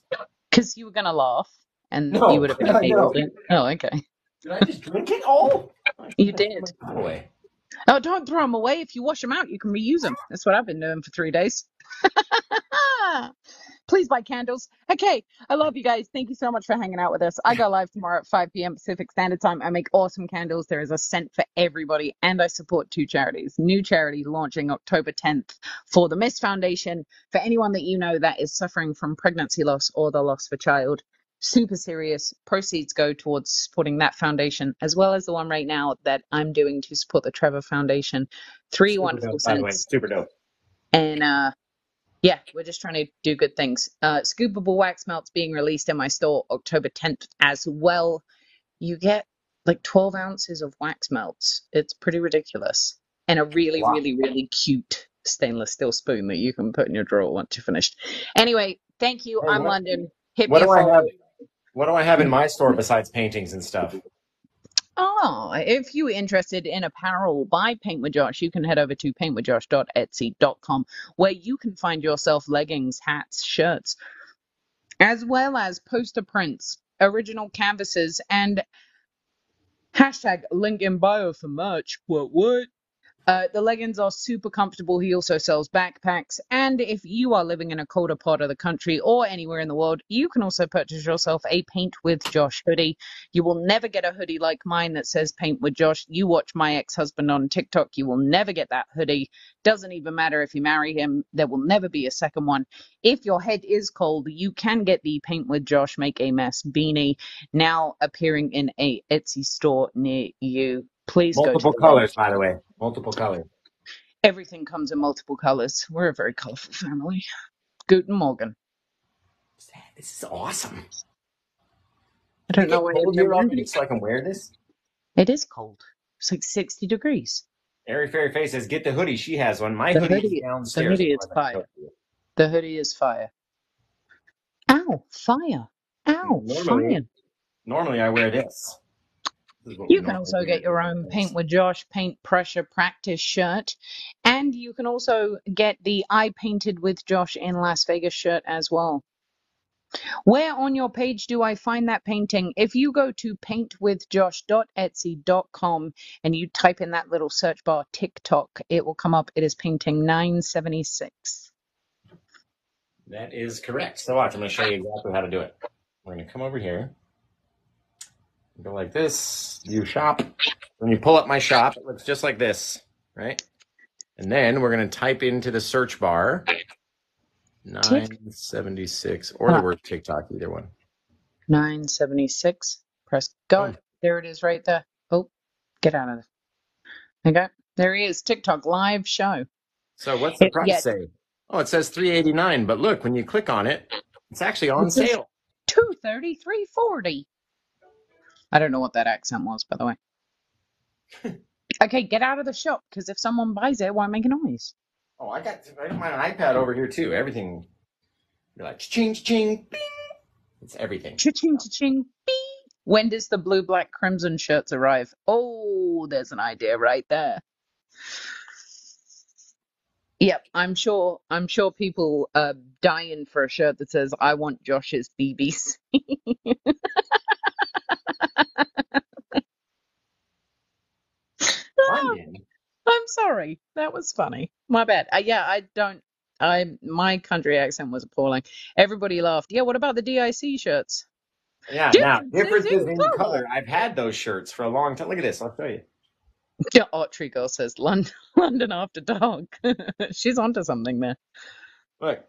Because you were going to laugh and No, you would have been no. able to. Oh, okay. Did I just drink it all? You did. Oh, don't throw them away. If you wash them out, you can reuse them. That's what I've been doing for three days. Please buy candles. Okay, I love you guys. Thank you so much for hanging out with us. I go live tomorrow at 5 p.m. Pacific Standard Time. I make awesome candles. There is a scent for everybody, and I support two charities. New charity launching October 10th for the Miss Foundation for anyone that you know that is suffering from pregnancy loss or the loss of a child. Super serious. Proceeds go towards supporting that foundation, as well as the one right now that I'm doing to support the Trevor Foundation. Three Super wonderful dope, by the way. Super dope. And uh yeah, we're just trying to do good things. Uh scoopable wax melts being released in my store October 10th as well. You get like 12 ounces of wax melts. It's pretty ridiculous. And a really, Wow. really, really cute stainless steel spoon that you can put in your drawer once you're finished. Anyway, thank you. Hey, I'm what- London. Hit What me do I have? What do I have in mm. my store besides paintings and stuff? Oh, if you're interested in apparel by Paint with Josh, you can head over to paintwithjosh.etsy.com where you can find yourself leggings, hats, shirts, as well as poster prints, original canvases, and hashtag link in bio for merch. What, what? Uh, the leggings are super comfortable. He also sells backpacks. And if you are living in a colder part of the country or anywhere in the world, you can also purchase yourself a Paint with Josh hoodie. You will never get a hoodie like mine that says Paint with Josh. You watch my ex husband on TikTok, you will never get that hoodie. Doesn't even matter if you marry him, there will never be a second one. If your head is cold, you can get the Paint with Josh Make a Mess beanie now appearing in a Etsy store near you. Please go to Multiple the colors, by the way. Multiple colors. Everything comes in multiple colors. We're a very colorful family. Guten Morgen. This is awesome. I don't know where cold you're here already, so I can wear this. It is cold. It's like 60 degrees. Airy Fairy Face says, "Get the hoodie." She has one. My The hoodie, hoodie- is downstairs. hoodie is Otherwise fire. you. The hoodie is fire. Ow, fire. Ow, Normally- fire. Normally, I wear this. This is what we You can also get your own. Paint with Josh Paint Pressure Practice shirt. And you can also get the I Painted with Josh in Las Vegas shirt as well. Where on your page do I find that painting? If you go to paintwithjosh.etsy.com and you type in that little search bar TikTok, it will come up. It is painting 976. That is correct. So watch. I'm going to show you exactly how to do it. We're going to come over here. Go like this. You shop. When you pull up my shop, it looks just like this, right? And then we're going to type into the search bar 976 or the word TikTok, either one. 976. Press go. Boom. There it is right there. Oh, get out of there. Okay. There he is. TikTok live show. So what's the It- price yeah. say? Oh, it says 389, but look, when you click on it, it's actually on It sale. 233.40. I don't know what that accent was, by the way. okay, get out of the shop because if someone buys it, why make a noise. Oh, I got I got my iPad over here too. Everything. You're like ching ching bing. It's everything. Cha-ching, cha-ching, bee. When does the blue, black, crimson shirts arrive? Oh, there's an idea right there. Yep, I'm sure. I'm sure people are dying for a shirt that says "I want Josh's BBs." London. I'm sorry. That was funny. My bad. Uh, yeah, I don't. I my country accent was appalling. Everybody laughed. Yeah, what about the DIC shirts? Yeah, now differences in color. I've had those shirts for a long time. Look at this. I'll show you. Yeah, Archery Girl says London, London after dark. She's onto something there. Look,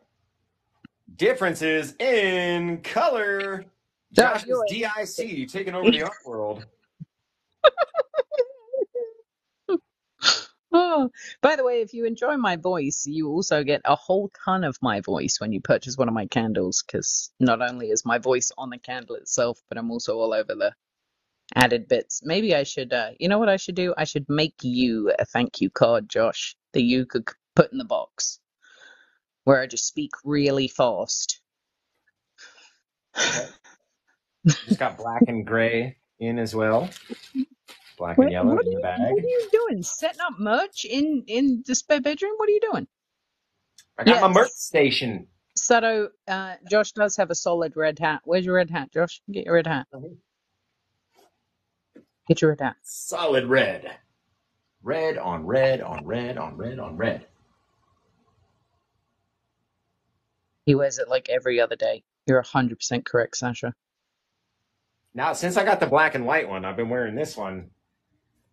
differences in color. Josh's DIC taking over the art world. Oh, by the way, if you enjoy my voice, you also get a whole ton of my voice when you purchase one of my candles, because not only is my voice on the candle itself, but I'm also all over the added bits. Maybe I should, uh, you know what I should do? I should make you a thank you card, Josh, that you could put in the box, where I just speak really fast. Just got black and gray in as well. Black and yellow in the bag. What are you doing? Setting up merch in in the spare bedroom? What are you doing? I got my merch station. Sato, uh, Josh does have a solid red hat. Where's your red hat, Josh? Get your red hat. Get your red hat. Solid red. Red on red on red on red on red. He wears it like every other day. You're 100% correct, Sasha. Now, since I got the black and white one, I've been wearing this one.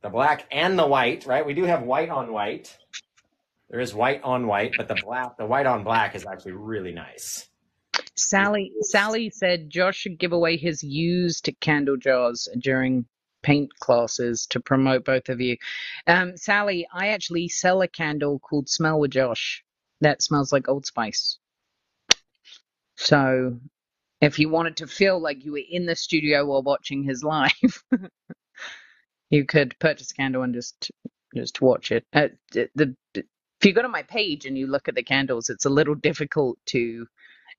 The black and the white, right? We do have white on white. There is white on white, but the black, the white on black is actually really nice. Sally Sally said Josh should give away his used candle jars during paint classes to promote both of you. Um, Sally, I actually sell a candle called Smell with Josh that smells like Old Spice. So if you wanted to feel like you were in the studio while watching his live, you could purchase a candle and just just watch it. Uh, the, if you go to my page and you look at the candles, it's a little difficult to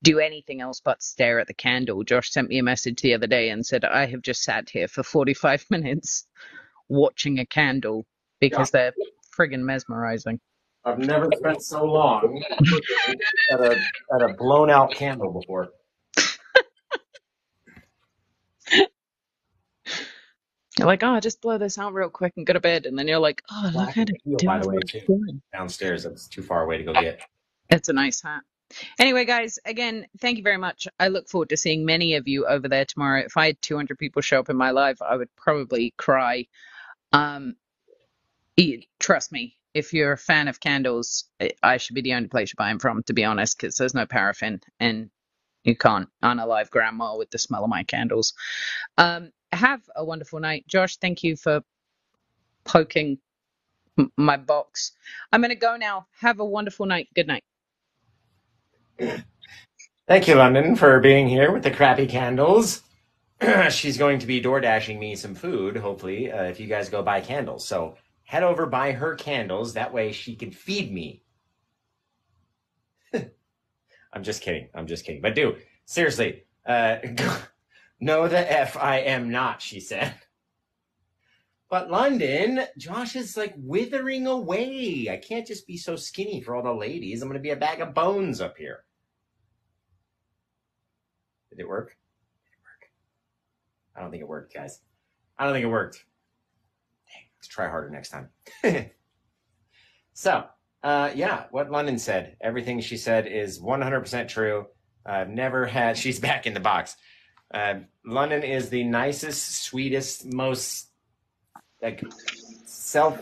do anything else but stare at the candle. Josh sent me a message the other day and said, I have just sat here for 45 minutes watching a candle because they're friggin' mesmerizing. I've never spent so long at a, at a blown out candle before. You're like, oh, just blow this out real quick and go to bed. And then you're like, oh, look at it. By the way, too. Downstairs, that's too far away to go get. It's a nice hat. Anyway, guys, again, thank you very much. I look forward to seeing many of you over there tomorrow. If I had 200 people show up in my live, I would probably cry. Um, trust me, if you're a fan of candles, I should be the only place you buy them from, to be honest, because there's no paraffin and you can't unalive grandma with the smell of my candles. Um, have a wonderful night. Josh, thank you for poking my box. I'm going to go now. Have a wonderful night. Good night. Thank you, London, for being here with the crappy candles. She's going to be door dashing me some food, hopefully, uh, if you guys go buy candles. So head over, buy her candles. That way she can feed me. I'm just kidding. I'm just kidding. But do, seriously, uh, no, the F I am not, she said. But London, Josh is like withering away. I can't just be so skinny for all the ladies. I'm going to be a bag of bones up here. Did it work? Did it work? I don't think it worked, guys. I don't think it worked. Dang, let's try harder next time. so, uh, yeah, what London said, everything she said is 100% true. I've never had, she's back in the box. Uh, London is the nicest, sweetest, most like self,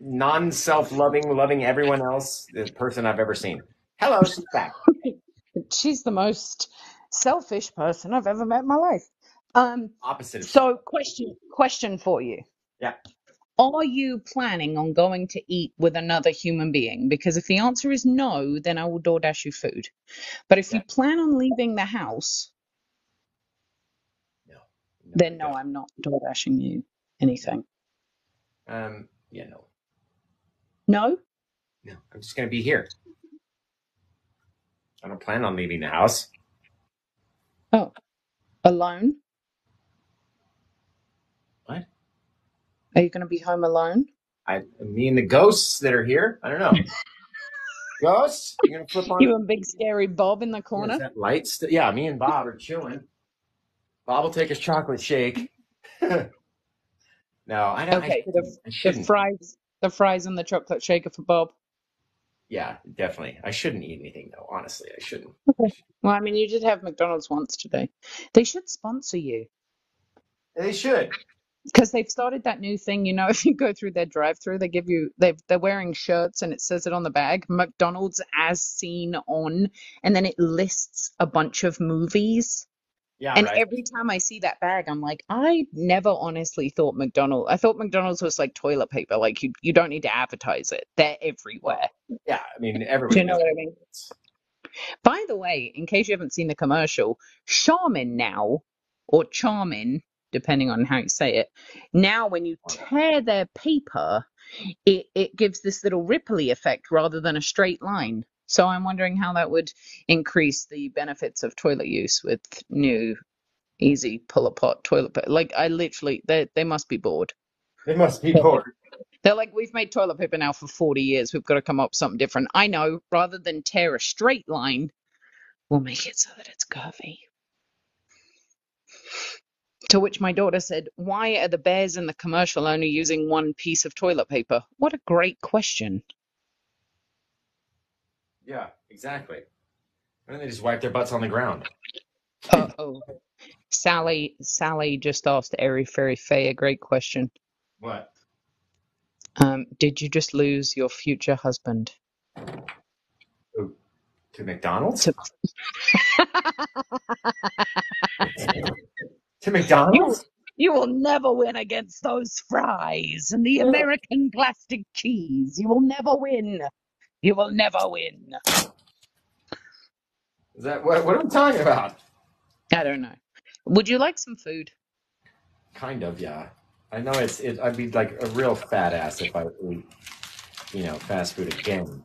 non self loving, loving everyone else, the person I've ever seen. Hello, she's back. She's the most selfish person I've ever met in my life. Um, Opposite. So, question question for you. Yeah. Are you planning on going to eat with another human being? Because if the answer is no, then I will DoorDash you food. But if yeah. you plan on leaving the house, then no, I'm not door dashing you anything. Um, yeah, no. No? No, I'm just going to be here. I don't plan on leaving the house. Oh, alone? What? Are you going to be home alone? I, me and the ghosts that are here. I don't know. Ghosts? You're gonna flip on You and big scary Bob in the Is corner. that light? St- yeah, me and Bob are chilling. Bob will take his chocolate shake. no, I don't. Okay, I, the. I the fries, the fries and the chocolate shaker for Bob. Yeah, definitely. I shouldn't eat anything though. Honestly, I shouldn't. Okay. Well, I mean, you did have McDonald's once today. They should sponsor you They should. because they've started that new thing. You know, if you go through their drive-through, they give you they they're wearing shirts and it says it on the bag, McDonald's as seen on, and then it lists a bunch of movies. Yeah, And right. every time I see that bag, I'm like, I never honestly thought McDonald's. I thought McDonald's was like toilet paper. Like you, you don't need to advertise it. They're everywhere. Yeah, I mean everywhere. Do you know what I mean? By the way, in case you haven't seen the commercial, Charmin now, or Charmin, depending on how you say it, now when you tear their paper, it, it gives this little ripply effect rather than a straight line. So I'm wondering how that would increase the benefits of toilet use with new easy pull apart toilet paper. Like I literally, they they must be bored. They must be bored. They're like, we've made toilet paper now for 40 years. We've got to come up with something different. I know, rather than tear a straight line, we'll make it so that it's curvy. To which my daughter said, Why are the bears in the commercial only using one piece of toilet paper? What a great question. Yeah, exactly. And then they just wipe their butts on the ground. Uh oh. Sally Sally just asked Airy Fairy Faye a great question. What? Um, did you just lose your future husband? To McDonald's? To- To McDonald's? You will never win against those fries and the American plastic cheese. You will never win. You will never win. Is that what? What are we talking about? I don't know. Would you like some food? Kind of, yeah. I know it's. It, I'd be like a real fat ass if I ate, you know, fast food again.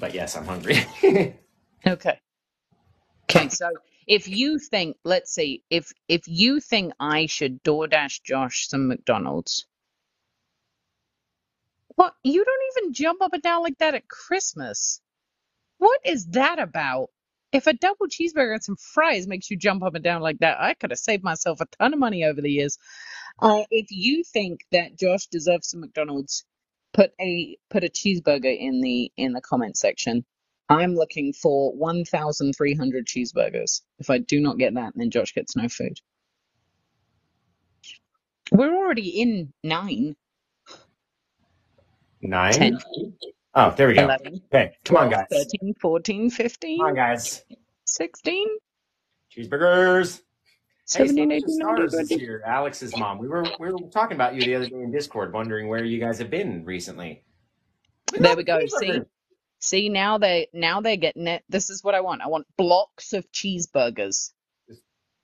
But yes, I'm hungry. Okay. Okay, so if you think, let's see, if if you think I should DoorDash Josh some McDonald's, what? You don't even jump up and down like that at Christmas. What is that about? If a double cheeseburger and some fries makes you jump up and down like that, I could have saved myself a ton of money over the years. Uh, if you think that Josh deserves some McDonald's, put a put a cheeseburger in the in the comment section. I'm looking for 1,300 cheeseburgers. If I do not get that, then Josh gets no food. We're already in 9, Nine. 10, Oh, there we go. 11, Okay, come on, 12, guys. 13, 14, 15, Come on, guys. 16, Cheeseburgers. Hey, 17, Sandwich 18, 19, Stars is 20. here. Alex's mom. We were we were talking about you the other day in Discord, wondering where you guys have been recently. There we go. See? See, now they now they're getting it. This is what I want. I want blocks of cheeseburgers.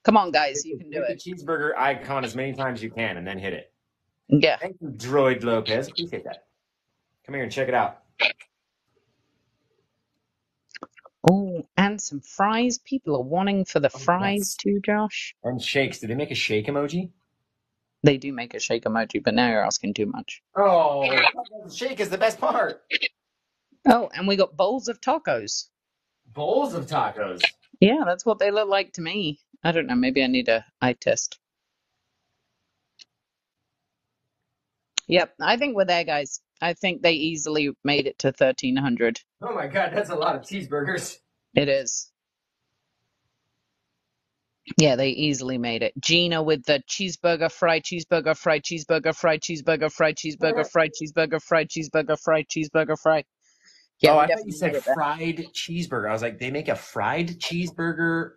Come on, guys, you can do it. the cheeseburger icon as many times as you can, and then hit it. Yeah. Thank you, Droid Lopez. Appreciate that. Come here and check it out. Oh, and some fries. People are wanting for the Oh, fries yes. too, Josh. And shakes. Did they make a shake emoji? They do make a shake emoji, but now you're asking too much. Oh, shake is the best part. Oh, and we got bowls of tacos. Bowls of tacos. Yeah, that's what they look like to me. I don't know. Maybe I need a eye test. Yep, I think we're there, guys. I think they easily made it to 1300. Oh my god, that's a lot of cheeseburgers. It is. Yeah, they easily made it. Gina with the cheeseburger, fried cheeseburger, fried cheeseburger, fried cheeseburger, fried cheeseburger, fried cheeseburger, fried cheeseburger, fried cheeseburger, fried. Yeah, oh, we I thought you definitely said it there. fried cheeseburger. I was like, they make a fried cheeseburger.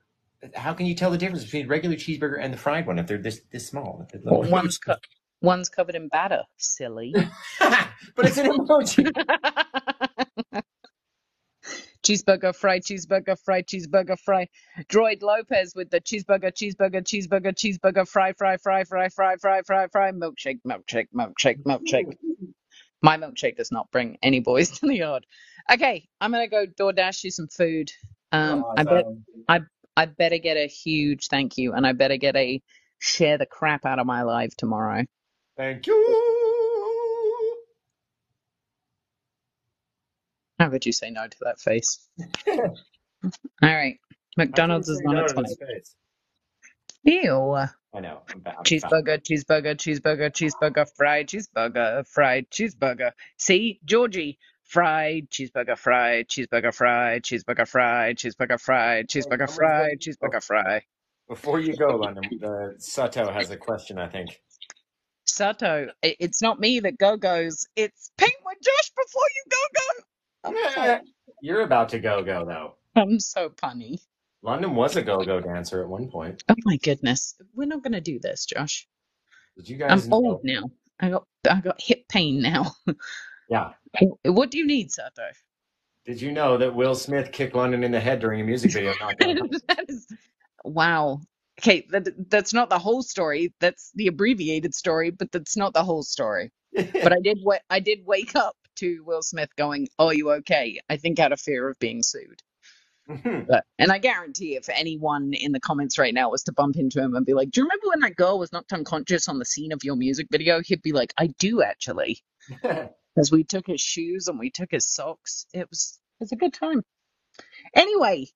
How can you tell the difference between regular cheeseburger and the fried one if they're this this small? If they're little? one's co- one's covered in batter, silly. but it's an emoji. cheeseburger, fried cheeseburger, fried cheeseburger, fry. Droid Lopez with the cheeseburger, cheeseburger, cheeseburger, cheeseburger, fry, fry, fry, fry, fry, fry, fry, fry, milkshake, milkshake, milkshake, milkshake. My milkshake does not bring any boys to the yard. Okay, I'm gonna go DoorDash you some food. Um, I bet Awesome. I better get a huge thank you, and I better get a share the crap out of my life tomorrow. Thank you. How would you say no to that face? All right. McDonald's is on its way. Ew. I know. I'm, ba- I'm Cheeseburger, cheeseburger, cheeseburger, cheeseburger, fried cheeseburger, fried cheeseburger. See, Georgie, fried cheeseburger, fried cheeseburger, fried cheeseburger, fried cheeseburger, fried oh, cheeseburger, fried cheeseburger, fry. Before you go, London, the Sato has a question. I think. Sato, it's not me that go goes. It's paint with Josh before you go go. I'm so, You're about to go go though. I'm so punny. London was a go-go dancer at one point. Oh my goodness, we're not gonna do this, Josh. Did you I'm guys know? old now. I got I got hip pain now. Yeah. What do you need, Sato? Did you know that Will Smith kicked London in the head during a music video? Not gonna- that is wow. Okay, that that's not the whole story. That's the abbreviated story, but that's not the whole story. But I did what I did wake up to Will Smith going, "Are you okay?" I think out of fear of being sued. Mhm. But and I guarantee if anyone in the comments right now was to bump into him and be like, "Do you remember when that girl was knocked unconscious on the scene of your music video?" He'd be like, "I do actually." Because we took his shoes and we took his socks. It was it was a good time. Anyway,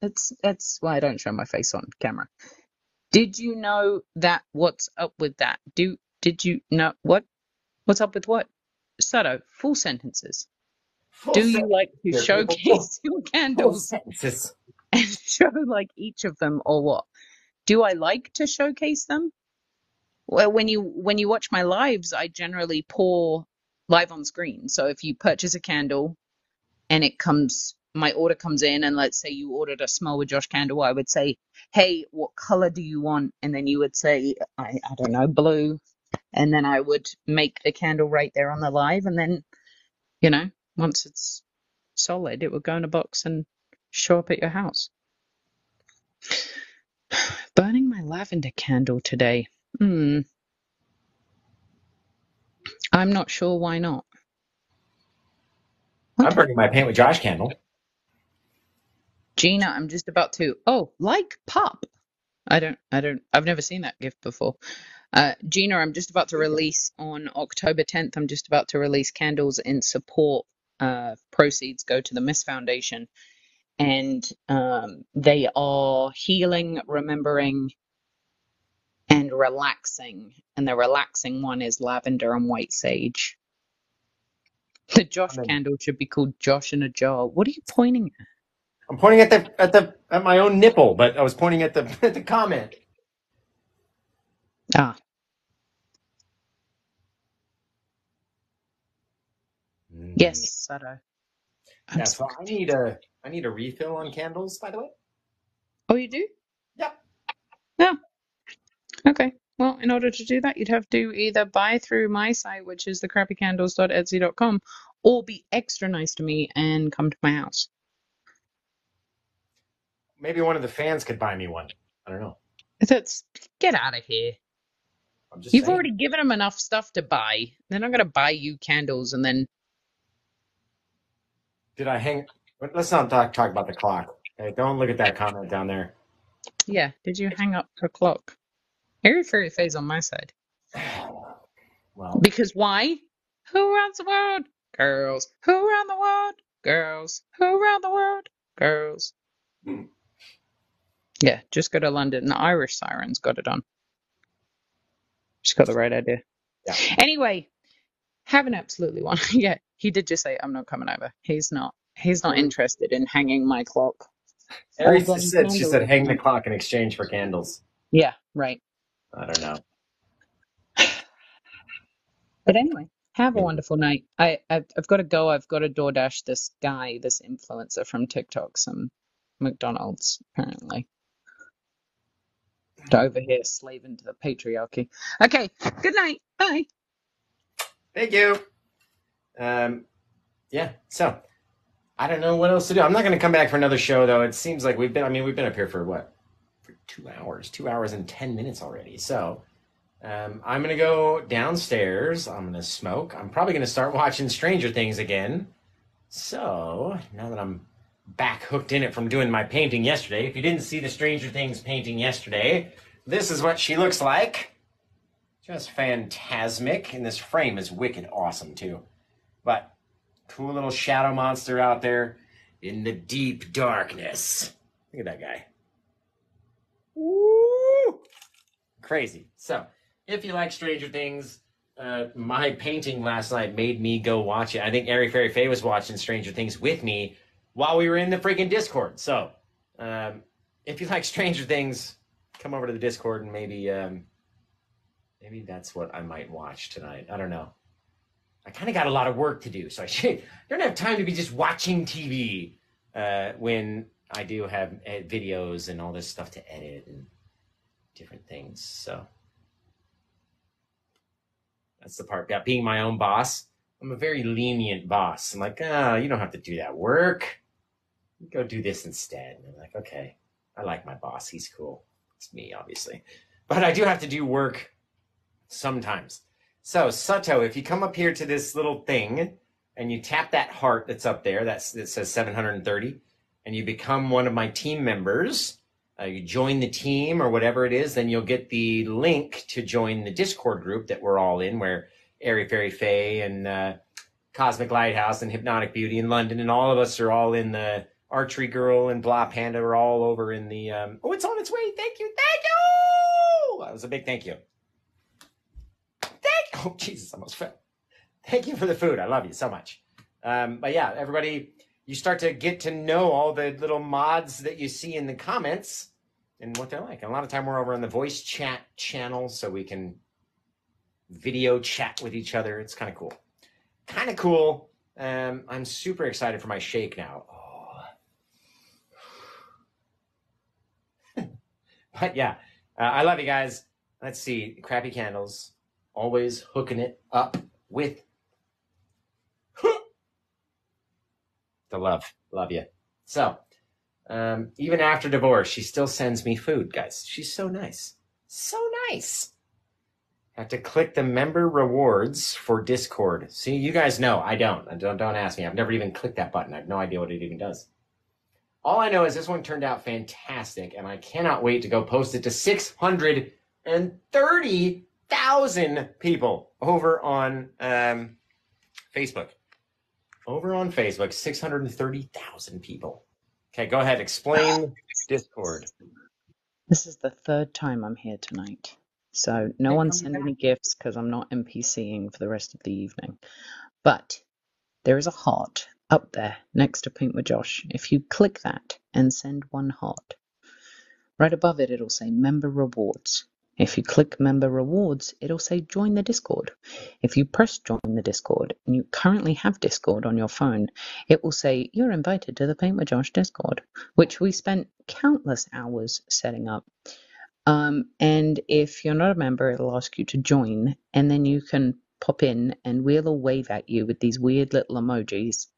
that's that's why I don't show my face on camera. Did you know that what's up with that? Do did you know what? What's up with what? Sato, full sentences. Full Do you like to showcase your candles sentences. and show like each of them or what? Do I like to showcase them? Well, when you when you watch my lives, I generally pour live on screen. So if you purchase a candle and it comes, my order comes in, and let's say you ordered a Smell with Josh candle, I would say, "Hey, what color do you want?" And then you would say, "I I don't know, blue." And then I would make the candle right there on the live, and then you know, once it's solid, it would go in a box and show up at your house. Burning my lavender candle today. Hmm. I'm not sure why not. I'm burning my paint with Josh candle. Gina, I'm just about to. Oh, like pop. I don't, I don't, I've never seen that gift before. Uh, Gina, I'm just about to release on October 10th. I'm just about to release candles in support. Uh, proceeds go to the Miss Foundation, and um, they are healing, remembering, and relaxing. And the relaxing one is lavender and white sage. The Josh candle should be called Josh in a jar. What are you pointing at? I'm pointing at the at the at my own nipple, but I was pointing at the at the comment. Ah, yes, Sato. I'm Yeah, so I need a I need a refill on candles, by the way. Oh, you do? Yep. Yeah. Okay. Well, in order to do that, you'd have to either buy through my site, which is thecrappycandles.etsy.com, or be extra nice to me and come to my house. Maybe one of the fans could buy me one. I don't know. That's get out of here. I'm just You've saying. already given them enough stuff to buy. They're not going to buy you candles and then. Did I hang? Let's not talk talk about the clock. Okay, don't look at that comment down there. Yeah. Did you hang up the clock? Airy Fairy Faye's on my side. Well, Because why? Who runs the world? Girls. Who run the world? Girls. Who run the world? Girls. Hmm. Yeah, just go to London. The Irish Sirens got it on. She's got the right idea. Yeah. Anyway, have an absolutely one. yeah, he did just say I'm not coming over. He's not. He's not interested in hanging my clock. On, said she said hang the clock in exchange for candles. Yeah, right. I don't know. But anyway, have a wonderful night. I I've, I've got to go. I've got to DoorDash this guy, this influencer from TikTok, some McDonald's apparently. To over here slaving to the patriarchy. Okay, good night. Bye. Thank you. Um, yeah. So I don't know what else to do. I'm not going to come back for another show though. It seems like we've been. I mean, we've been up here for what? For two hours. Two hours and ten minutes already. So um, I'm going to go downstairs. I'm going to smoke. I'm probably going to start watching Stranger Things again. So now that I'm back hooked in it from doing my painting yesterday, if you didn't see the Stranger Things painting yesterday, this is what she looks like. Just phantasmic, and this frame is wicked awesome too. But Cool little shadow monster out there in the deep darkness. Look at that guy. Woo! Crazy. So, if you like Stranger Things, uh, my painting last night made me go watch it. I think Airy Fairy Faye was watching Stranger Things with me while we were in the freaking Discord. So, um, if you like Stranger Things, come over to the Discord and maybe um, maybe that's what I might watch tonight. I don't know. I kind of got a lot of work to do, so I should, don't have time to be just watching TV uh, when I do have videos and all this stuff to edit and different things. So that's the part about being my own boss. I'm a very lenient boss. I'm like, ah, oh, you don't have to do that work. Go do this instead. And I'm like, okay, I like my boss. He's cool. It's me, obviously. But I do have to do work sometimes. So, Sato, if you come up here to this little thing and you tap that heart that's up there, that's, that says 730, and you become one of my team members, uh, you join the team or whatever it is, then you'll get the link to join the Discord group that we're all in, where Airy Fairy Faye and uh, Cosmic Lighthouse and Hypnotic Beauty in London, and all of us are all in the Archery Girl and Blah Panda are all over in the. Um, oh, it's on its way. Thank you. Thank you. That was a big thank you. Thank you. Oh, Jesus, I almost fell. Thank you for the food. I love you so much. Um, but yeah, everybody, you start to get to know all the little mods that you see in the comments and what they're like. And a lot of time we're over on the voice chat channel so we can video chat with each other. It's kind of cool. Kind of cool. Um, I'm super excited for my shake now. Oh. But yeah, uh, I love you guys. Let's see. Crappy candles always hooking it up with the love. Love you. So, um, even after divorce, she still sends me food, guys. She's so nice. So nice. Have to click the member rewards for Discord. See, you guys know I don't. Don't don't ask me. I've never even clicked that button. I have no idea what it even does. All I know is this one turned out fantastic, and I cannot wait to go post it to 630 thousand people over on um, Facebook. Over on Facebook, six hundred and thirty thousand people. Okay, go ahead. Explain Discord. This is the third time I'm here tonight. So no one send any gifts because I'm not NPCing for the rest of the evening. But there is a heart up there next to Paint with Josh. If you click that and send one heart, right above it, it'll say member rewards. If you click member rewards, it'll say join the Discord. If you press join the Discord and you currently have Discord on your phone, it will say you're invited to the Paint with Josh Discord, which we spent countless hours setting up. Um, and if you're not a member, it'll ask you to join, and then you can pop in and we'll wave at you with these weird little emojis.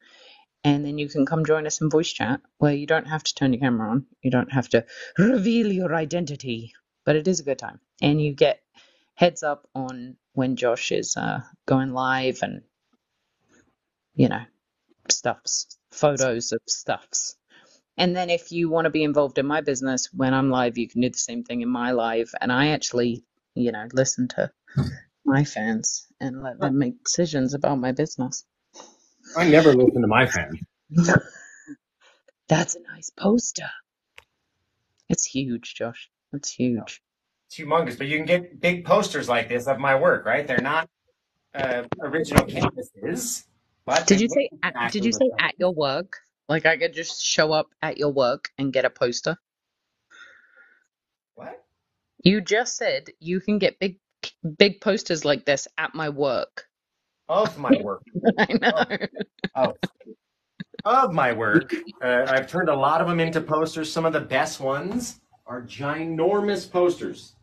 And then you can come join us in voice chat where you don't have to turn your camera on. You don't have to reveal your identity but it is a good time. And you get heads up on when Josh is uh, going live and, you know, stuffs, photos of stuffs. And then if you want to be involved in my business when I'm live, you can do the same thing in my live. And I actually, you know, listen to my fans and let them make decisions about my business. I never listen to my fans. That's a nice poster. It's huge, Josh. It's huge. It's humongous, but you can get big posters like this of my work, right? They're not uh, original canvases. But did you say at, did you say at your work? Like I could just show up at your work and get a poster? What? You just said you can get big big posters like this at my work. Of my work. I know. Oh. Of my work. Uh, I've turned a lot of them into posters. Some of the best ones are ginormous posters,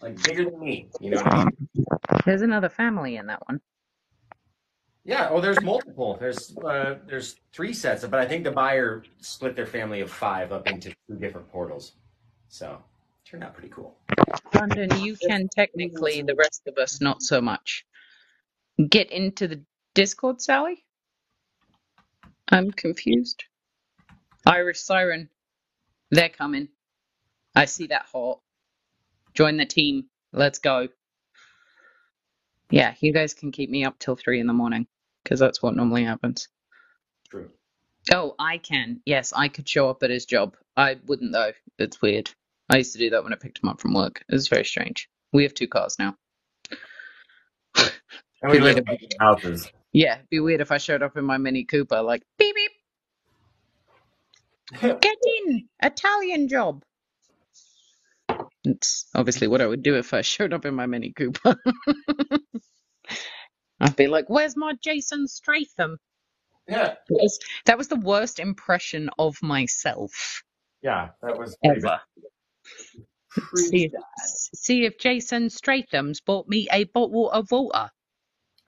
like bigger than me. You know I mean? There's another family in that one. Yeah. Oh, there's multiple. There's uh, there's three sets, but I think the buyer split their family of five up into two different portals. So turned out pretty cool. London, you can technically, the rest of us not so much. Get into the Discord, Sally. I'm confused. Irish Siren, they're coming. I see that hot. Join the team. Let's go. Yeah, you guys can keep me up till three in the morning because that's what normally happens. True. Oh, I can. Yes, I could show up at his job. I wouldn't though. It's weird. I used to do that when I picked him up from work. It was very strange. We have two cars now. And we Be live weird in houses. Yeah, it'd be weird if I showed up in my Mini Cooper, like beep beep, get in, Italian job. It's obviously what I would do if I showed up in my Mini Cooper. I'd be like, "Where's my Jason Statham?" yeah. That was, that was the worst impression of myself Yeah. That was pretty ever. bad. See Pretty if, bad. see if Jason Statham's bought me a bottle of water.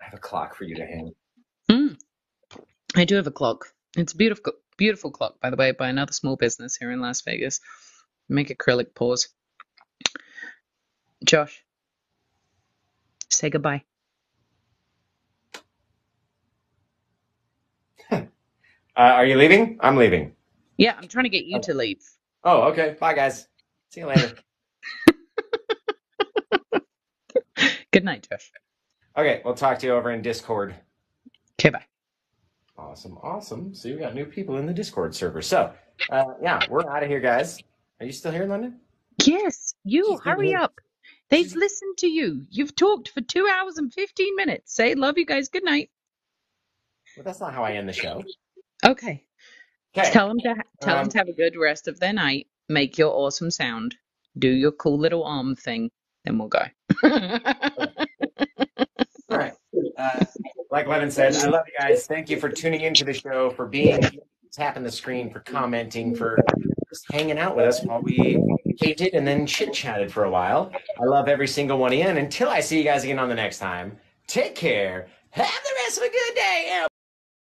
I have a clock for you to hang. Mm, I do have a clock. It's a beautiful, beautiful clock, by the way, by another small business here in Las Vegas. Make acrylic paws. Josh, say goodbye. Uh, are you leaving? I'm leaving. Yeah, I'm trying to get you to leave. Oh, okay. Bye, guys. See you later. Good night, Josh. Okay, we'll talk to you over in Discord. Okay, bye. Awesome, awesome. So we got new people in the Discord server. So, uh, yeah, we're out of here, guys. Are you still here, London? Yes, you She's hurry up. They've She's- listened to you. You've talked for two hours and 15 minutes. Say, love you guys. Good night. Well, that's not how I end the show. Okay. Okay. Tell them to tell them Um, to have a good rest of their night. Make your awesome sound. Do your cool little arm thing. Then we'll go. Like Levin said, I love you guys. Thank you for tuning into the show, for being tapping the screen, for commenting, for just hanging out with us while we painted and then chit chatted for a while. I love every single one of you. And until I see you guys again on the next time, take care. Have the rest of a good day.